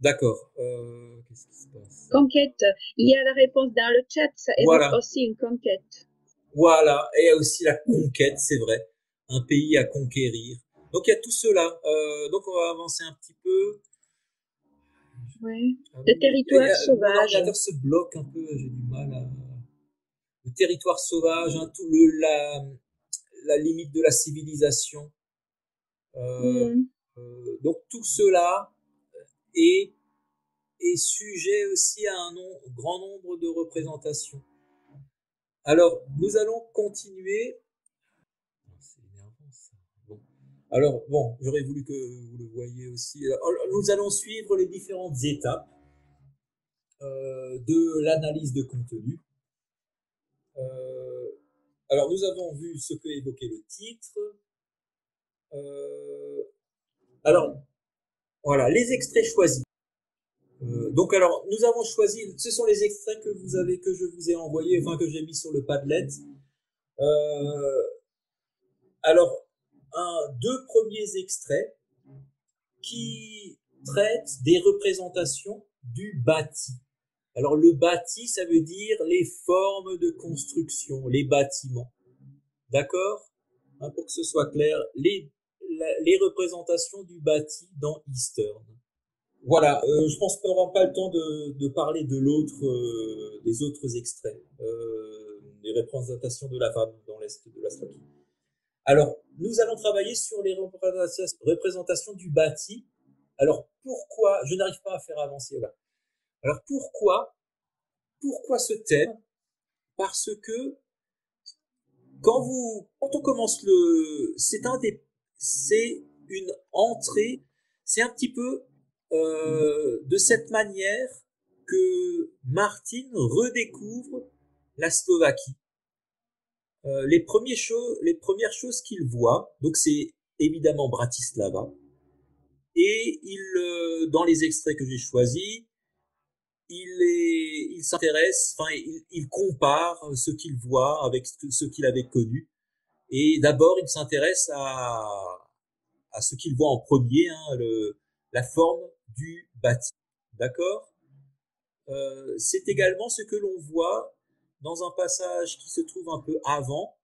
[SPEAKER 1] D'accord. Euh, qu'est-ce qui se passe?
[SPEAKER 3] Conquête. Il y a la réponse dans le chat. Ça évoque aussi une conquête.
[SPEAKER 1] Voilà. Et il y a aussi la conquête, c'est vrai. Un pays à conquérir. Donc il y a tout cela. Euh, donc on va avancer un petit peu.
[SPEAKER 3] Oui. Ah le territoire sauvage.
[SPEAKER 1] J'adore ce bloc un peu. J'ai du mal à le territoire sauvage, hein, tout le, la, la limite de la civilisation. Euh, mm. euh, donc tout cela est, est sujet aussi à un grand nombre de représentations. Alors, nous allons continuer. Bon. Alors, bon, j'aurais voulu que vous le voyiez aussi. nous allons suivre les différentes étapes euh, de l'analyse de contenu. Euh, alors, nous avons vu ce que évoquait le titre. Euh, alors, voilà, les extraits choisis. donc alors, nous avons choisi, ce sont les extraits que vous avez, que je vous ai envoyés, enfin que j'ai mis sur le Padlet. alors, deux premiers extraits qui traitent des représentations du bâti. Alors le bâti, ça veut dire les formes de construction, les bâtiments. D'accord? Hein, Pour que ce soit clair, les, représentations du bâti dans Eastern. Voilà, euh, je pense qu'on n'aura pas le temps de, de parler de l'autre, euh, des autres extraits, euh, des représentations de la femme dans l'est de la Slovaquie. Alors, nous allons travailler sur les représentations du bâti. Alors, pourquoi? Je n'arrive pas à faire avancer là. Alors, pourquoi Pourquoi ce thème Parce que quand vous, quand on commence le, c'est un des, c'est une entrée, c'est un petit peu euh, de cette manière que Martin redécouvre la Slovaquie. Euh, les, premiers choses, les premières choses qu'il voit, donc c'est évidemment Bratislava, et il, euh, dans les extraits que j'ai choisis, il, est, il s'intéresse, enfin, il, il, compare ce qu'il voit avec ce qu'il avait connu. Et d'abord, il s'intéresse à, à ce qu'il voit en premier, hein, le, la forme du bâti. D'accord? Euh, C'est également ce que l'on voit dans un passage qui se trouve un peu avant,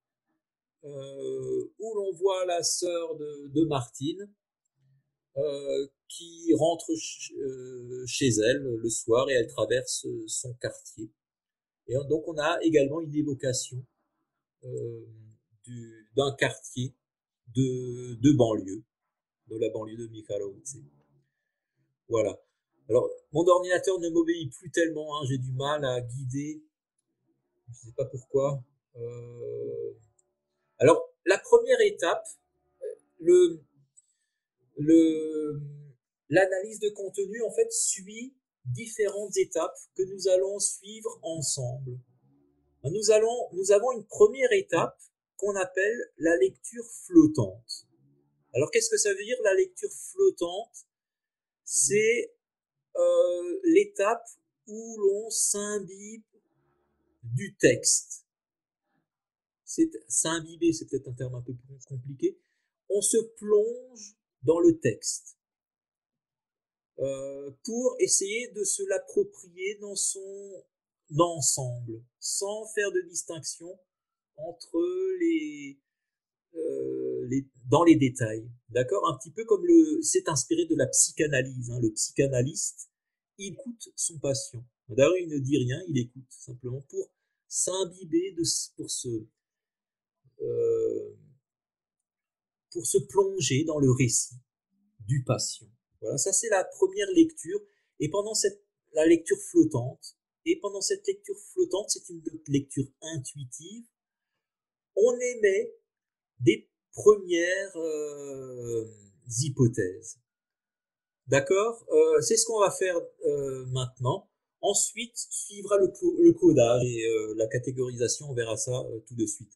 [SPEAKER 1] euh, où l'on voit la sœur de, de Martine euh, qui rentre euh, chez elle le soir et elle traverse son quartier. Et donc on a également une évocation euh, d'un quartier de, de banlieue, de la banlieue de Mikhailovce. Voilà. Alors, mon ordinateur ne m'obéit plus tellement, hein, j'ai du mal à guider je ne sais pas pourquoi. Euh... Alors, la première étape, le, le, l'analyse de contenu, en fait, suit différentes étapes que nous allons suivre ensemble. Nous allons, nous avons une première étape qu'on appelle la lecture flottante. Alors, qu'est-ce que ça veut dire la lecture flottante? C'est euh, l'étape où l'on s'imbibe du texte. S'imbiber, c'est peut-être un terme un peu plus compliqué. On se plonge dans le texte euh, pour essayer de se l'approprier dans son ensemble, sans faire de distinction entre les, euh, dans les détails. D'accord? Un petit peu comme le, c'est inspiré de la psychanalyse. Hein. Le psychanalyste, écoute son patient. D'ailleurs, il ne dit rien, il écoute simplement pour s'imbiber de, pour se, euh, pour se plonger dans le récit du patient. Voilà, ça c'est la première lecture. Et pendant cette, la lecture flottante, et pendant cette lecture flottante, c'est une lecture intuitive, on émet des premières euh, hypothèses. D'accord? Euh, C'est ce qu'on va faire euh, maintenant. Ensuite suivra le, codage et la catégorisation, on verra ça tout de suite.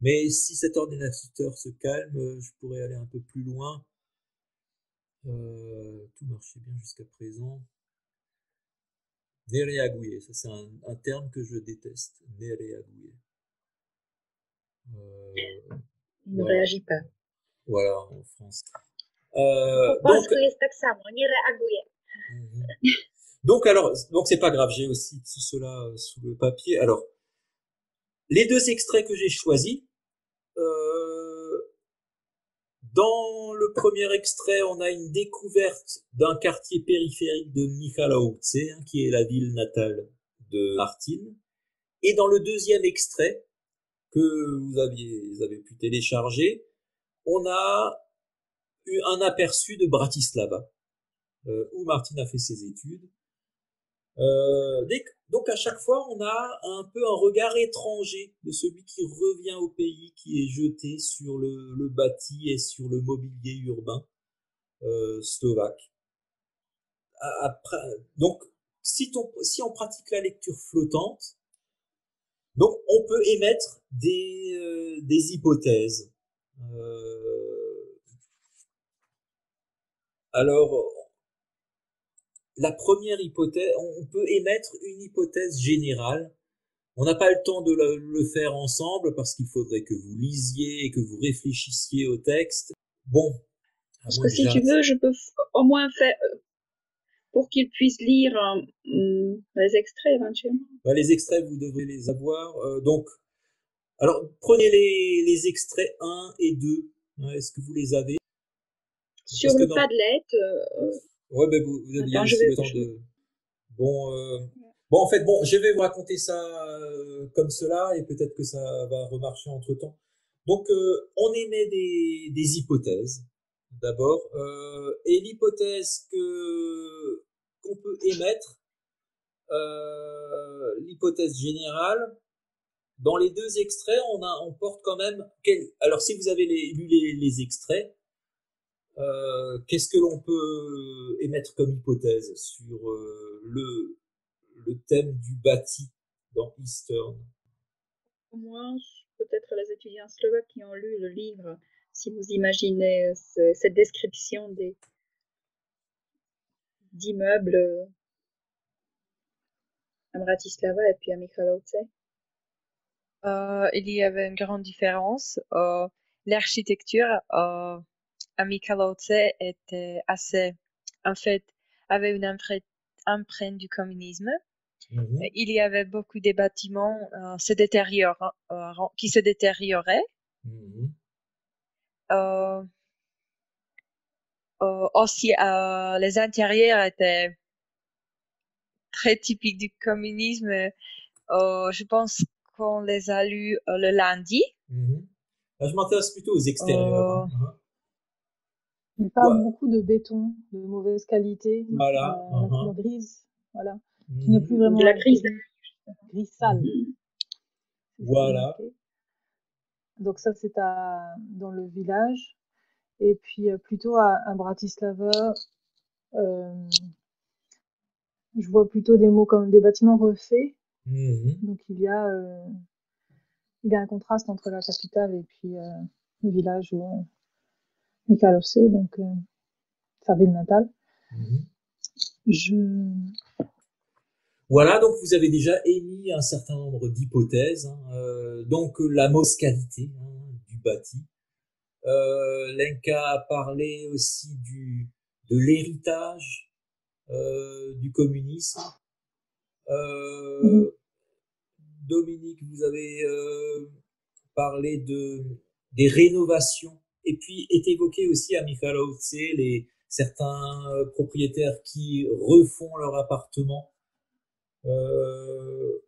[SPEAKER 1] Mais si cet ordinateur se calme, je pourrais aller un peu plus loin. Tout marchait bien jusqu'à présent. Nereagouye, ça c'est un, terme que je déteste. Nereagouye.
[SPEAKER 8] Il ne réagit pas.
[SPEAKER 1] Voilà, en France.
[SPEAKER 8] Euh, donc,
[SPEAKER 1] donc alors, donc c'est pas grave, j'ai aussi tout cela euh, sous le papier. Alors, les deux extraits que j'ai choisis, euh, dans le premier extrait, on a une découverte d'un quartier périphérique de Michalovce, hein, qui est la ville natale de Martin. Et dans le deuxième extrait que vous aviez, avez pu télécharger, on a eu un aperçu de Bratislava, euh, où Martin a fait ses études. Euh, donc à chaque fois, on a un peu un regard étranger de celui qui revient au pays, qui est jeté sur le, le bâti et sur le mobilier urbain euh, slovaque. Donc, si, on, si on pratique la lecture flottante, donc on peut émettre des, euh, des hypothèses. Euh, alors, la première hypothèse, on peut émettre une hypothèse générale. On n'a pas le temps de le, faire ensemble parce qu'il faudrait que vous lisiez et que vous réfléchissiez au texte. Bon.
[SPEAKER 3] Parce que si tu veux, je peux au moins faire euh, pour qu'ils puissent lire euh, les extraits éventuellement.
[SPEAKER 1] Bah, les extraits, vous devrez les avoir. Euh, donc, alors prenez les, les extraits 1 et 2. Est-ce que vous les avez?
[SPEAKER 3] Sur le Padlet. Euh,
[SPEAKER 1] Ouais, ben vous, vous avez bien le temps de. Bon, euh... bon, en fait, bon, je vais vous raconter ça euh, comme cela et peut-être que ça va remarcher entre temps. Donc, euh, on émet des, des hypothèses d'abord, et l'hypothèse que qu'on peut émettre, l'hypothèse générale, dans les deux extraits, on a, on porte quand même. Quel... Alors, si vous avez les, lu les, les extraits, euh, qu'est-ce que l'on peut émettre comme hypothèse sur euh, le, le thème du bâti dans Eastern?
[SPEAKER 3] Au moins, peut-être les étudiants slovaques qui ont lu le livre, si vous imaginez euh, cette description des d'immeubles à Bratislava et puis à Michalovce.
[SPEAKER 5] il y avait une grande différence. L'architecture Michalovce était assez, en fait, avait une empreinte du communisme. Mhm. Il y avait beaucoup de bâtiments euh, se euh, qui se détérioraient. Mhm. Euh, aussi, les intérieurs étaient très typiques du communisme. je pense qu'on les a lus le lundi.
[SPEAKER 1] Mhm. je m'intéresse plutôt aux extérieurs. Hein.
[SPEAKER 2] Il parle beaucoup de béton, de mauvaise qualité,
[SPEAKER 1] voilà.
[SPEAKER 2] Euh, uh-huh. grise, voilà, qui n'est plus vraiment
[SPEAKER 3] la grise,
[SPEAKER 2] grise sale.
[SPEAKER 1] Voilà.
[SPEAKER 2] Donc ça c'est à dans le village et puis euh, plutôt à, Bratislava, euh, je vois plutôt des mots comme des bâtiments refaits. Mm-hmm. Donc il y a euh, il y a un contraste entre la capitale et puis le village où Michael donc euh, sa ville natale. Mhm. Je...
[SPEAKER 1] Voilà, donc vous avez déjà émis un certain nombre d'hypothèses. Hein, euh, donc la moscalité hein, du bâti. Euh, Lenka a parlé aussi du, de l'héritage euh, du communisme. Euh, mhm. Dominique, vous avez euh, parlé de des rénovations et puis est évoqué aussi à Michalovce les certains euh, propriétaires qui refont leur appartement. Euh,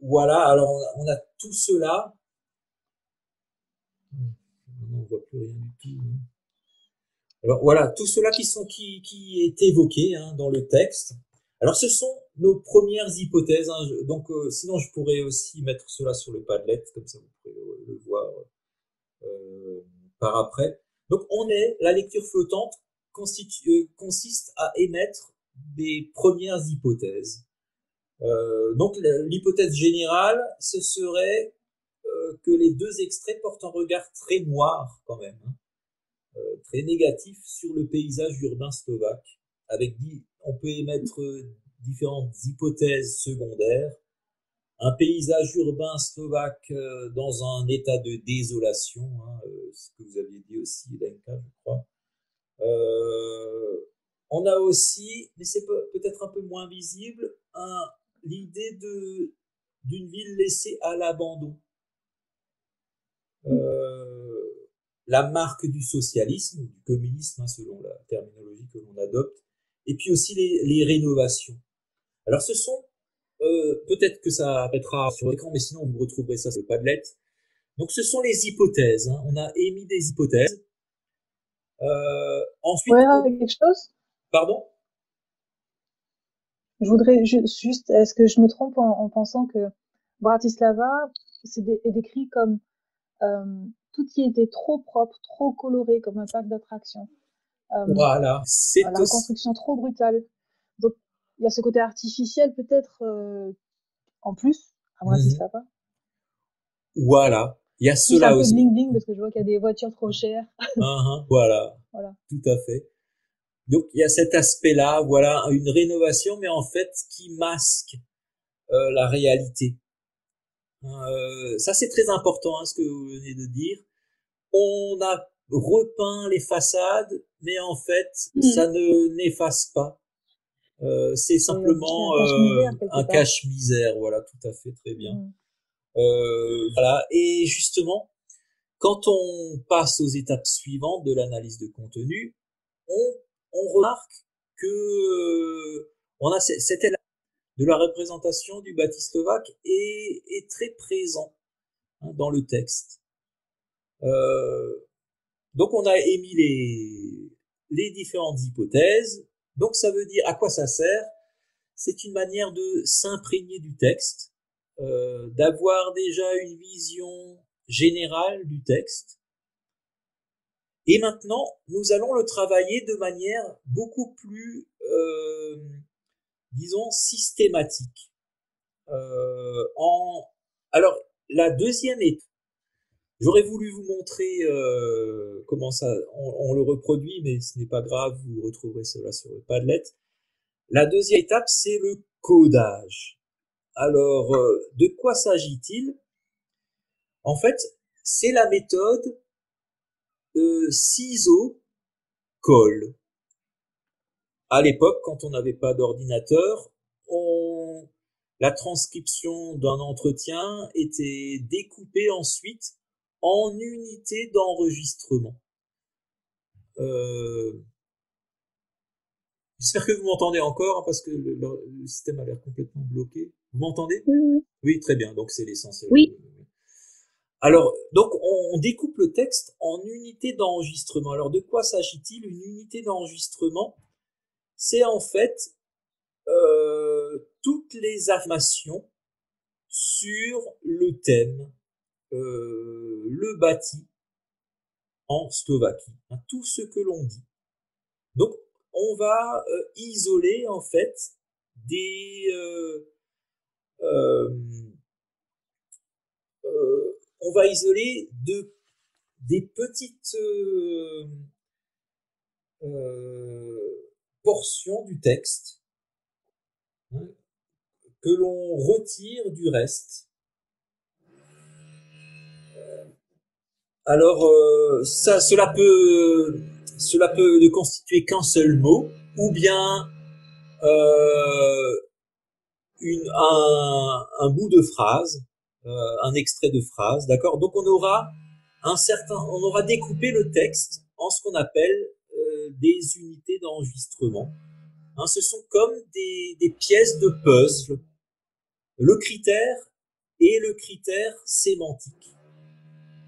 [SPEAKER 1] voilà, alors on a, tout cela. On ne voit plus rien du tout. Hein. Alors voilà, tout cela qui, sont, qui, qui est évoqué hein, dans le texte. Alors ce sont nos premières hypothèses. Hein. Donc euh, sinon je pourrais aussi mettre cela sur le Padlet, comme ça vous pourrez le voir. Par après. Donc on est, la lecture flottante euh, consiste à émettre des premières hypothèses. Euh, donc l'hypothèse générale, ce serait euh, que les deux extraits portent un regard très noir quand même, hein, très négatif sur le paysage urbain slovaque. On peut émettre différentes hypothèses secondaires un paysage urbain slovaque euh, dans un état de désolation, hein, euh, ce que vous aviez dit aussi, Lenka, je crois. Euh, on a aussi, mais c'est peut-être un peu moins visible, l'idée de d'une ville laissée à l'abandon. Euh, la marque du socialisme, du communisme, hein, selon la terminologie que l'on adopte, et puis aussi les, les rénovations. Alors ce sont euh, peut-être que ça apparaîtra sur l'écran, mais sinon vous retrouverez ça sur le Padlet. Donc ce sont les hypothèses. Hein. On a émis des hypothèses. Euh, ensuite,
[SPEAKER 2] ouais, quelque chose?
[SPEAKER 1] Pardon?
[SPEAKER 2] Je voudrais juste, est-ce que je me trompe en, pensant que Bratislava est décrit comme euh, tout qui était trop propre, trop coloré, comme un parc d'attractions.
[SPEAKER 1] Euh, voilà, c'est
[SPEAKER 2] la construction trop brutale. Donc il y a ce côté artificiel peut-être euh, en plus à Bratislava. Mhm.
[SPEAKER 1] Voilà, il y a cela
[SPEAKER 2] un
[SPEAKER 1] aussi.
[SPEAKER 2] Peu bling bling parce que je vois qu'il y a des voitures trop chères.
[SPEAKER 1] Uh-huh, voilà. voilà. Tout à fait. Donc il y a cet aspect-là, voilà, une rénovation, mais en fait qui masque euh, la réalité. Euh, ça c'est très important, hein, ce que vous venez de dire. On a repeint les façades, mais en fait mmh. ça ne n'efface pas. Euh, c'est simplement un cache-misère, voilà, tout à fait, très bien. Mmh. voilà, et justement, quand on passe aux étapes suivantes de l'analyse de contenu, on on remarque que euh, on a cet de la représentation du bâti slovaque est, est très présent hein, dans le texte. Euh, donc on a émis les, les différentes hypothèses. Donc ça veut dire à quoi ça sert? C'est une manière de s'imprégner du texte, euh, d'avoir déjà une vision générale du texte, et maintenant, nous allons le travailler de manière beaucoup plus, euh, disons, systématique. Euh. Alors, la deuxième étape, j'aurais voulu vous montrer euh, comment ça, on, le reproduit, mais ce n'est pas grave, vous retrouverez cela sur le Padlet. La deuxième étape, c'est le codage. Alors, de quoi s'agit-il? En fait, c'est la méthode euh, ciseaux, colle. À l'époque, quand on n'avait pas d'ordinateur, on... la transcription d'un entretien était découpée ensuite en unités d'enregistrement. Euh... J'espère que vous m'entendez encore, hein, parce que le, système a l'air complètement bloqué. Vous m'entendez?
[SPEAKER 8] Oui, oui.
[SPEAKER 1] oui, très bien, donc c'est l'essentiel.
[SPEAKER 8] Oui.
[SPEAKER 1] Alors, donc, on découpe le texte en unités d'enregistrement. Alors, de quoi s'agit-il? Une unité d'enregistrement, c'est en fait euh, toutes les affirmations sur le thème, le bâti en Slovaquie, hein, tout ce que l'on dit. Donc, on va euh, isoler en fait des on va isoler de, des petites euh, euh, portions du texte hein, que l'on retire du reste. Alors, euh, cela peut, cela peut ne constituer qu'un seul mot, ou bien une, un, bout de phrase, euh, un extrait de phrase, d'accord? Donc on aura un certain, on aura découpé le texte en ce qu'on appelle euh, des unités d'enregistrement. Hein, ce sont comme des, des pièces de puzzle. Le critère est le critère sémantique.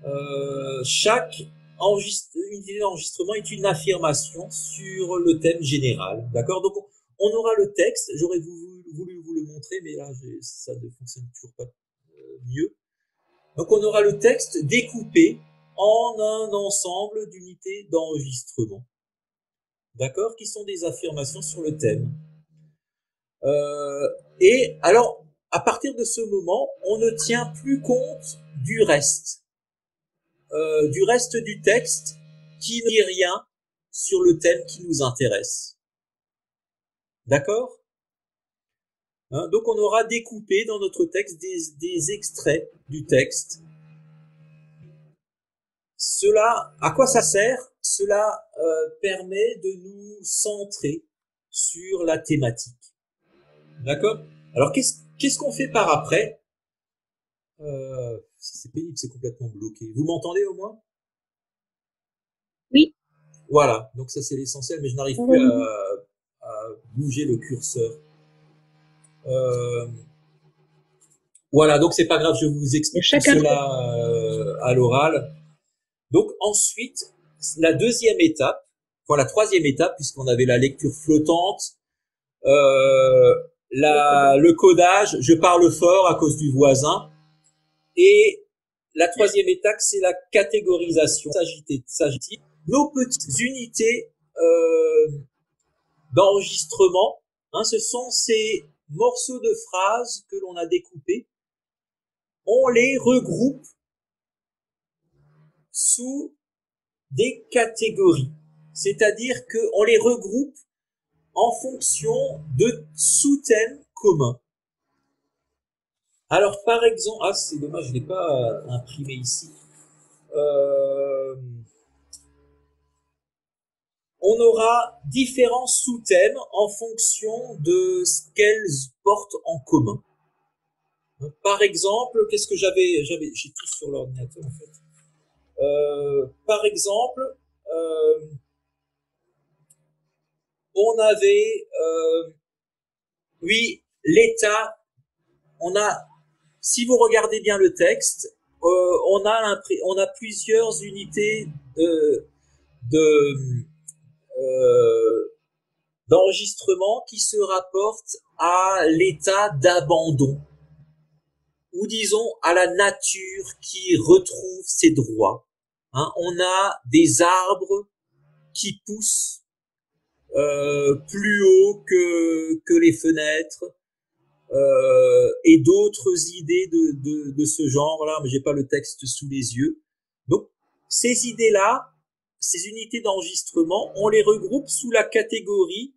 [SPEAKER 1] Euh, chaque unité d'enregistrement est une affirmation sur le thème général. D'accord? Donc, on, aura le texte. J'aurais voulu, voulu, vous le montrer, mais là, ça ne fonctionne toujours pas mieux. Donc on aura le texte découpé en un ensemble d'unités d'enregistrement. D'accord? Qui sont des affirmations sur le thème. Euh, et alors, à partir de ce moment, on ne tient plus compte du reste. Euh, du reste du texte qui ne dit rien sur le thème qui nous intéresse. D'accord? Hein, donc on aura découpé dans notre texte des, extraits du texte. Cela, à quoi ça sert? Cela euh, permet de nous centrer sur la thématique. D'accord? Alors qu'est-ce qu'on fait par après? Euh, C'est pénible, c'est complètement bloqué. Vous m'entendez au moins?
[SPEAKER 8] Oui.
[SPEAKER 1] Voilà, donc ça c'est l'essentiel, mais je n'arrive plus à bouger le curseur. Euh, voilà, donc c'est pas grave, je vous explique cela euh, à l'oral. Donc ensuite, la deuxième étape, enfin la troisième étape, puisqu'on avait la lecture flottante, euh, la, le codage, je parle fort à cause du voisin, et la troisième étape, c'est la catégorisation. Nos petites unités euh, d'enregistrement hein, Ce sont ces morceaux de phrases que l'on a découpés, on les regroupe sous des catégories. c'est-à-dire qu'on les regroupe en fonction de sous-thèmes communs. Alors, par exemple, ah, c'est dommage, je ne l'ai pas imprimé ici. Euh, on aura différents sous-thèmes en fonction de ce qu'elles portent en commun. Par exemple, qu'est-ce que j'avais, j'avais, j'ai tout sur l'ordinateur en fait. Euh, par exemple, euh, on avait, euh, oui, l'État. On a, si vous regardez bien le texte, on a on a plusieurs unités de d'enregistrement qui se rapportent à l'état d'abandon ou disons à la nature qui retrouve ses droits. Hein, on a des arbres qui poussent euh, plus haut que les fenêtres euh, et d'autres idées de, de, de ce genre-là, mais j'ai pas le texte sous les yeux. Donc ces idées-là, ces unités d'enregistrement, on les regroupe sous la catégorie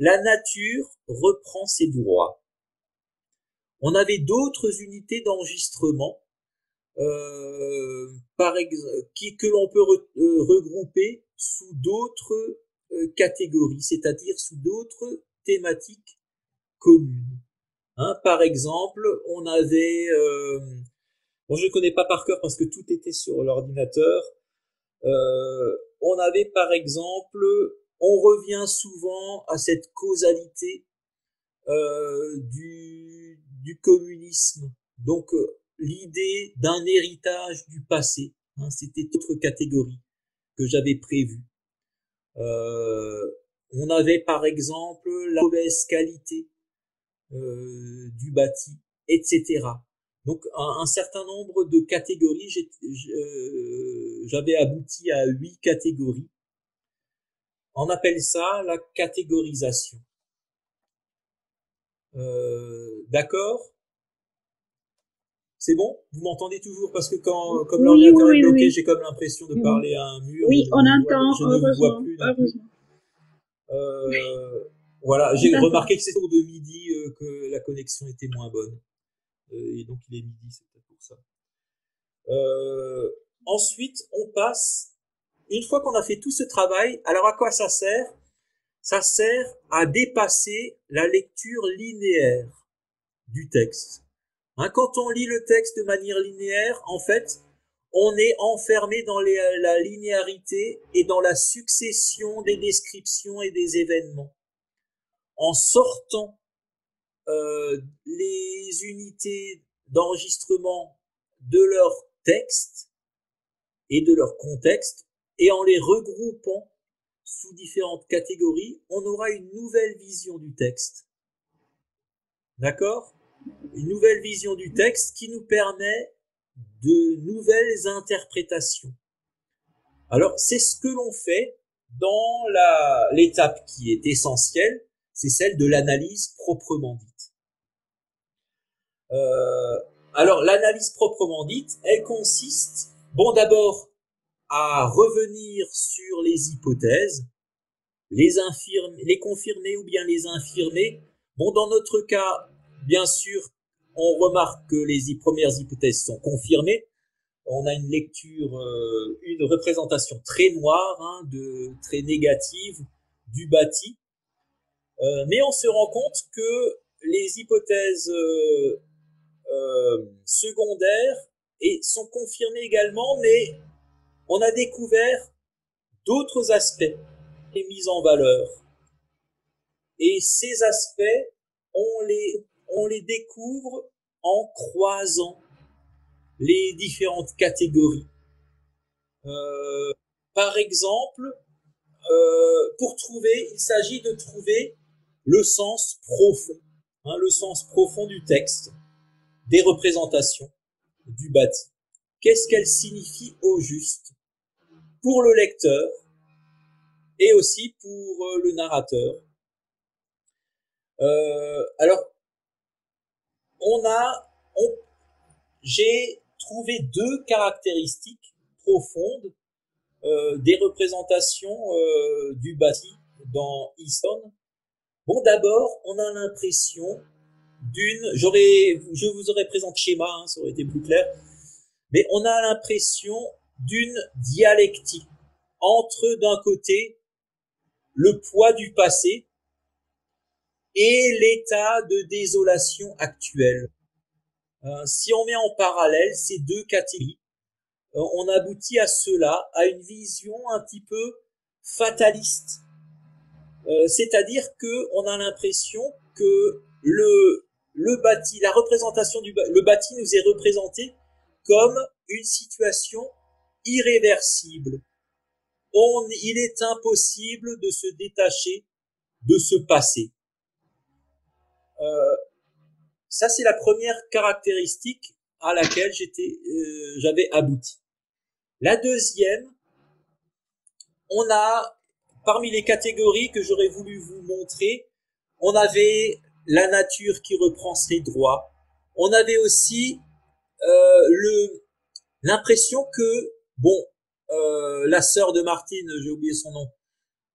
[SPEAKER 1] la nature reprend ses droits. On avait d'autres unités d'enregistrement, euh, par qui, que l'on peut euh, regrouper sous d'autres euh, catégories, c'est-à-dire sous d'autres thématiques communes. Hein, par exemple, on avait, euh, bon, je ne connais pas par cœur parce que tout était sur l'ordinateur. on avait par exemple, on revient souvent à cette causalité du du communisme. Donc euh, l'idée d'un héritage du passé, hein, c'était autre catégorie que j'avais prévue. Euh, on avait par exemple la mauvaise qualité euh, du bâti, etc. Donc un, certain nombre de catégories, j'avais abouti à huit catégories. On appelle ça la catégorisation. Euh, d'accord? C'est bon? Vous m'entendez toujours? Parce que quand, comme l'ordinateur est bloqué, j'ai comme l'impression de parler à un mur.
[SPEAKER 3] Oui, on entend, je ne vois plus.
[SPEAKER 1] Euh, voilà, j'ai remarqué que c'est autour de midi euh, que la connexion était moins bonne. Euh, et donc il est midi, c'est peut-être pour ça. Euh, ensuite, on passe, une fois qu'on a fait tout ce travail, alors à quoi ça sert? Ça sert à dépasser la lecture linéaire du texte. Hein, quand on lit le texte de manière linéaire, en fait, on est enfermé dans la linéarité et dans la succession des descriptions et des événements. En sortant euh, les unités d'enregistrement de leur texte et de leur contexte et en les regroupant sous différentes catégories, on aura une nouvelle vision du texte. D'accord? Une nouvelle vision du texte qui nous permet de nouvelles interprétations. Alors, c'est ce que l'on fait dans l'étape qui est essentielle, c'est celle de l'analyse proprement dite. Euh, alors, l'analyse proprement dite, elle consiste, bon d'abord, à revenir sur les hypothèses, les les confirmer ou bien les infirmer. Bon, dans notre cas, bien sûr, on remarque que les premières hypothèses sont confirmées. On a une lecture, euh, une représentation très noire, hein, très négative du bâti. Euh, mais on se rend compte que les hypothèses euh, euh secondaires sont confirmées également, mais on a découvert d'autres aspects et mis en valeur. Et ces aspects, on les, on les découvre en croisant les différentes catégories. Euh, par exemple, euh, pour trouver, il s'agit de trouver le sens profond, hein, le sens profond du texte, des représentations, du bâti. Qu'est-ce qu'elle signifie au juste pour le lecteur et aussi pour euh, le narrateur? Euh, alors, on a, j'ai trouvé deux caractéristiques profondes des représentations du bâti dans Easton. Bon, d'abord, on a l'impression d'une, j'aurais, je vous aurais présenté le schéma, hein, ça aurait été plus clair, mais on a l'impression d'une dialectique entre d'un côté le poids du passé et l'état de désolation actuel. Euh, si on met en parallèle ces deux catégories, euh, on aboutit à cela, à une vision un petit peu fataliste. Euh, c'est-à-dire que on a l'impression que le le bâti, la représentation du le bâti nous est représenté comme une situation irréversible. On, il est impossible de se détacher de ce passé. Euh, ça, c'est la première caractéristique à laquelle j'étais, euh, j'avais abouti. La deuxième, on a, parmi les catégories que j'aurais voulu vous montrer, on avait la nature qui reprend ses droits. On avait aussi euh, le l'impression que bon, euh, la sœur de Martine, j'ai oublié son nom,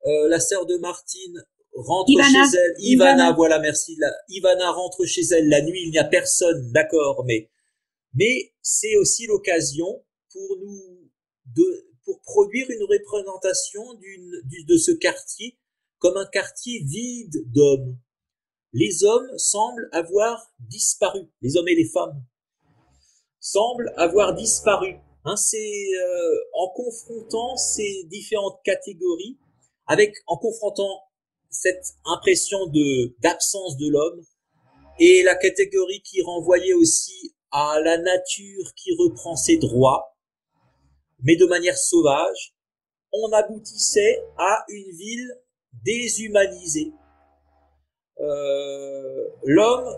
[SPEAKER 1] euh, la sœur de Martine rentre chez elle. Ivana, voilà, merci. Ivana rentre chez elle la nuit, il n'y a personne, d'accord, mais mais c'est aussi l'occasion pour nous de pour produire une représentation d'une de ce quartier comme un quartier vide d'hommes les hommes semblent avoir disparu, les hommes et les femmes semblent avoir disparu. Hein, c'est euh, en confrontant ces différentes catégories, avec en confrontant cette impression de d'absence de l'homme et la catégorie qui renvoyait aussi à la nature qui reprend ses droits, mais de manière sauvage, on aboutissait à une ville déshumanisée, euh, l'homme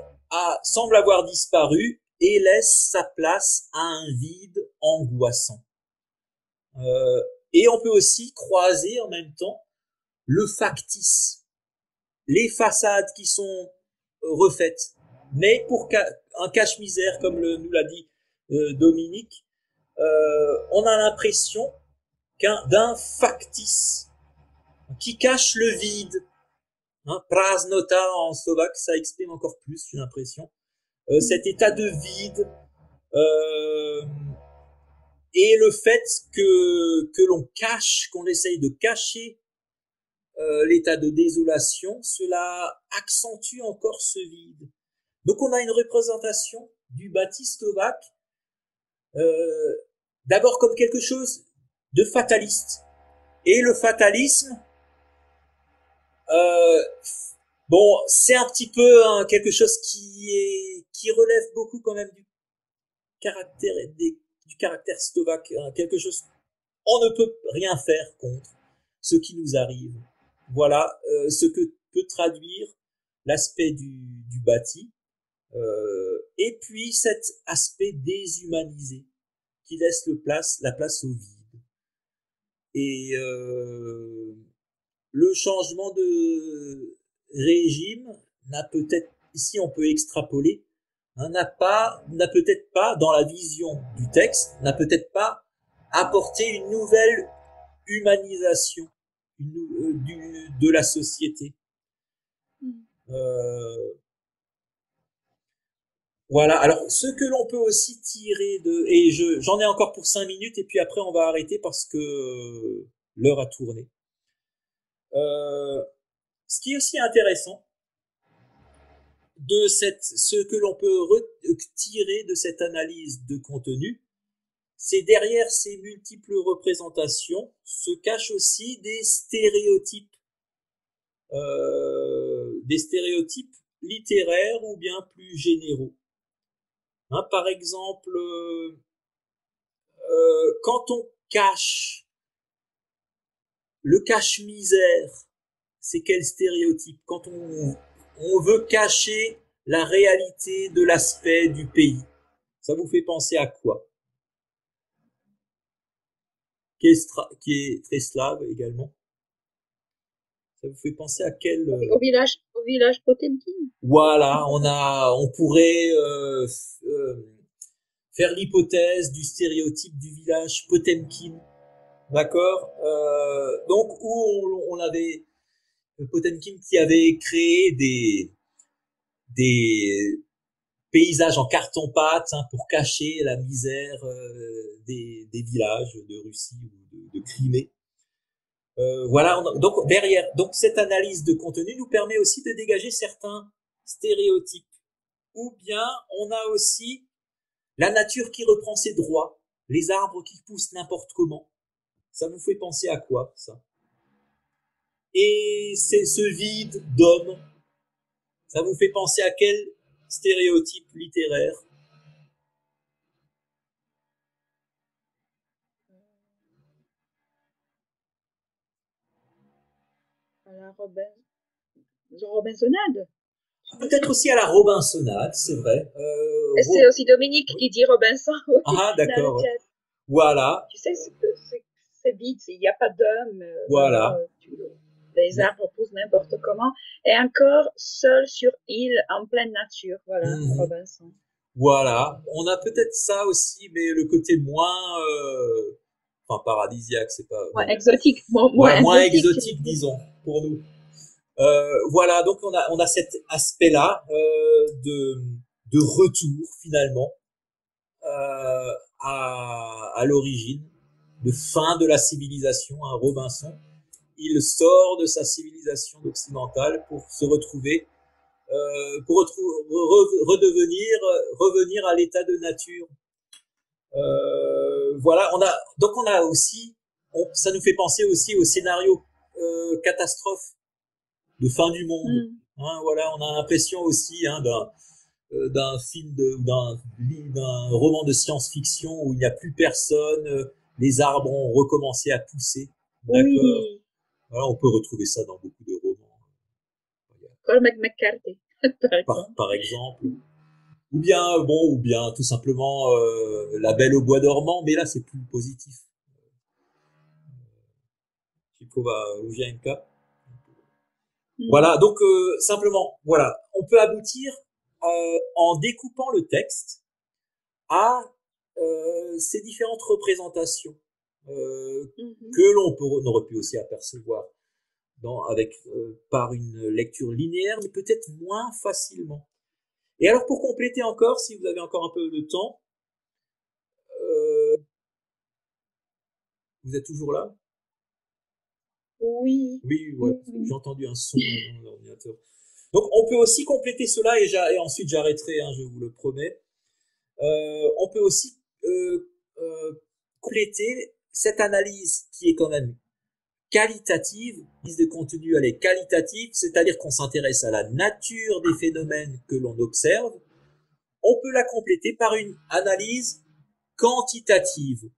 [SPEAKER 1] semble avoir disparu et laisse sa place à un vide angoissant. Euh, et on peut aussi croiser en même temps le factice, les façades qui sont refaites. Mais pour un cache-misère, comme nous l'a dit euh, Dominique, euh, on a l'impression qu'un d'un factice qui cache le vide, Hein, Prasnota en slovaque, ça exprime encore plus, j'ai l'impression. Euh, cet état de vide euh, et le fait que, que l'on cache, qu'on essaye de cacher euh, l'état de désolation, cela accentue encore ce vide. Donc on a une représentation du bâti slovaque euh, d'abord comme quelque chose de fataliste. Et le fatalisme, euh, bon, c'est un petit peu hein, quelque chose qui est qui relève beaucoup quand même du caractère du caractère hein, quelque chose on ne peut rien faire contre ce qui nous arrive. Voilà euh, ce que peut traduire l'aspect du, du bâti euh, et puis cet aspect déshumanisé qui laisse le place, la place au vide. Et euh, le changement de régime n'a peut-être, ici on peut extrapoler, hein, n'a pas, n'a peut-être pas, dans la vision du texte, n'a peut-être pas apporté une nouvelle humanisation euh, de la société. Hmm. Euh, voilà. Alors, ce que l'on peut aussi tirer de, et je, j'en ai encore pour cinq minutes, et puis après on va arrêter parce que l'heure a tourné. Euh, ce qui est aussi intéressant de cette, ce que l'on peut retirer de cette analyse de contenu, c'est derrière ces multiples représentations se cachent aussi des stéréotypes, euh, des stéréotypes littéraires ou bien plus généraux. Hein, par exemple, euh, quand on cache le cache-misère, c'est quel stéréotype? Quand on, veut cacher la réalité de l'aspect du pays, ça vous fait penser à quoi? Qui est très slave également. Ça vous fait penser à quel
[SPEAKER 3] euh, Au village, au village Potemkin.
[SPEAKER 1] Voilà, on a, on pourrait euh, euh, faire l'hypothèse du stéréotype du village Potemkin D'accord? Euh, Donc, où on, avait Potemkin qui avait créé des, des paysages en carton-pâte hein, pour cacher la misère euh, des, des, villages de Russie ou de, de Crimée. Euh, voilà, donc derrière, donc cette analyse de contenu nous permet aussi de dégager certains stéréotypes. Ou bien on a aussi la nature qui reprend ses droits, les arbres qui poussent n'importe comment. Ça vous fait penser à quoi ça? Et c'est ce vide d'homme. Ça vous fait penser à quel stéréotype littéraire?
[SPEAKER 3] À la Robinsonade
[SPEAKER 1] Peut-être aussi à la Robinsonade, c'est vrai.
[SPEAKER 3] Euh, c'est aussi Dominique qui dit Robinson.
[SPEAKER 1] Ah, d'accord. Voilà.
[SPEAKER 3] Tu sais, c'est vide, il n'y a pas d'homme. Euh,
[SPEAKER 1] voilà.
[SPEAKER 3] les arbres poussent n'importe comment. Et encore seul sur île en pleine nature. Voilà, mhm. Robinson.
[SPEAKER 1] Voilà. On a peut-être ça aussi, mais le côté moins. Euh, enfin, paradisiaque, c'est pas.
[SPEAKER 3] Moins exotique. Moins,
[SPEAKER 1] moins exotique, disons, pour nous. Euh, voilà, donc on a, on a cet aspect-là euh, de, de retour finalement euh, à, à l'origine, de fin de la civilisation. Un Robinson, il sort de sa civilisation occidentale pour se retrouver, pour redevenir, revenir à l'état de nature. Euh, voilà, on a donc on a aussi, ça nous fait penser aussi au scénario euh, catastrophe de fin du monde. Mm. Hein, voilà, on a l'impression aussi hein, d'un euh, d'un film d'un d'un roman de science-fiction où il n'y a plus personne, euh, les arbres ont recommencé à pousser. D'accord. Voilà, on peut retrouver ça dans beaucoup de romans.
[SPEAKER 3] Cormac McCarthy.
[SPEAKER 1] par, par, exemple. Ou bien, bon, ou bien tout simplement euh, La Belle au bois dormant, mais là c'est plus positif. un cas Mm. Voilà, donc euh, simplement, voilà, on peut aboutir euh, en découpant le texte à euh, ces différentes représentations mm-hmm. que l'on peut, aurait pu aussi apercevoir dans, avec par une lecture linéaire, mais peut-être moins facilement. Et alors pour compléter encore, si vous avez encore un peu de temps, vous êtes toujours là?
[SPEAKER 3] Oui.
[SPEAKER 1] Oui, j'ai entendu un son dans l'ordinateur. Donc on peut aussi compléter cela et, et ensuite j'arrêterai, hein, je vous le promets. Euh, on peut aussi euh, euh, compléter cette analyse qui est quand même qualitative, liste de contenu elle est qualitative, c'est-à-dire qu'on s'intéresse à la nature des phénomènes que l'on observe. On peut la compléter par une analyse quantitative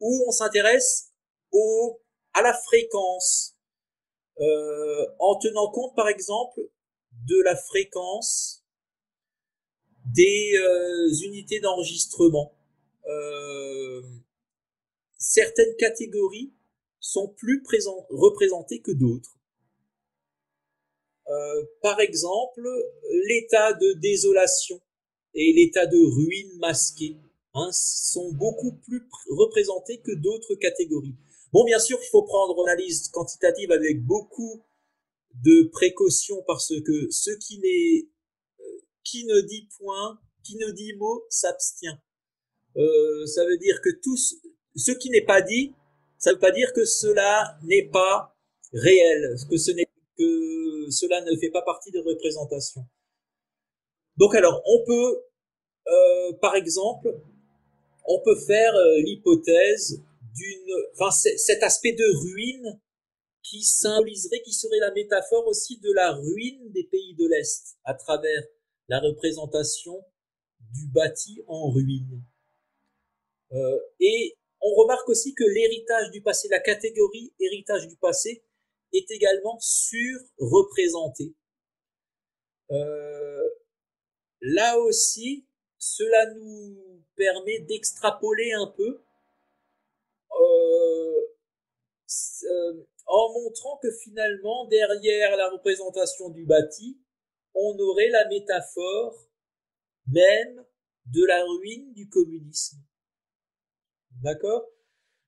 [SPEAKER 1] où on s'intéresse aux à la fréquence, euh, en tenant compte par exemple de la fréquence des euh, unités d'enregistrement. Euh, certaines catégories sont plus présent, représentées que d'autres. par exemple, l'état de désolation et l'état de ruine masquée hein, sont beaucoup plus représentés que d'autres catégories. Bon, bien sûr, il faut prendre une analyse quantitative avec beaucoup de précautions parce que ce qui n'est, euh, qui ne dit point, qui ne dit mot, s'abstient. Euh, ça veut dire que tout ce qui n'est pas dit, ça ne veut pas dire que cela n'est pas réel, que ce que cela ne fait pas partie de représentation. Donc alors, on peut, euh, par exemple, on peut faire l'hypothèse d'une, enfin, cet aspect de ruine qui symboliserait, qui serait la métaphore aussi de la ruine des pays de l'Est à travers la représentation du bâti en ruine. Euh, et on remarque aussi que l'héritage du passé, la catégorie héritage du passé, est également surreprésenté. Euh, là aussi, cela nous permet d'extrapoler un peu euh, euh, en montrant que finalement, derrière la représentation du bâti, on aurait la métaphore même de la ruine du communisme. D'accord?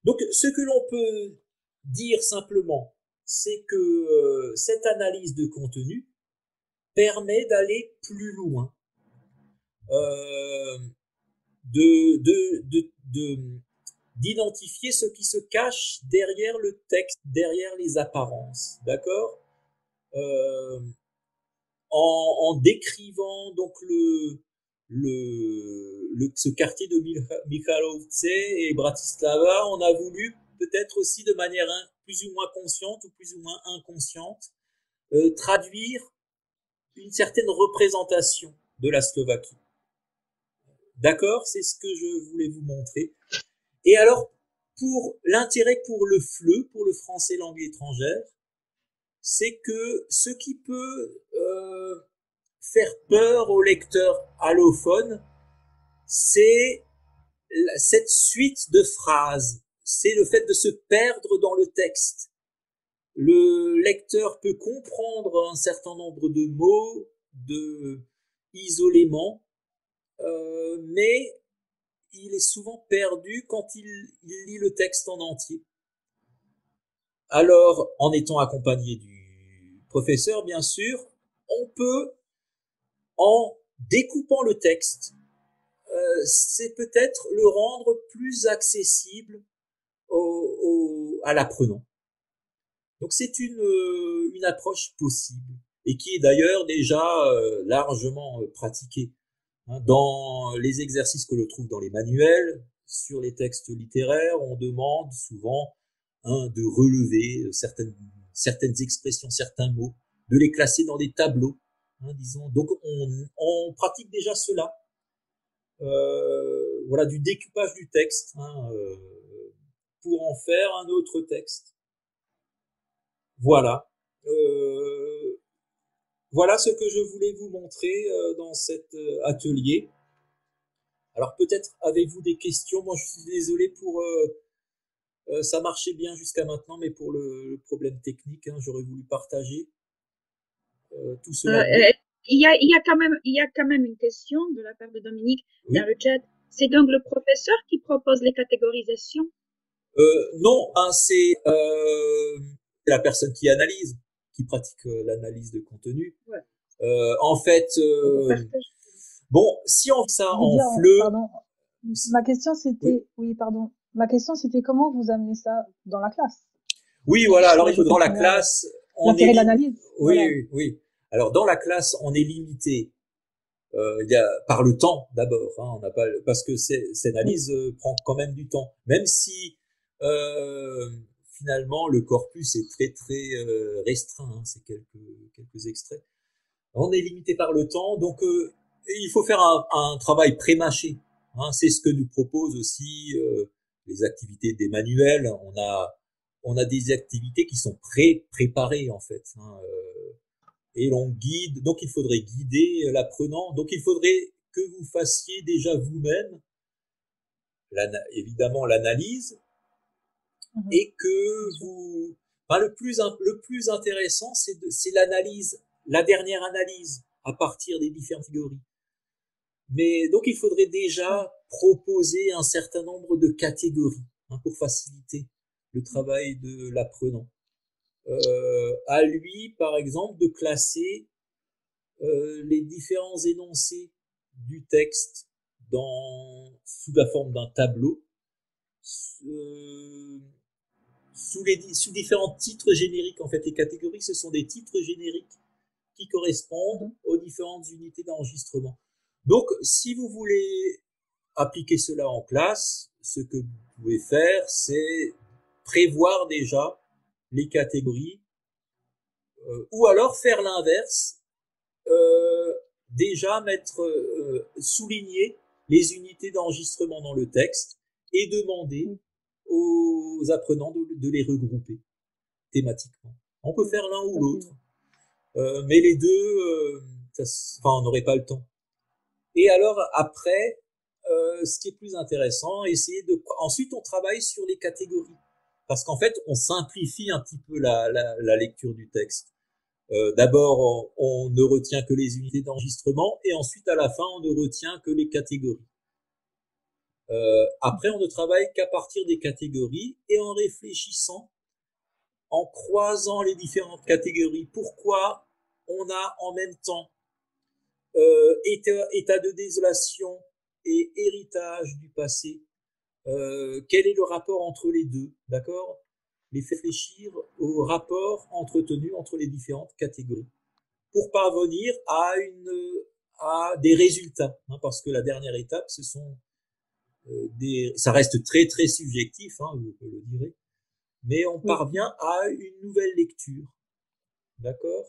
[SPEAKER 1] Donc, ce que l'on peut dire simplement, c'est que euh, cette analyse de contenu permet d'aller plus loin, euh, de, de, d'identifier ce qui se cache derrière le texte, derrière les apparences, d'accord? Euh, en, décrivant donc le, le, ce quartier de Michalovce et Bratislava, on a voulu peut-être aussi de manière plus ou moins consciente ou plus ou moins inconsciente euh, traduire une certaine représentation de la Slovaquie. D'accord C'est ce que je voulais vous montrer. Et alors, pour l'intérêt pour le FLE, pour le français langue étrangère, c'est que ce qui peut euh, faire peur aux lecteurs allophones, c'est cette suite de phrases, c'est le fait de se perdre dans le texte. Le lecteur peut comprendre un certain nombre de mots, de isolément, euh, mais il est souvent perdu quand il, lit le texte en entier. Alors, en étant accompagné du professeur, bien sûr, on peut, en découpant le texte, euh, c'est peut-être le rendre plus accessible au, à l'apprenant. Donc c'est une, une approche possible et qui est d'ailleurs déjà euh, largement pratiquée. Hein, dans les exercices que l'on trouve dans les manuels, sur les textes littéraires, on demande souvent hein, de relever certaines, certaines expressions, certains mots, de les classer dans des tableaux, hein. Donc on, pratique déjà cela. Euh, voilà, du découpage du texte hein, euh, pour en faire un autre texte. Voilà. Euh, voilà ce que je voulais vous montrer dans cet atelier. Alors peut-être avez-vous des questions. Je suis désolé pour ça marchait bien jusqu'à maintenant, mais pour le, problème technique, hein, j'aurais voulu partager tout cela.
[SPEAKER 3] il, y a, il, y a quand même, il y a quand même une question de la part de Dominique dans le chat. C'est donc le professeur qui propose les catégorisations?
[SPEAKER 1] Non, hein, c'est la personne qui analyse qui pratiquent euh, l'analyse de contenu. Euh, en fait, euh, bon, si on fait ça en fleu.
[SPEAKER 2] Ma question c'était, oui. pardon. Ma question c'était comment vous amenez ça dans la classe?
[SPEAKER 1] Oui, voilà. Alors il faut dans la classe.
[SPEAKER 2] On est l'analyse.
[SPEAKER 1] Oui, oui, oui. Alors dans la classe, on est limité euh, il y a, par le temps d'abord. Hein, on n'a pas parce que cette analyse prend quand même du temps, même si euh, finalement, le corpus est très très euh, restreint. Hein, c'est quelques quelques extraits. On est limité par le temps, donc euh, il faut faire un, travail prémâché. Hein, c'est ce que nous propose aussi euh, les activités des manuels. On a on a des activités qui sont pré-préparées en fait. Hein, et l'on guide. Donc il faudrait guider l'apprenant. Donc il faudrait que vous fassiez déjà vous-même évidemment l'analyse, Mhm. et que vous, le plus le plus intéressant, c'est c'est l'analyse, la dernière analyse à partir des différentes catégories. Mais donc il faudrait déjà proposer un certain nombre de catégories hein, pour faciliter le travail de l'apprenant. Euh, à lui, par exemple, de classer euh, les différents énoncés du texte dans, sous la forme d'un tableau, euh, sous, les, sous différents titres génériques. En fait, les catégories, ce sont des titres génériques qui correspondent aux différentes unités d'enregistrement. Donc, si vous voulez appliquer cela en classe, ce que vous pouvez faire, c'est prévoir déjà les catégories, euh, ou alors faire l'inverse, euh, déjà mettre, euh, souligner les unités d'enregistrement dans le texte et demander aux apprenants de, les regrouper thématiquement. On peut faire l'un ou l'autre, mais les deux, enfin, on n'aurait pas le temps. Et alors après, ce qui est plus intéressant, essayer de. Ensuite, on travaille sur les catégories, parce qu'en fait, on simplifie un petit peu la, lecture du texte. Euh, D'abord, on, ne retient que les unités d'enregistrement, et ensuite, à la fin, on ne retient que les catégories. après, on ne travaille qu'à partir des catégories et en réfléchissant, en croisant les différentes catégories. Pourquoi on a en même temps état, état de désolation et héritage du passé euh, quel est le rapport entre les deux, d'accord? Les réfléchir au rapport entretenu entre les différentes catégories pour parvenir à une à des résultats, hein, parce que la dernière étape, ce sont euh, des, ça reste très très subjectif, hein, vous, le direz, mais on parvient à une nouvelle lecture, d'accord?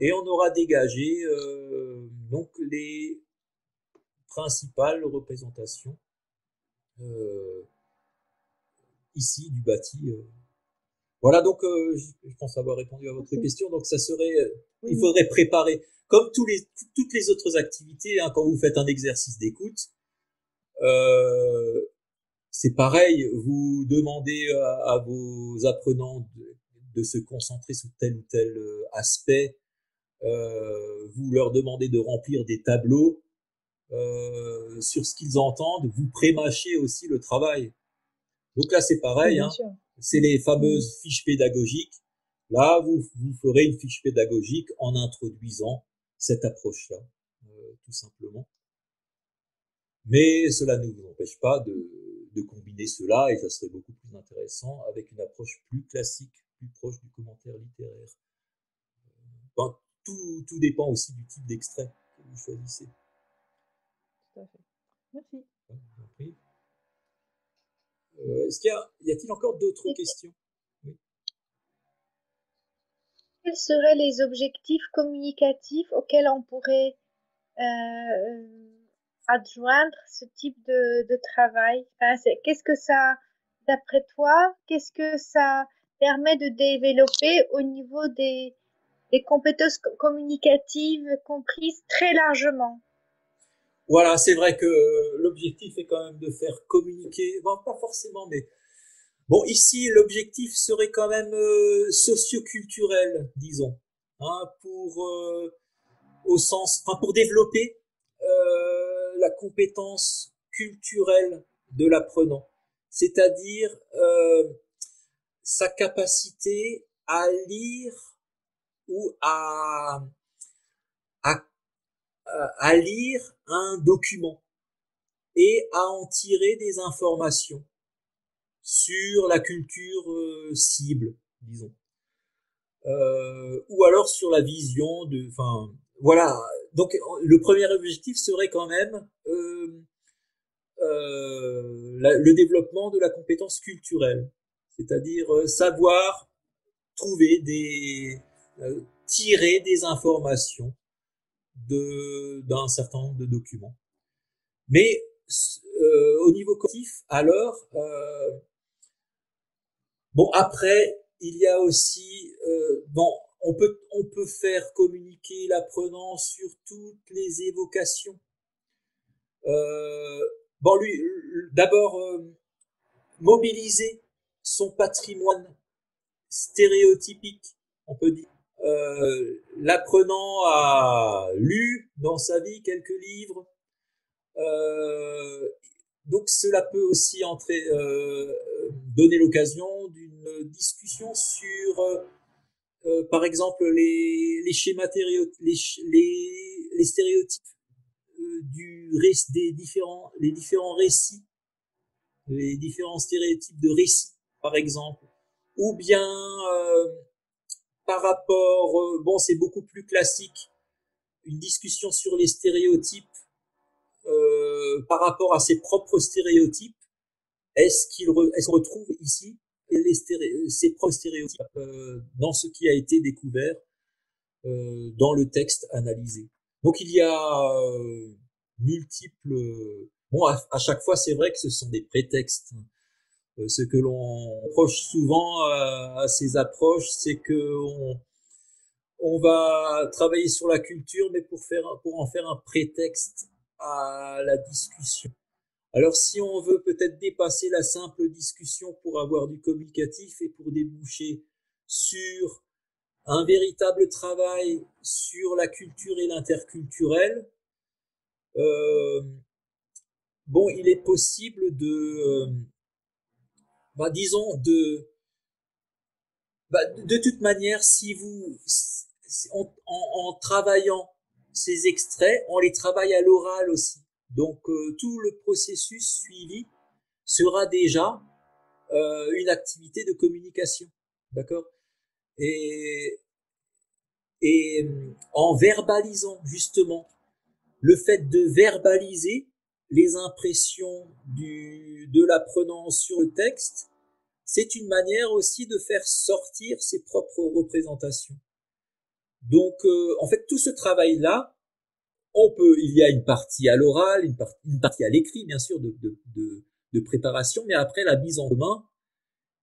[SPEAKER 1] Et on aura dégagé euh, donc les principales représentations ici du bâti. Euh. Voilà, donc euh, je pense avoir répondu à votre question. Donc ça serait, il faudrait préparer, comme tous les, toutes les autres activités, hein, quand vous faites un exercice d'écoute, c'est pareil, vous demandez à, vos apprenants de, se concentrer sur tel ou tel aspect, vous leur demandez de remplir des tableaux, euh, sur ce qu'ils entendent, vous prémâchez aussi le travail. Donc là, c'est pareil. hein. C'est les fameuses fiches pédagogiques. Là, vous, vous ferez une fiche pédagogique en introduisant cette approche-là, euh, tout simplement. Mais cela ne vous empêche pas de, de combiner cela, et ça serait beaucoup plus intéressant avec une approche plus classique, plus proche du commentaire littéraire. Ben, tout, tout dépend aussi du type d'extrait que vous choisissez.
[SPEAKER 2] Merci.
[SPEAKER 1] Euh, est-ce qu'il y a, y a-t-il encore d'autres questions?
[SPEAKER 8] Quels seraient les objectifs communicatifs auxquels on pourrait euh, adjoindre ce type de, travail? Qu'est-ce que ça, d'après toi, qu'est-ce que ça permet de développer au niveau des compétences communicatives comprises très largement?
[SPEAKER 1] Voilà, c'est vrai que l'objectif est quand même de faire communiquer, bon, pas forcément, mais bon, ici, l'objectif serait quand même euh, socioculturel, disons, hein, pour euh, au sens, enfin, pour développer euh, la compétence culturelle de l'apprenant, c'est-à-dire sa capacité à lire ou à à lire un document et à en tirer des informations sur la culture euh, cible, disons. Euh, ou alors sur la vision de, enfin, voilà. Donc le premier objectif serait quand même euh, le développement de la compétence culturelle, c'est-à-dire savoir trouver des, tirer des informations d'un certain nombre de documents. Mais euh, au niveau cognitif, alors, euh, bon, après, il y a aussi, euh, bon, on peut, on peut faire communiquer l'apprenant sur toutes les évocations. bon, lui, d'abord, mobiliser son patrimoine stéréotypique, on peut dire. Euh, l'apprenant a lu dans sa vie quelques livres. Euh, donc cela peut aussi entrer, euh, donner l'occasion d'une discussion sur, par exemple, les, les les, les, les stéréotypes du des différents, les différents récits, les différents stéréotypes de récits, par exemple, ou bien par rapport, euh, bon, c'est beaucoup plus classique, une discussion sur les stéréotypes euh, par rapport à ses propres stéréotypes. Est-ce qu'il est retrouve ici les ses propres stéréotypes euh, dans ce qui a été découvert euh, dans le texte analysé? Donc il y a euh, multiples. Bon, à, à chaque fois, c'est vrai que ce sont des prétextes. Hein. Euh, ce que l'on reproche souvent à, ces approches, c'est que on, on, va travailler sur la culture, mais pour, faire, pour en faire un prétexte à la discussion. Alors si on veut peut-être dépasser la simple discussion pour avoir du communicatif et pour déboucher sur un véritable travail sur la culture et l'interculturel, euh, bon, il est possible de, bah, disons, de, bah, de toute manière, si vous, en, travaillant ces extraits, on les travaille à l'oral aussi. Donc euh, tout le processus suivi sera déjà euh, une activité de communication, d'accord? Et, et en verbalisant justement le fait de verbaliser les impressions du, de l'apprenant sur le texte, c'est une manière aussi de faire sortir ses propres représentations. Donc, euh, en fait, tout ce travail-là, on peut, il y a une partie à l'oral, une, une, partie à l'écrit, bien sûr, de, de, de, préparation, mais après la mise en main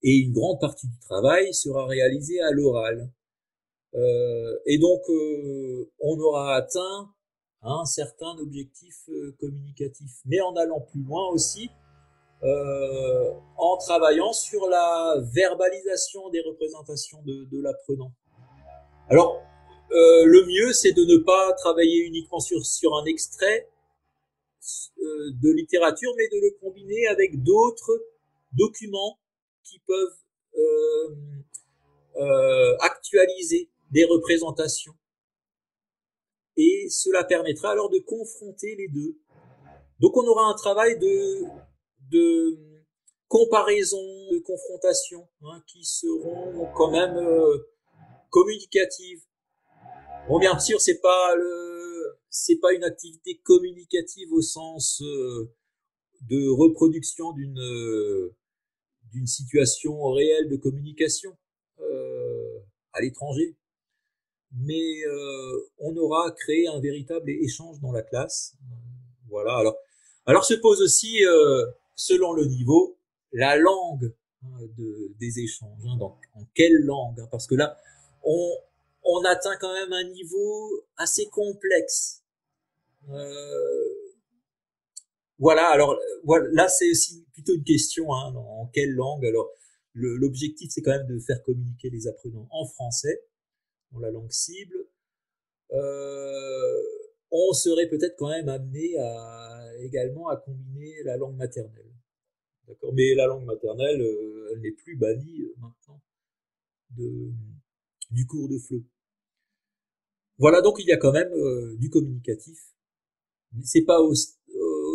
[SPEAKER 1] et une grande partie du travail sera réalisée à l'oral. Euh, et donc, euh, on aura atteint un certain objectif euh, communicatif, mais en allant plus loin aussi, euh, en travaillant sur la verbalisation des représentations de, de l'apprenant. Alors, euh, le mieux, c'est de ne pas travailler uniquement sur, sur un extrait euh, de littérature, mais de le combiner avec d'autres documents qui peuvent euh, actualiser des représentations et cela permettra alors de confronter les deux. Donc on aura un travail de, de comparaison, de confrontation, hein, qui seront quand même euh, communicatives. Bon, bien sûr, c'est pas c'est pas une activité communicative au sens euh, de reproduction d'une euh, d'une situation réelle de communication à l'étranger mais euh, on aura créé un véritable échange dans la classe. Voilà. Alors, alors se pose aussi, euh, selon le niveau, la langue hein, de, des échanges. Hein, en quelle langue hein, Parce que là, on, on atteint quand même un niveau assez complexe. Euh, voilà. Alors, voilà, là, c'est aussi plutôt une question. Hein, en quelle langue Alors, l'objectif, c'est quand même de faire communiquer les apprenants en français la langue cible, euh, on serait peut-être quand même amené également à combiner la langue maternelle. D'accord? Mais la langue maternelle, euh, elle n'est plus bannie euh, maintenant du cours de FLE. Voilà, donc il y a quand même du communicatif. C'est pas au,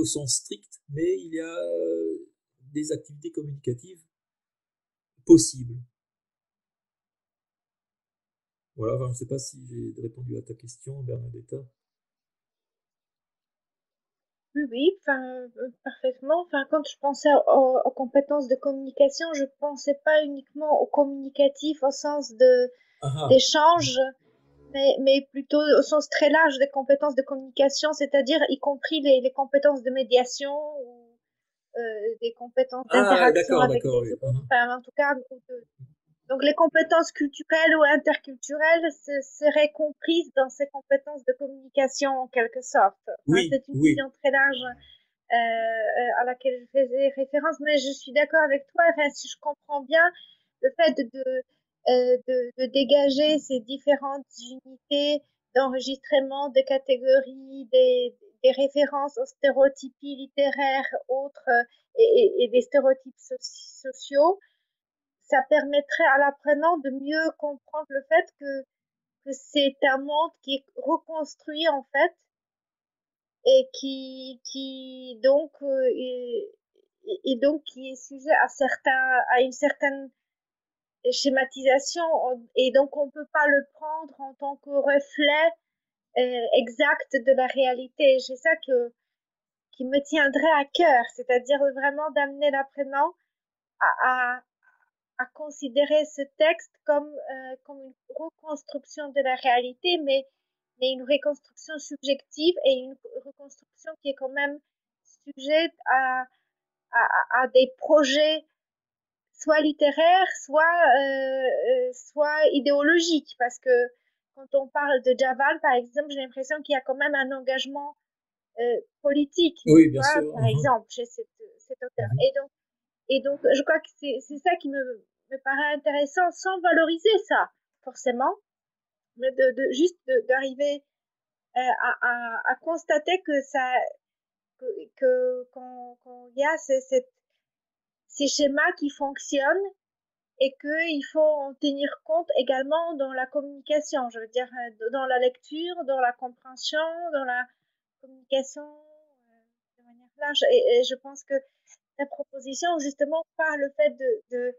[SPEAKER 1] sens strict, mais il y a des activités communicatives possibles. Voilà, je ne sais pas si j'ai répondu à ta question, Bernadetta.
[SPEAKER 8] Oui, oui, enfin, euh, parfaitement. Enfin, quand je pensais aux, compétences de communication, je ne pensais pas uniquement au communicatif au sens de ah ah. d'échange, mais, mais, plutôt au sens très large des compétences de communication, c'est-à-dire y compris les, les, compétences de médiation ou euh, des compétences ah, d'interaction avec les autres. Enfin, en tout cas, de, donc les compétences culturelles ou interculturelles seraient comprises dans ces compétences de communication en quelque sorte.
[SPEAKER 1] Oui,
[SPEAKER 8] c'est une
[SPEAKER 1] vision
[SPEAKER 8] très large euh, euh, à laquelle je faisais référence, mais je suis d'accord avec toi. Enfin, si je comprends bien, le fait de, euh, de, de dégager ces différentes unités d'enregistrement, de catégories, des, des références aux stéréotypies littéraires, autres et, et des stéréotypes sociaux, ça permettrait à l'apprenant de mieux comprendre le fait que, c'est un monde qui est reconstruit en fait et qui, donc euh, est, et donc qui est sujet à certains à une certaine schématisation et donc on peut pas le prendre en tant que reflet euh, exact de la réalité. C'est ça que qui me tiendrait à cœur, c'est-à-dire vraiment d'amener l'apprenant à, à considérer ce texte comme, euh, comme une reconstruction de la réalité, mais, mais une reconstruction subjective et une reconstruction qui est quand même sujette à, à, à des projets soit littéraires, soit, euh, euh, soit idéologiques, parce que quand on parle de Javal, par exemple, j'ai l'impression qu'il y a quand même un engagement euh, politique,
[SPEAKER 1] oui, bien sûr.
[SPEAKER 8] par uh-huh. exemple, chez cet, cet auteur. Mm-hmm. Et donc, et donc, je crois que c'est ça qui me, me paraît intéressant sans valoriser ça, forcément, mais de, de juste d'arriver euh, à, à, à, constater que ça, que, quand, il y a ces, ces schémas qui fonctionnent et qu'il faut en tenir compte également dans la communication, je veux dire euh, dans la lecture, dans la compréhension, dans la communication euh, de manière large. Et, je pense que la proposition, justement, par le fait de,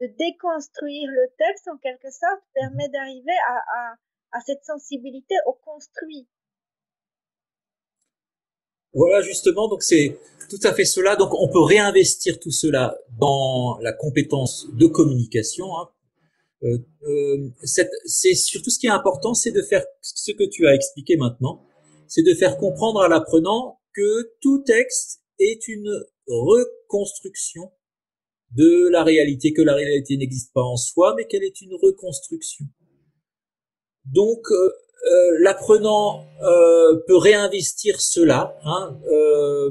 [SPEAKER 8] déconstruire le texte, en quelque sorte, permet d'arriver à cette sensibilité au construit.
[SPEAKER 1] Voilà, justement, donc c'est tout à fait cela. Donc, on peut réinvestir tout cela dans la compétence de communication. Hein. Euh, euh, c'est surtout ce qui est important, c'est de faire ce que tu as expliqué maintenant, c'est de faire comprendre à l'apprenant que tout texte est une reconstruction de la réalité, que la réalité n'existe pas en soi, mais qu'elle est une reconstruction. Donc, euh, euh, l'apprenant euh, peut réinvestir cela hein, euh,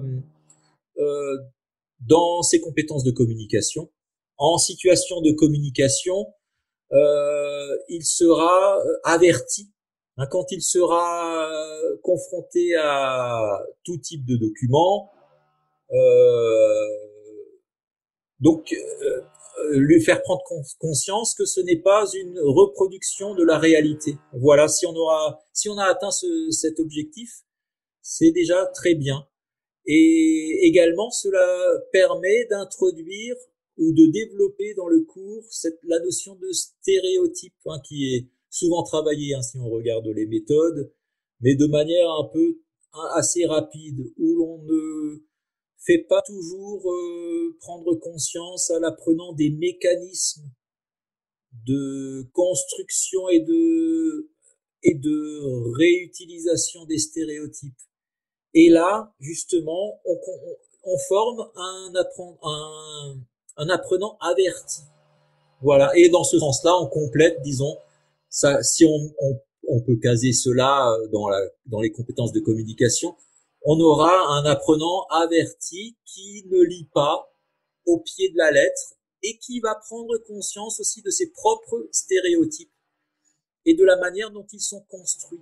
[SPEAKER 1] dans ses compétences de communication. En situation de communication, il sera averti hein, quand il sera confronté à tout type de documents. Donc, euh, lui faire prendre conscience que ce n'est pas une reproduction de la réalité. Voilà, si on aura, si on a atteint ce, cet objectif, c'est déjà très bien. Et également, cela permet d'introduire ou de développer dans le cours cette, la notion de stéréotype hein, qui est souvent travaillée hein, si on regarde les méthodes, mais de manière un peu assez rapide, où l'on ne fait pas toujours euh, prendre conscience à l'apprenant des mécanismes de construction et de et de réutilisation des stéréotypes. Et là, justement, on, on, forme un, un, un apprenant averti. Voilà. Et dans ce sens-là, on complète, disons, ça, si on, on, on peut caser cela dans, la, dans les compétences de communication, on aura un apprenant averti qui ne lit pas au pied de la lettre et qui va prendre conscience aussi de ses propres stéréotypes et de la manière dont ils sont construits.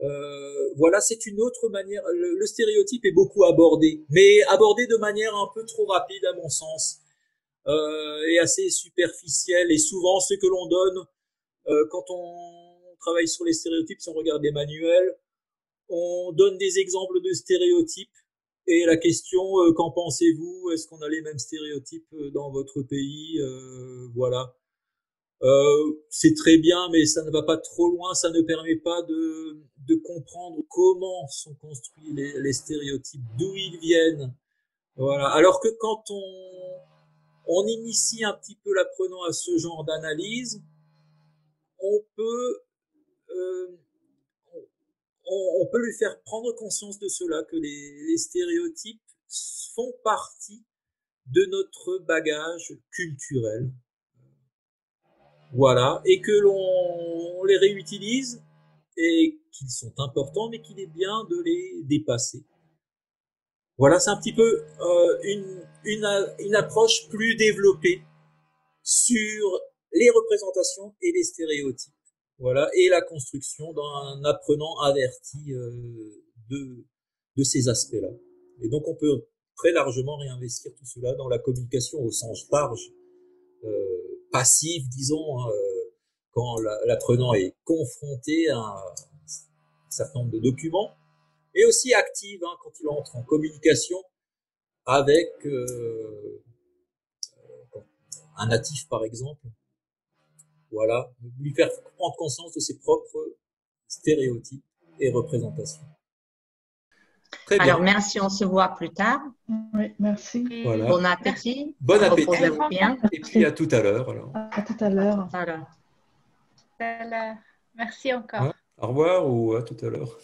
[SPEAKER 1] Euh, voilà, c'est une autre manière. Le, stéréotype est beaucoup abordé, mais abordé de manière un peu trop rapide à mon sens euh, et assez superficielle. Et souvent, ce que l'on donne euh, quand on travaille sur les stéréotypes, si on regarde les manuels, on donne des exemples de stéréotypes. Et la question, euh, qu'en pensez-vous? Est-ce qu'on a les mêmes stéréotypes euh, dans votre pays? Euh, Voilà. c'est très bien, mais ça ne va pas trop loin. Ça ne permet pas de, de comprendre comment sont construits les, les stéréotypes, d'où ils viennent. Voilà. Alors que quand on, on initie un petit peu l'apprenant à ce genre d'analyse, on peut on, peut lui faire prendre conscience de cela, que les, stéréotypes font partie de notre bagage culturel. Voilà, et que l'on les réutilise et qu'ils sont importants, mais qu'il est bien de les dépasser. Voilà, c'est un petit peu euh, une, approche plus développée sur les représentations et les stéréotypes. Voilà, et la construction d'un apprenant averti euh, de, de ces aspects-là. Et donc on peut très largement réinvestir tout cela dans la communication au sens large, euh, passif, disons, hein, euh, quand l'apprenant est confronté à un certain nombre de documents, et aussi active hein, quand il entre en communication avec euh, un natif, par exemple, voilà, lui faire prendre conscience de ses propres stéréotypes et représentations.
[SPEAKER 9] Très Alors, merci, on se voit plus tard.
[SPEAKER 2] Oui, merci.
[SPEAKER 9] Bon appétit.
[SPEAKER 1] Bon appétit. Et puis à tout à l'heure.
[SPEAKER 2] À tout à l'heure.
[SPEAKER 8] Merci encore.
[SPEAKER 1] Au revoir ou à tout à l'heure.